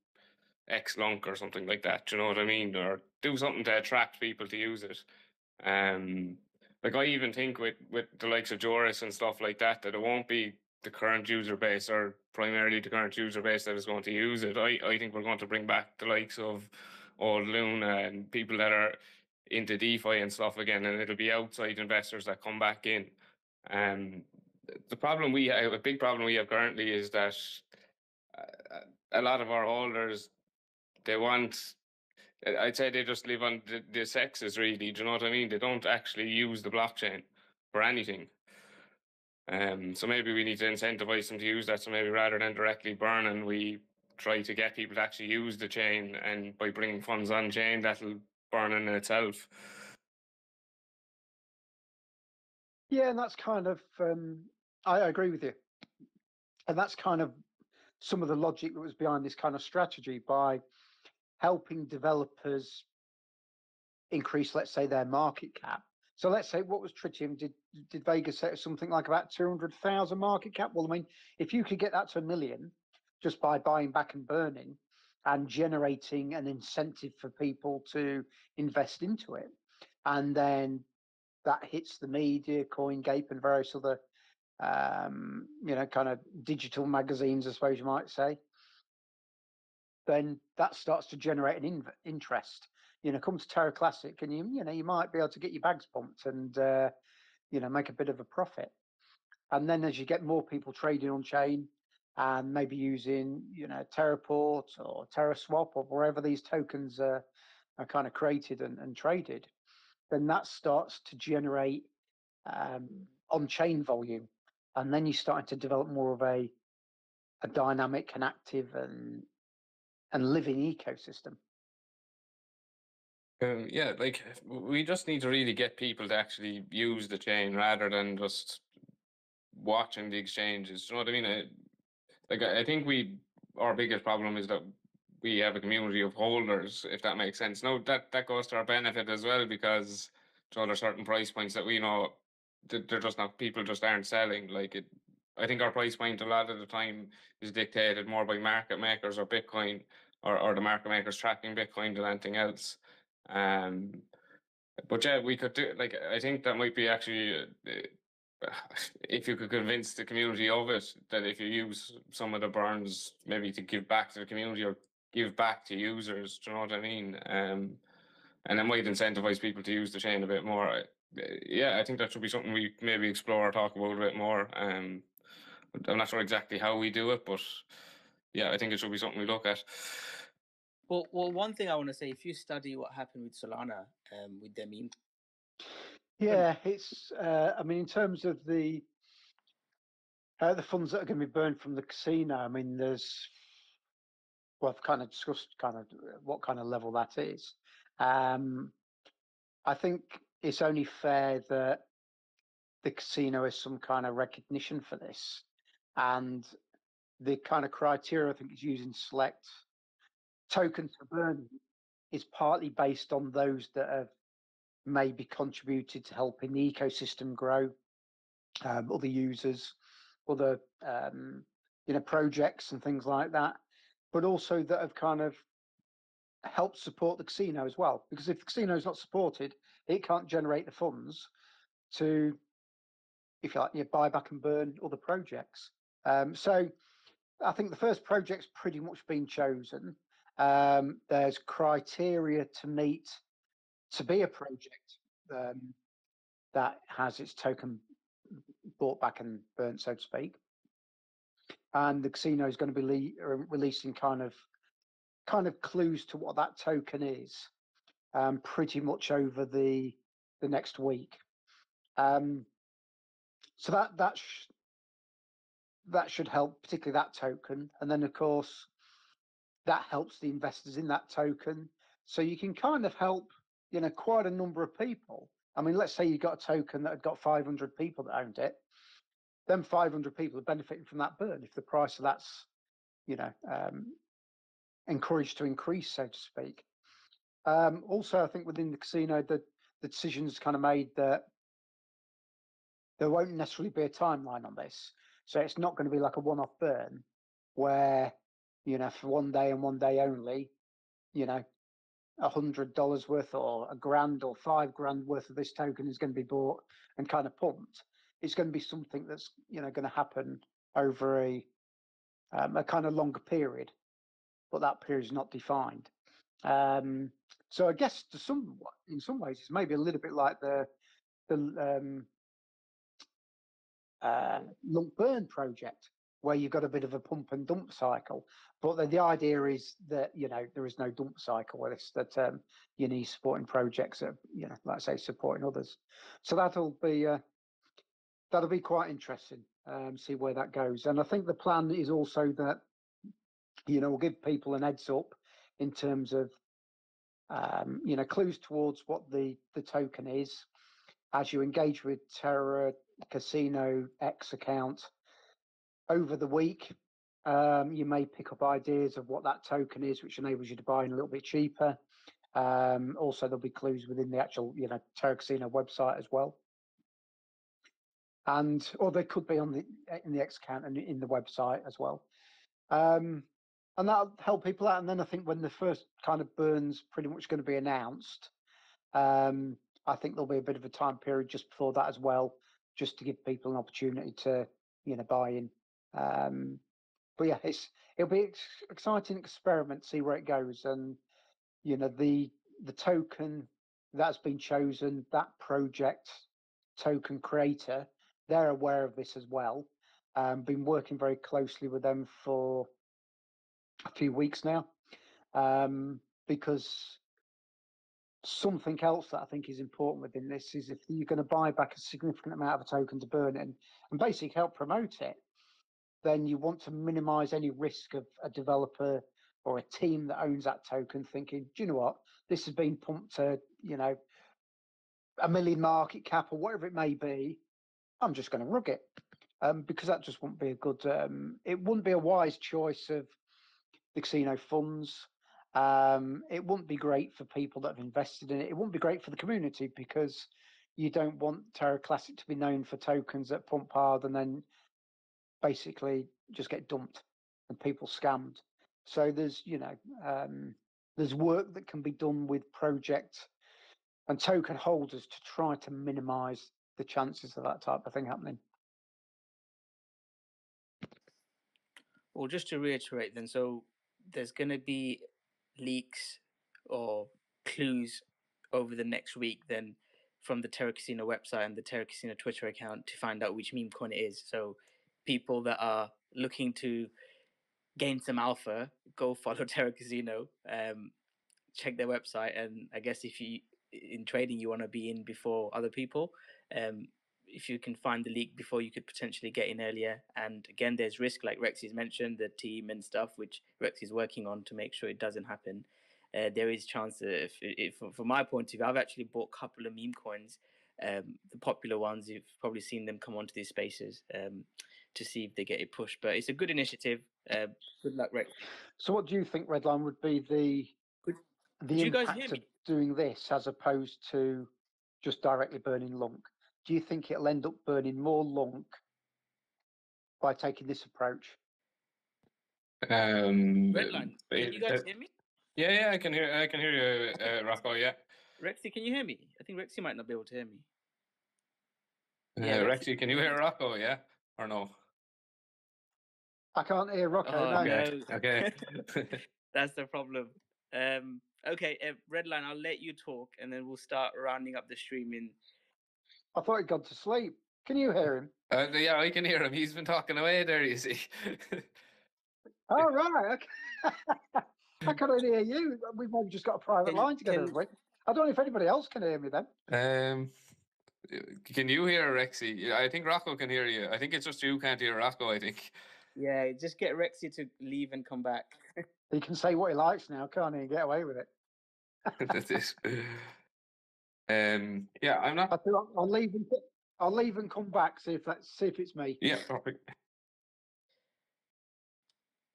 X LUNC or something like that. You know what I mean? Or do something to attract people to use it. Um, like I even think with with the likes of Juris and stuff like that, that it won't be the current user base or primarily the current user base that is going to use it. I, I think we're going to bring back the likes of old Luna and people that are into DeFi and stuff again, and it'll be outside investors that come back in. Um, the problem we have, a big problem we have currently is that uh, a lot of our holders, they want, I'd say they just live on the, the CEXes really. Do you know what I mean? They don't actually use the blockchain for anything. Um, so maybe we need to incentivize them to use that. So maybe rather than directly burning, we try to get people to actually use the chain, and by bringing funds on chain, that'll burn in itself. Yeah, and that's kind of um, I I agree with you, and that's kind of some of the logic that was behind this kind of strategy by helping developers increase, let's say, their market cap. So let's say what was Tritium? Did did Vegas was something like about two hundred thousand market cap? Well, I mean, if you could get that to a million just by buying back and burning and generating an incentive for people to invest into it, and then that hits the media, CoinGape, and various other, um, you know, kind of digital magazines, I suppose you might say. Then that starts to generate an in- interest. You know, come to Terra Classic, and you, you know, you might be able to get your bags pumped and, uh, you know, make a bit of a profit. and then as you get more people trading on chain and maybe using you know Terraport or TerraSwap or wherever these tokens are, are kind of created and, and traded, then that starts to generate um, on-chain volume, and then you start to develop more of a a dynamic and active and and living ecosystem. Um, yeah, like we just need to really get people to actually use the chain rather than just watching the exchanges. You know what I mean? I, like I think we our biggest problem is that we have a community of holders, if that makes sense. No, that that goes to our benefit as well because you know, there are certain price points that we know they're just not people just aren't selling. Like it, I think our price point a lot of the time is dictated more by market makers or Bitcoin or, or the market makers tracking Bitcoin than anything else. Um, but yeah, we could do like I think that might be actually uh, if you could convince the community of it that if you use some of the burns maybe to give back to the community or give back to users, do you know what I mean? Um, and it might incentivize people to use the chain a bit more. I, yeah, I think that should be something we maybe explore or talk about a bit more. Um, I'm not sure exactly how we do it, but yeah, I think it should be something we look at. Well, well, one thing I want to say, if you study what happened with Solana, um, with their meme, Yeah, it's. Uh, I mean, in terms of the uh, the funds that are going to be burned from the casino, I mean, there's. Well, I've kind of discussed kind of uh, what kind of level that is. Um, I think it's only fair that the casino is some kind of recognition for this, and the kind of criteria I think is using select tokens for burning is partly based on those that have maybe contributed to helping the ecosystem grow, um, other users, other um, you know projects and things like that, but also that have kind of helped support the casino as well. Because if the casino is not supported, it can't generate the funds to, if you like, you know, buy back and burn other projects. Um, so I think the first project's pretty much been chosen. Um, there's criteria to meet to be a project um, that has its token bought back and burnt, so to speak. And the casino is going to be le- releasing kind of kind of clues to what that token is, um, pretty much over the the next week. Um, so that that sh- that should help, particularly that token. And then, of course, that helps the investors in that token. So you can kind of help, you know, quite a number of people. I mean, let's say you got a token that had got 500 people that owned it. Then 500 people are benefiting from that burn if the price of that's, you know, um, encouraged to increase, so to speak. Um, also, I think within the casino, the, the decision's kind of made that there won't necessarily be a timeline on this. So it's not going to be like a one-off burn where, you know, for one day and one day only, you know, a hundred dollars worth or a grand or five grand worth of this token is going to be bought and kind of pumped. It's going to be something that's you know going to happen over a um, a kind of longer period, but that period is not defined. Um, so I guess to some in some ways it's maybe a little bit like the the um, uh, burn project where you've got a bit of a pump and dump cycle. But the, the idea is that you know there is no dump cycle with this. That um, you need supporting projects that you know, like I say, supporting others. So that'll be uh, that'll be quite interesting. Um, see where that goes. And I think the plan is also that you know we'll give people an heads up in terms of um, you know clues towards what the the token is as you engage with Terra Casino X account over the week. Um, you may pick up ideas of what that token is, which enables you to buy in a little bit cheaper. Um, also, there'll be clues within the actual, you know, Terra Casino website as well. And or they could be on the in the X account and in the website as well. Um, and that'll help people out. And then I think when the first kind of burns pretty much going to be announced, um, I think there'll be a bit of a time period just before that as well, just to give people an opportunity to, you know, buy in. Um, but yeah, it's it'll be ex- exciting experiment, see where it goes, and you know the the token that's been chosen, that project token creator they're aware of this as well. Um, been working very closely with them for a few weeks now um, because something else that I think is important within this is if you're going to buy back a significant amount of a token to burn in and basically help promote it, then you want to minimize any risk of a developer or a team that owns that token thinking, do you know what, this has been pumped to, you know, a million market cap or whatever it may be. I'm just going to rug it um, because that just wouldn't be a good. Um, it wouldn't be a wise choice of the casino funds. Um, it wouldn't be great for people that have invested in it. It wouldn't be great for the community because you don't want Terra Classic to be known for tokens that pump hard and then basically just get dumped and people scammed. So there's, you know, um, there's work that can be done with project and token holders to try to minimize the chances of that type of thing happening. Well, just to reiterate, then, so there's going to be leaks or clues over the next week, then from the Terra Casino website and the Terra Casino Twitter account to find out which meme coin it is. So people that are looking to gain some alpha, go follow Terra Casino, um, check their website, and I guess if you in trading you want to be in before other people, um, if you can find the leak before you could potentially get in earlier. And again, there's risk, like Rexy's mentioned, the team and stuff, which Rex is working on to make sure it doesn't happen. Uh, there is chance that if, if, from my point of view, I've actually bought a couple of meme coins, um, the popular ones. You've probably seen them come onto these spaces um, to see if they get a push. But it's a good initiative. Uh, good luck, Rex. So, what do you think, Redline, would be the the you guys impact hear of doing this as opposed to just directly burning LUNC? Do you think it'll end up burning more LUNC by taking this approach? Um, Redline, can you uh, guys hear me? Yeah, yeah, I can hear. I can hear you, uh, Rocko. Yeah, Rexy, can you hear me? I think Rexy might not be able to hear me. uh, Yeah, Rexy- Rexy, can you hear Rocko? Yeah, or no? I can't hear Rocko. Oh, no. Okay, no. okay. That's the problem. Um, okay, uh, Redline, I'll let you talk, and then we'll start rounding up the stream in. I thought he'd gone to sleep. Can you hear him? uh, yeah, I can hear him. He's been talking away there. You see. Oh, right. Okay. I can't hear you. We've maybe just got a private Can line together. can- have we? I don't know if anybody else can hear me then. um, can you hear Rexy? I think Rocko can hear you. I think it's just you can't hear Rocko. I think. Yeah, just get Rexy to leave and come back. He can say what he likes now, can't he? Get away with it. Um, yeah, I'm not. I think I'll, I'll leave and I'll leave and come back. See if that's see if it's me. Yeah, perfect.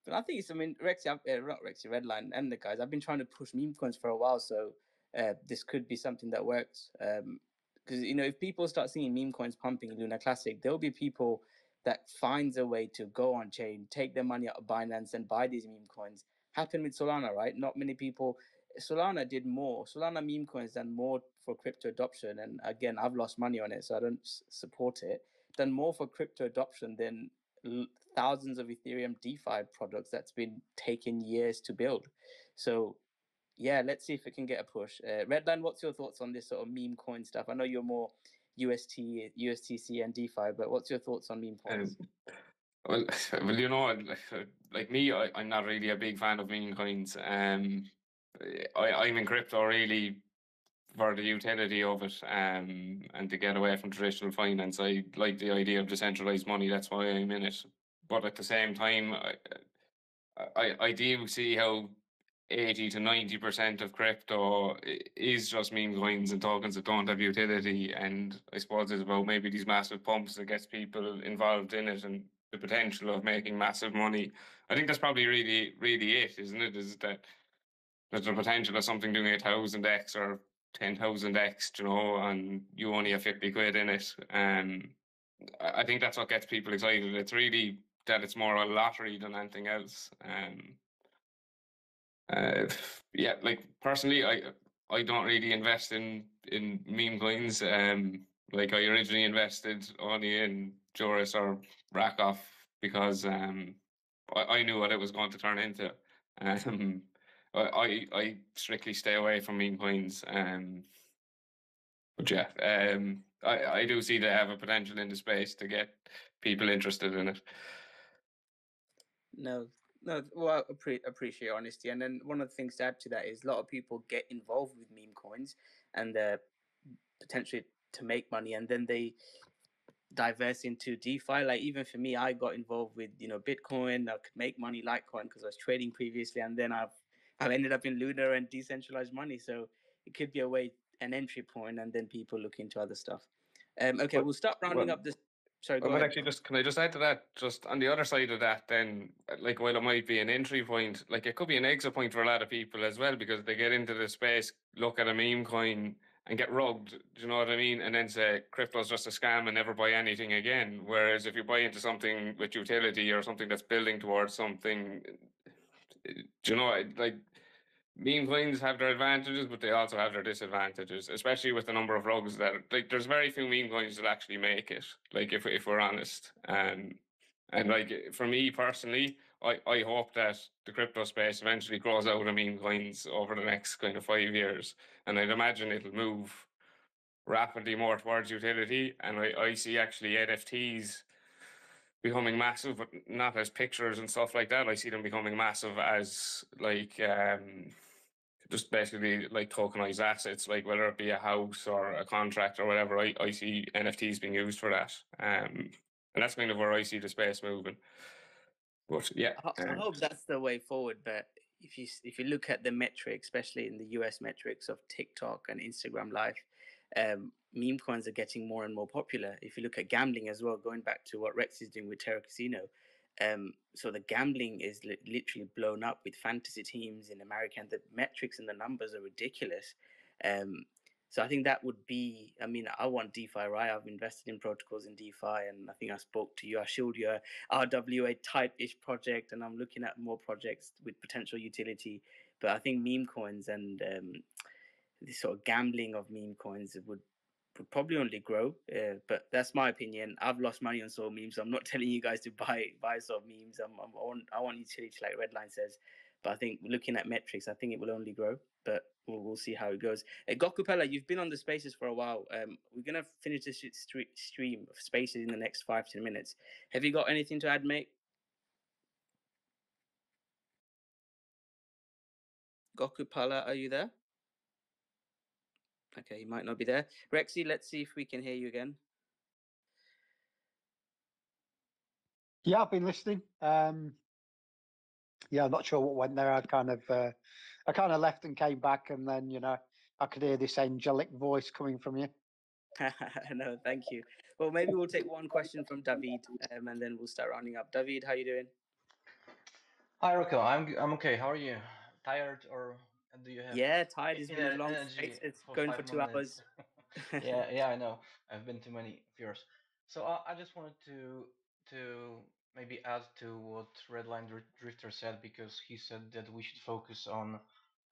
But I think it's, I mean, Rexy, uh, not Rexy, Redline, and the guys, I've been trying to push meme coins for a while, so uh, this could be something that works. Because, you know, if people start seeing meme coins pumping in Luna Classic, there'll be people that finds a way to go on chain, take their money out of Binance and buy these meme coins. Happened with Solana, right? Not many people. Solana did more. Solana meme coins done more for crypto adoption, and again, I've lost money on it, so I don't support it. Done more for crypto adoption than thousands of Ethereum DeFi products that's been taking years to build. So, yeah, let's see if it can get a push. Uh, Redline, what's your thoughts on this sort of meme coin stuff? I know you're more UST, USTC, and DeFi, but what's your thoughts on meme coins? Um, well, well, you know, like, uh, me, I, I'm not really a big fan of meme coins. Um, I, I'm in crypto really for the utility of it, um, and to get away from traditional finance. I like the idea of decentralized money. That's why I'm in it. But at the same time, I, I, I do see how 80 to 90% of crypto is just meme coins and tokens that don't have utility. And I suppose it's about maybe these massive pumps that gets people involved in it and the potential of making massive money. I think that's probably really, really it, isn't it? Is that there's the potential of something doing a thousand X or 10,000 X, you know, and you only have 50 quid in it. Um, I think that's what gets people excited. It's really that it's more a lottery than anything else. Um, uh, yeah, like personally, I I don't really invest in in meme coins. Um, like I originally invested only in Juris or Rakoff because um I, I knew what it was going to turn into. Um, I I, strictly stay away from meme coins. Um, but yeah, um, I, I do see they have a potential in the space to get people interested in it. No, no. Well, I appre- appreciate your honesty. And then one of the things to add to that is a lot of people get involved with meme coins and uh, potentially to make money, and then they diverse into DeFi. Like even for me, I got involved with you know Bitcoin. I could make money Litecoin because I was trading previously, and then I've I've ended up in Luna and decentralized money. So it could be a way, an entry point, and then people look into other stuff. Um, okay, Well- we'll start rounding well- up this. Sorry, go Well, but actually, just can I just add to that? Just on the other side of that, then, uh, like, while it might be an entry point, like it could be an exit point for a lot of people as well because they get into the space, look at a meme coin, and get rugged. Do you know what I mean? And then say crypto's just a scam and never buy anything again. Whereas if you buy into something with utility or something that's building towards something, uh, do you know, like meme coins have their advantages, but they also have their disadvantages, especially with the number of rugs that like there's very few meme coins that actually make it. Like if if we're honest, um, and like for me personally, I I hope that the crypto space eventually grows out of meme coins over the next kind of five years, and I'd imagine it'll move rapidly more towards utility, and I I see actually NFTs becoming massive, but not as pictures and stuff like that. I see them becoming massive as like um just basically like tokenized assets, like whether it be a house or a contract or whatever. I, I see NFTs being used for that. Um and that's kind of where I see the space moving. But yeah. I, I um, hope that's the way forward. But if you if you look at the metrics, especially in the US metrics of TikTok and Instagram Live, um, meme coins are getting more and more popular. If you look at gambling as well, going back to what Rex is doing with Terra Casino, um, so the gambling is li- literally blown up with fantasy teams in America, and the metrics and the numbers are ridiculous. Um, so I think that would be. I mean, I want DeFi right. I've invested in protocols in DeFi, and I think I spoke to you. I showed you a RWA type-ish project, and I'm looking at more projects with potential utility. But I think meme coins and um, this sort of gambling of meme coins would probably only grow. Uh, but that's my opinion. I've lost money on Sol memes. I'm not telling you guys to buy buy Sol memes. I'm, I'm, I want I want utility like Redline says. But I think looking at metrics, I think it will only grow. But we'll, we'll see how it goes. Uh, Gokupella, you've been on the spaces for a while. Um, we're gonna finish this stre- stream of spaces in the next five ten minutes. Have you got anything to add, mate? Gokupala, are you there? Okay, he might not be there. Rexy, let's see if we can hear you again. Yeah, I've been listening. Um, yeah, I'm not sure what went there. I kind of, uh, I kind of left and came back, and then you know, I could hear this angelic voice coming from you. no, thank you. Well, maybe we'll take one question from David, um, and then we'll start rounding up. David, how are you doing? Hi Rocko, I'm g- I'm okay. How are you? Tired or do you have Yeah, tired. It's been a long. It's, it's for going for two more hours. yeah, yeah, I know. I've been to many of yours. So uh, I just wanted to to maybe add to what Redline Drifter said because he said that we should focus on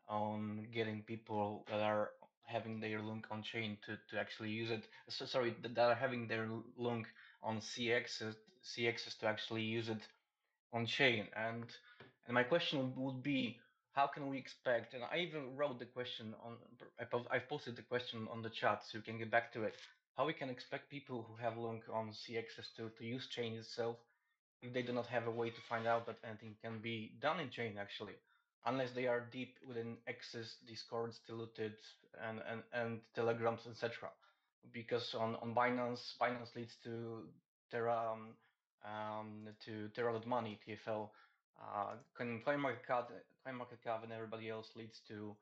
on getting people that are having their LUNC on chain to, to actually use it. So sorry, that are having their l- LUNC on CXs CXs to actually use it on chain. And and my question would be, how can we expect? And I even wrote the question on. I've posted the question on the chat, so you can get back to it. How we can expect people who have LUNC on CXs to to use chain itself if they do not have a way to find out that anything can be done in chain actually, unless they are deep within X's, Discords, Diluted, and and and Telegrams, etc. Because on on Binance, Binance leads to Terra um, um, to Terra.money, TFL. Uh, can CoinMarketCap, cap and everybody else leads to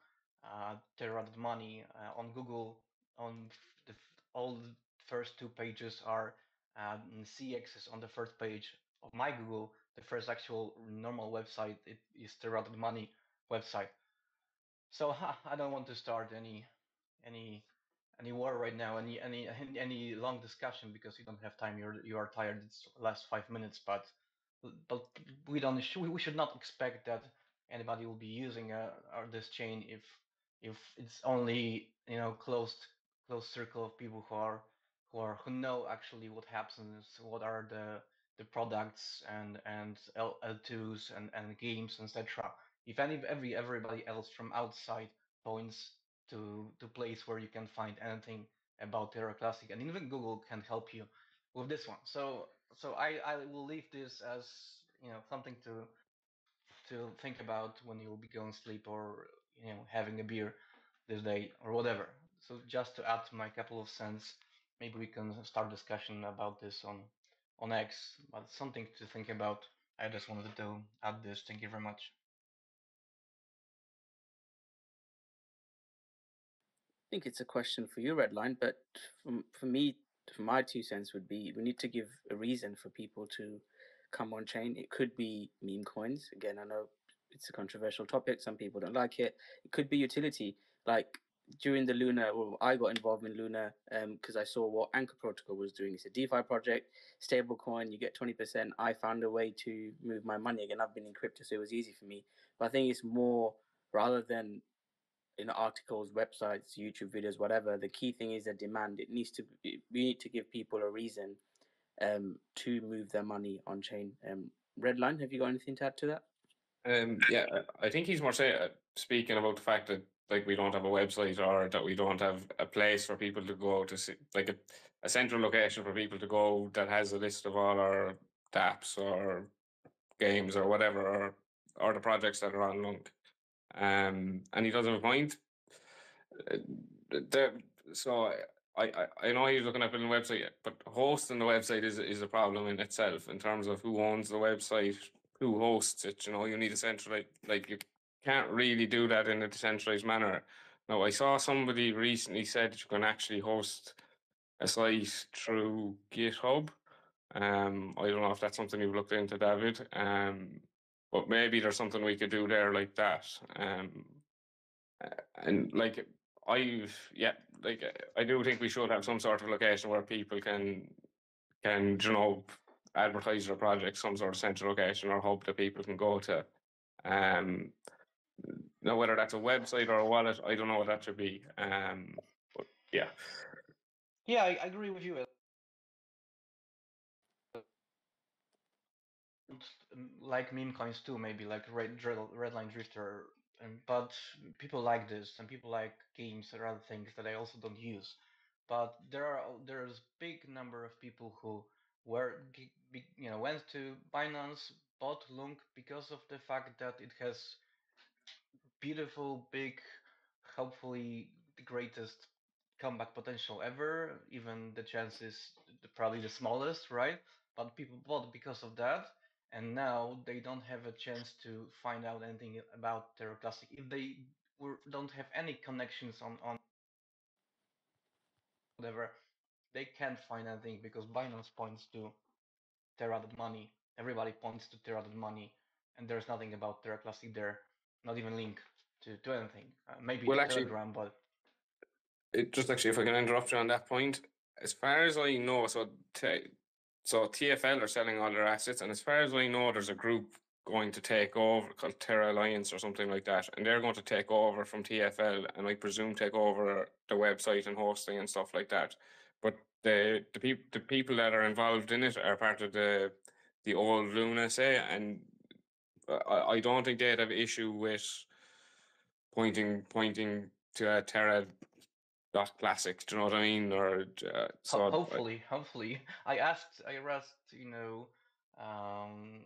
uh, Terra.money. Uh, on Google, on the, all the first two pages are um, CXs on the first page of my Google. The first actual normal website it is Terra.money website. So I don't want to start any any any war right now, any any any long discussion because you don't have time. You're you are tired. It's last five minutes, but but we don't we should not expect that anybody will be using uh, this chain if if it's only you know closed closed circle of people who are who are who know actually what happens, what are the the products and and L, L2s and and games etc. If any every everybody else from outside points to to place where you can find anything about Terra Classic, and even Google can help you with this one. So so I I will leave this as you know something to to think about when you will be going to sleep or you know having a beer this day or whatever. So just to add my couple of cents, maybe we can start discussion about this on on X, but something to think about. I just wanted to add this. Thank you very much. I think it's a question for you, Redline, but from for me, for my two cents would be we need to give a reason for people to come on chain. It could be meme coins. Again, I know it's a controversial topic. Some people don't like it. It could be utility. Like during the Luna, well, I got involved in Luna because um, I saw what Anchor Protocol was doing. It's a DeFi project, stable coin. You get twenty percent. I found a way to move my money again. I've been in crypto, so it was easy for me. But I think it's more rather than in articles, websites, YouTube videos, whatever. The key thing is the demand. It needs to. Be, we need to give people a reason um, to move their money on chain. Um, Redline, have you got anything to add to that? Um, yeah, I think he's more say, uh, speaking about the fact that like we don't have a website or that we don't have a place for people to go to see, like a, a central location for people to go that has a list of all our dApps or games or whatever or or the projects that are on LUNC um, and he doesn't have a point. Uh, the, so I, I, know he's looking at building a website, but hosting the website is is a problem in itself in terms of who owns the website, who hosts it. You know, you need a centralized like you can't really do that in a decentralized manner. Now, I saw somebody recently said you can actually host a site through GitHub. Um, I don't know if that's something you've looked into, David. Um, but maybe there's something we could do there like that. Um, and like I've yeah, like I do think we should have some sort of location where people can can you know advertise their projects, some sort of central location or hub that people can go to. Um, now whether that's a website or a wallet, I don't know what that should be. Um, but yeah. Yeah, I, I agree with you. like meme coins too, maybe like Red, Redline Drifter. But people like this, and people like games or other things that I also don't use. But there are there's big number of people who were you know went to Binance, bought LUNC because of the fact that it has beautiful, big, hopefully the greatest comeback potential ever. Even the chances probably the smallest, right? But people bought because of that and now they don't have a chance to find out anything about Terra Classic. If they were, don't have any connections on on whatever, they can't find anything because Binance points to Terra money. Everybody points to Terra money, and there's nothing about Terra Classic there. Not even link to to anything. Uh, maybe well, actually, Telegram, but it just actually, if I can interrupt you on that point, as far as I know, so so TFL are selling all their assets, and as far as I know, there's a group going to take over called Terra Alliance or something like that, and they're going to take over from TFL, and I presume take over the website and hosting and stuff like that. But the the people the people that are involved in it are part of the the old Luna say, and I, I don't think they'd have issue with pointing pointing to a Terra dot classic. Do you know what I mean? Or uh, so hopefully, I, hopefully, I asked, I asked, you know, um,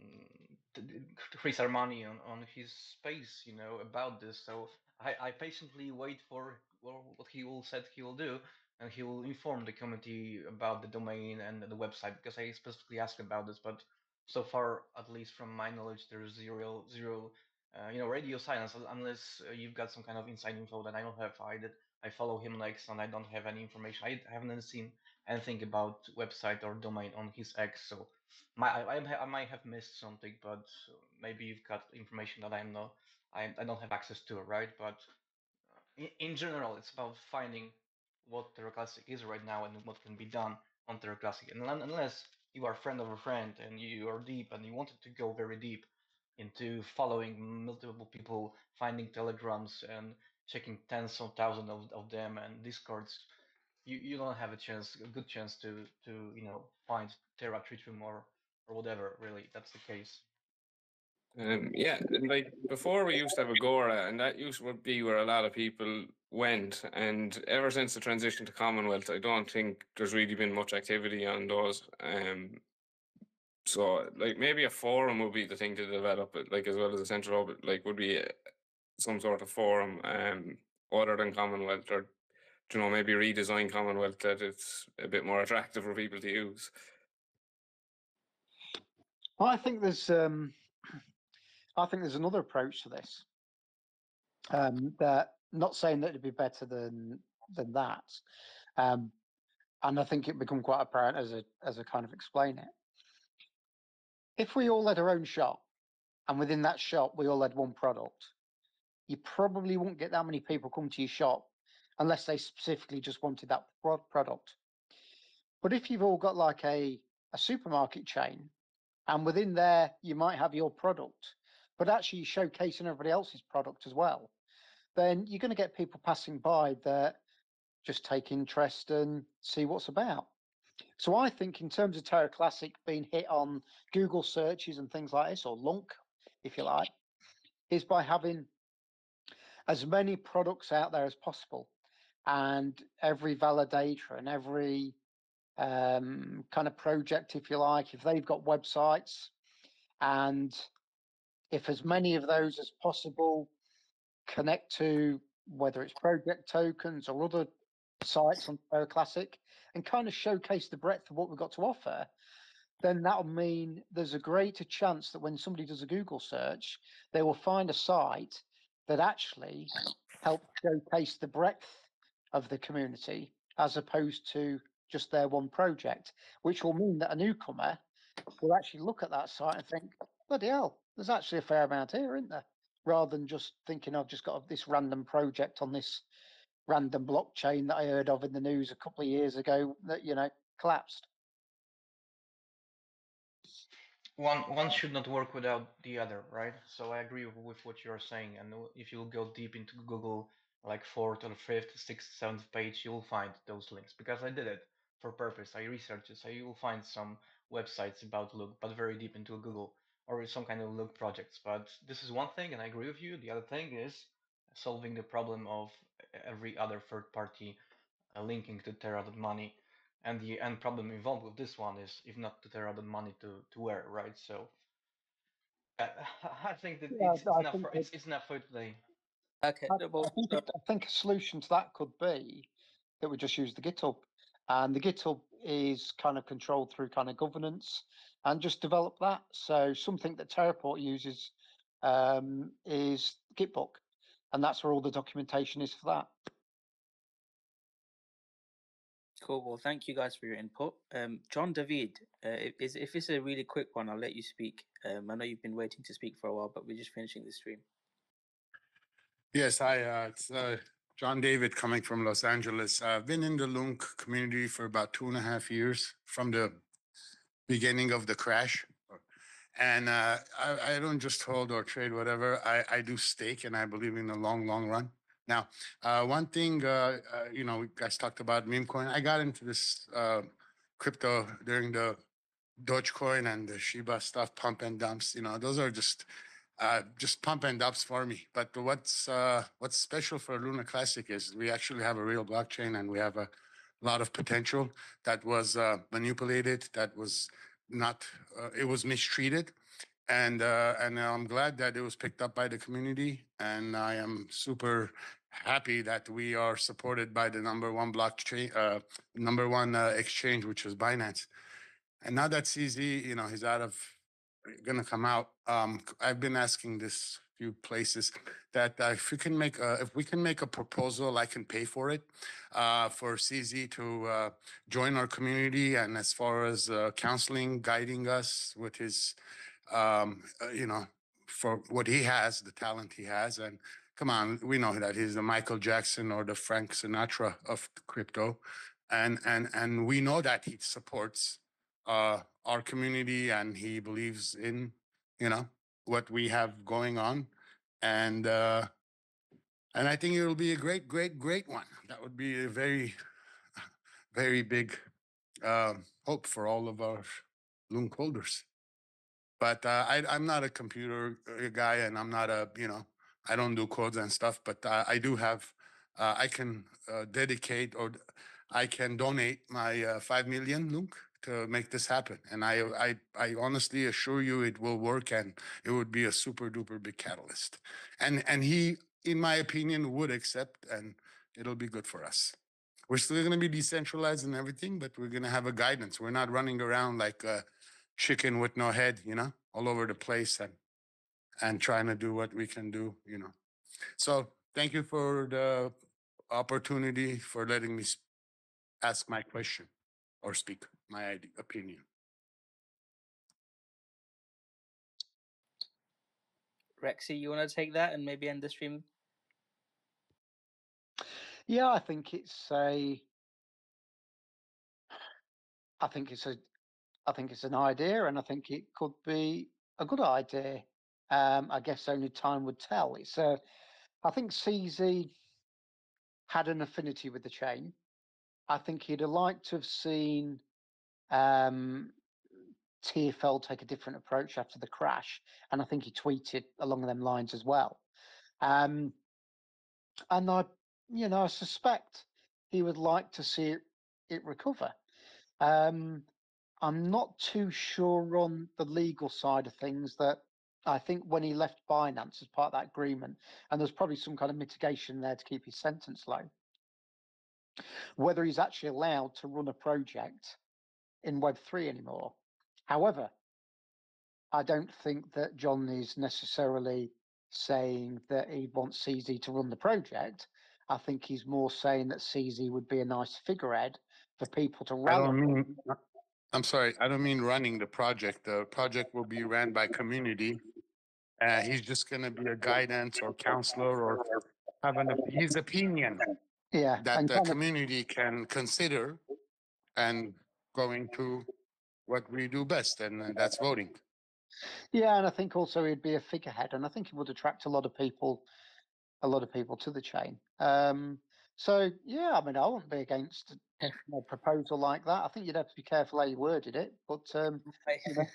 Chris Amani on on his space, you know, about this. So I I patiently wait for well, what he will said he will do, and he will inform the committee about the domain and the website because I specifically asked about this, but so far, at least from my knowledge, there's zero zero. Uh, you know, radio silence unless uh, you've got some kind of inside info that I don't have. I did I follow him on X and I don't have any information. I haven't seen anything about website or domain on his X, so my I, I, might have missed something, but maybe you've got information that I'm not I, I don't have access to, right? But uh, in, in general, it's about finding what Terra Classic is right now and what can be done on Terra Classic. And unless you are friend of a friend and you are deep and you wanted to go very deep into following multiple people, finding telegrams and checking tens of thousands of, of them and discords you, you don't have a chance a good chance to to you know find Terra Tritium or or whatever really that's the case um, yeah, like before we used to have Agora, and that used to be where a lot of people went, and ever since the transition to Commonwealth, I don't think there's really been much activity on those. Um, so like maybe a forum would be the thing to develop, it, like as well as a central like would be some sort of forum, um, other than Commonwealth, or you know maybe redesign Commonwealth that it's a bit more attractive for people to use. Well, I think there's um, I think there's another approach to this. Um, that not saying that it'd be better than than that, um, and I think it become quite apparent as a as a kind of explain it. If we all had our own shop, and within that shop we all had one product, you probably won't get that many people come to your shop unless they specifically just wanted that pro- product. But if you've all got like a a supermarket chain, and within there you might have your product, but actually showcasing everybody else's product as well, then you're going to get people passing by that just take interest and see what's about. So I think in terms of Terra Classic being hit on Google searches and things like this, or LUNC, if you like, is by having as many products out there as possible and every validator and every um, kind of project, if you like, if they've got websites and if as many of those as possible connect to whether it's project tokens or other sites on Terra Classic and kind of showcase the breadth of what we've got to offer, then that'll mean there's a greater chance that when somebody does a Google search, they will find a site that actually helps showcase the breadth of the community as opposed to just their one project, which will mean that a newcomer will actually look at that site and think, bloody hell, there's actually a fair amount here, isn't there? Rather than just thinking I've just got this random project on this random blockchain that I heard of in the news a couple of years ago that, you know, collapsed. One one should not work without the other, right? So I agree with, what you're saying. And if you go deep into Google, like fourth or fifth, sixth, seventh page, you'll find those links because I did it for purpose. I researched it, so you will find some websites about LUNC, but very deep into Google or some kind of LUNC projects. But this is one thing, and I agree with you. The other thing is solving the problem of every other third party uh, linking to Terra money and the end problem involved with this one is if not to tear out the money to to where right? So uh, i think that Yeah, it's, it's I enough think for it's, it's enough for today. Okay, I, no, I think it, I think a solution to that could be that we just use the GitHub, and the GitHub is kind of controlled through kind of governance, and just develop that. So something that Terraport uses um, is Gitbook, and that's where all the documentation is for that. Cool. Well, thank you guys for your input. Um, John David, uh, if, is, if it's a really quick one, I'll let you speak. Um, I know you've been waiting to speak for a while, but we're just finishing the stream. Yes, hi, uh, it's uh, John David coming from Los Angeles. I've been in the LUNC community for about two and a half years from the beginning of the crash. And uh, I, I don't just hold or trade whatever. I, I do stake and I believe in the long, long run. Now, uh, one thing, uh, uh, you know, you guys talked about meme coin. I got into this uh, crypto during the Dogecoin and the Shiba stuff, pump and dumps. You know, those are just uh, just pump and dumps for me. But what's uh, what's special for Luna Classic is we actually have a real blockchain and we have a lot of potential that was manipulated, that was not, it was mistreated. And uh, and I'm glad that it was picked up by the community, and I am super happy that we are supported by the number one blockchain, uh, number one uh, exchange, which is Binance. And now that CZ, you know, he's out of, gonna come out. Um, I've been asking this few places that uh, if we can make a, if we can make a proposal, I can pay for it. Uh, for CZ to uh, join our community and as far as uh, counseling, guiding us with his, um, uh, you know, for what he has, the talent he has, and come on, we know that he's the Michael Jackson or the Frank Sinatra of crypto, and and and we know that he supports uh, our community and he believes in you know what we have going on, and uh, and I think it will be a great, great, great one. That would be a very, very big um hope for all of our Loon holders. But uh, I, I'm not a computer uh, guy, and I'm not a you know I don't do codes and stuff. But uh, I do have uh, I can uh, dedicate or I can donate my uh, five million, LUNC, to make this happen. And I, I, I honestly assure you, it will work, and it would be a super duper big catalyst. And and he, in my opinion, would accept, and it'll be good for us. We're still going to be decentralized and everything, but we're going to have a guidance. We're not running around like a chicken with no head, you know, all over the place and and trying to do what we can do, you know. So thank you for the opportunity for letting me ask my question or speak my opinion. Rexy, you want to take that and maybe end the stream? Yeah, I think it's a. I think it's a. I think it's an idea, and I think it could be a good idea. Um, I guess only time would tell. It's a. I think CZ had an affinity with the chain. I think he'd have liked to have seen um, TFL take a different approach after the crash, and I think he tweeted along them lines as well. Um, and I, you know, I suspect he would like to see it, it recover. Um, I'm not too sure on the legal side of things that I think when he left Binance as part of that agreement, and there's probably some kind of mitigation there to keep his sentence low. Whether he's actually allowed to run a project in Web3 anymore. However, I don't think that John is necessarily saying that he wants CZ to run the project. I think he's more saying that CZ would be a nice figurehead for people to I rally. don't mean, I'm sorry, I don't mean running the project. The project will be ran by community. Uh, he's just gonna be a guidance or counselor or have an, op- his opinion Yeah, that and the kind of- community can consider and going to what we do best, and uh, that's voting. Yeah, and I think also he'd be a figurehead, and I think he would attract a lot of people, a lot of people to the chain. Um, so yeah, I mean, I wouldn't be against a a proposal like that. I think you'd have to be careful how you worded it, but um, you, know,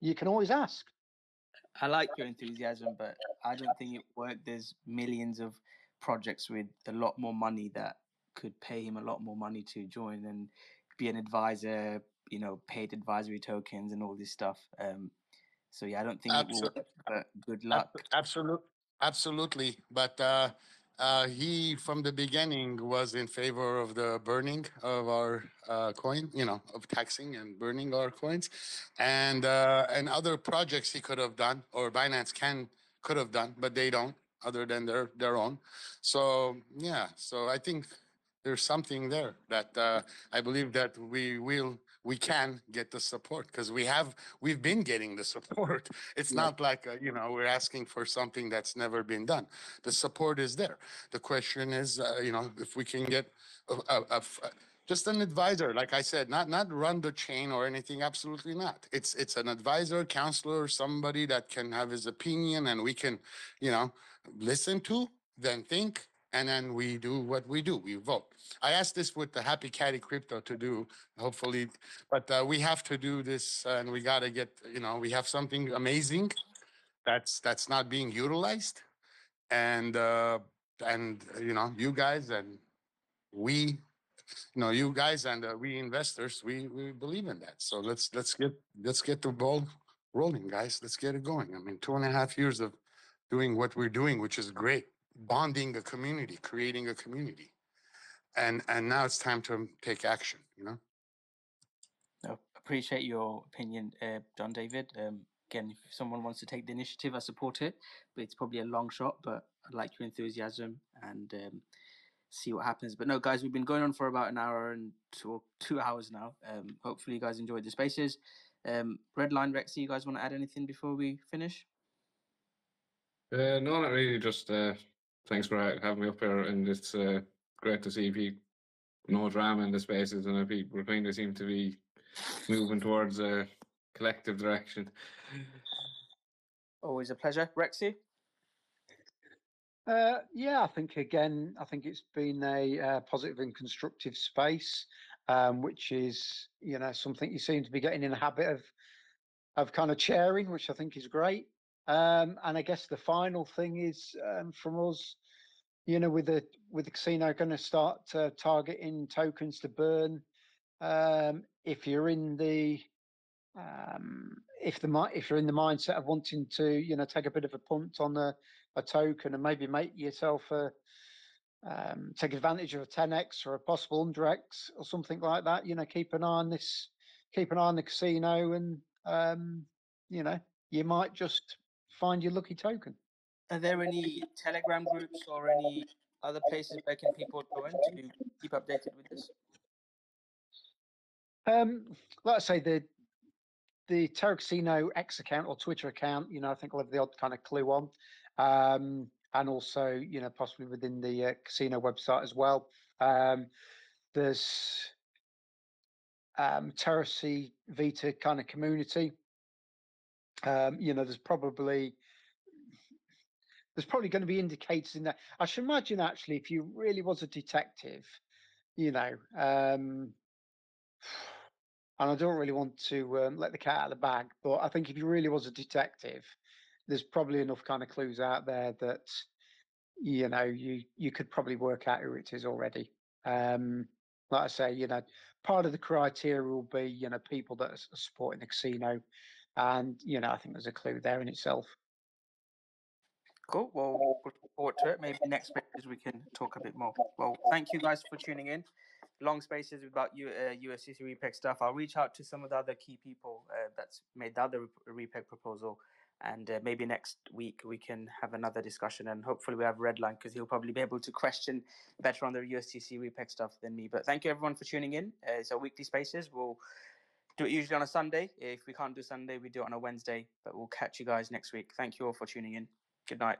you can always ask. I like your enthusiasm, but I don't think it worked. There's millions of projects with a lot more money that could pay him a lot more money to join and be an advisor, you know, paid advisory tokens and all this stuff. Um, so yeah, I don't think it will work, but good luck. Absolutely, absolutely. But uh, uh, he, from the beginning, was in favor of the burning of our uh, coin. You know, of taxing and burning our coins, and uh, and other projects he could have done, or Binance can could have done, but they don't, other than their their own. So yeah, so I think there's something there that uh, I believe that we will we can get the support because we have we've been getting the support. It's Yeah. not like uh, you know we're asking for something that's never been done. The support is there. The question is, uh, you know, if we can get a just an advisor, like I said, not not run the chain or anything. Absolutely not. It's it's an advisor, counselor, somebody that can have his opinion and we can, you know, listen to, then think, and then we do what we do. We vote. I asked this with the Happy Caddy Crypto to do, hopefully, but uh, we have to do this, uh, and we got to get, you know, we have something amazing that's that's not being utilized, and uh, and you know, you guys and we, you know, you guys and uh, we investors, we we believe in that. So let's let's get let's get the ball rolling, guys. Let's get it going. I mean, two and a half years of doing what we're doing, which is great, bonding a community, creating a community, and and now it's time to take action. You know. No, appreciate your opinion, uh, John David. Um, again, if someone wants to take the initiative, I support it, but it's probably a long shot. But I like your enthusiasm and um, see what happens. But no, guys, we've been going on for about an hour and two, two hours now. Um, hopefully, you guys enjoyed the spaces. Um, Redline Rexy, you guys want to add anything before we finish? Uh, no, not really. Just uh, thanks for having me up here, and it's uh, great to see people, no drama in the spaces, and I think we kind of seem to be moving towards a collective direction. Always a pleasure, Rexy. Uh, yeah, I think again, I think it's been a uh, positive and constructive space, um, which is you know something you seem to be getting in the habit of of kind of chairing, which I think is great. Um, and I guess the final thing is um, from us, you know, with the with the casino going to start uh, targeting tokens to burn. Um, if you're in the um, if the if you're in the mindset of wanting to, you know, take a bit of a punt on a, a token and maybe make yourself a um, take advantage of a 10x or a possible 100x or something like that, you know, keep an eye on this, keep an eye on the casino, and um, you know, you might just find your lucky token. Are there any Telegram groups or any other places where can people join to keep updated with this? Um, like I say, the the Terra Casino X account or Twitter account, you know, I think I'll have the odd kind of clue on, um, and also, you know, possibly within the uh, casino website as well. Um, there's um, Terra C Vita kind of community. Um, you know, there's probably there's probably going to be indicators in that. I should imagine actually, if you really was a detective, you know, um, and I don't really want to um, let the cat out of the bag, but I think if you really was a detective, there's probably enough kind of clues out there that you know you you could probably work out who it is already. Um, like I say, you know, part of the criteria will be you know people that are supporting the casino, and you know I think there's a clue there in itself. Cool. Well, we'll look forward to it. Maybe next spaces we can talk a bit more. Well, thank you guys for tuning in. Long spaces about U, uh, USTC repeg stuff. I'll reach out to some of the other key people uh, that's made the other repeg proposal, and uh, maybe next week we can have another discussion. And hopefully we have Redline because he'll probably be able to question better on the USTC repeg stuff than me. But thank you everyone for tuning in. Uh, it's our weekly spaces. We'll do it usually on a Sunday. If we can't do Sunday, we do it on a Wednesday. But we'll catch you guys next week. Thank you all for tuning in. Good night.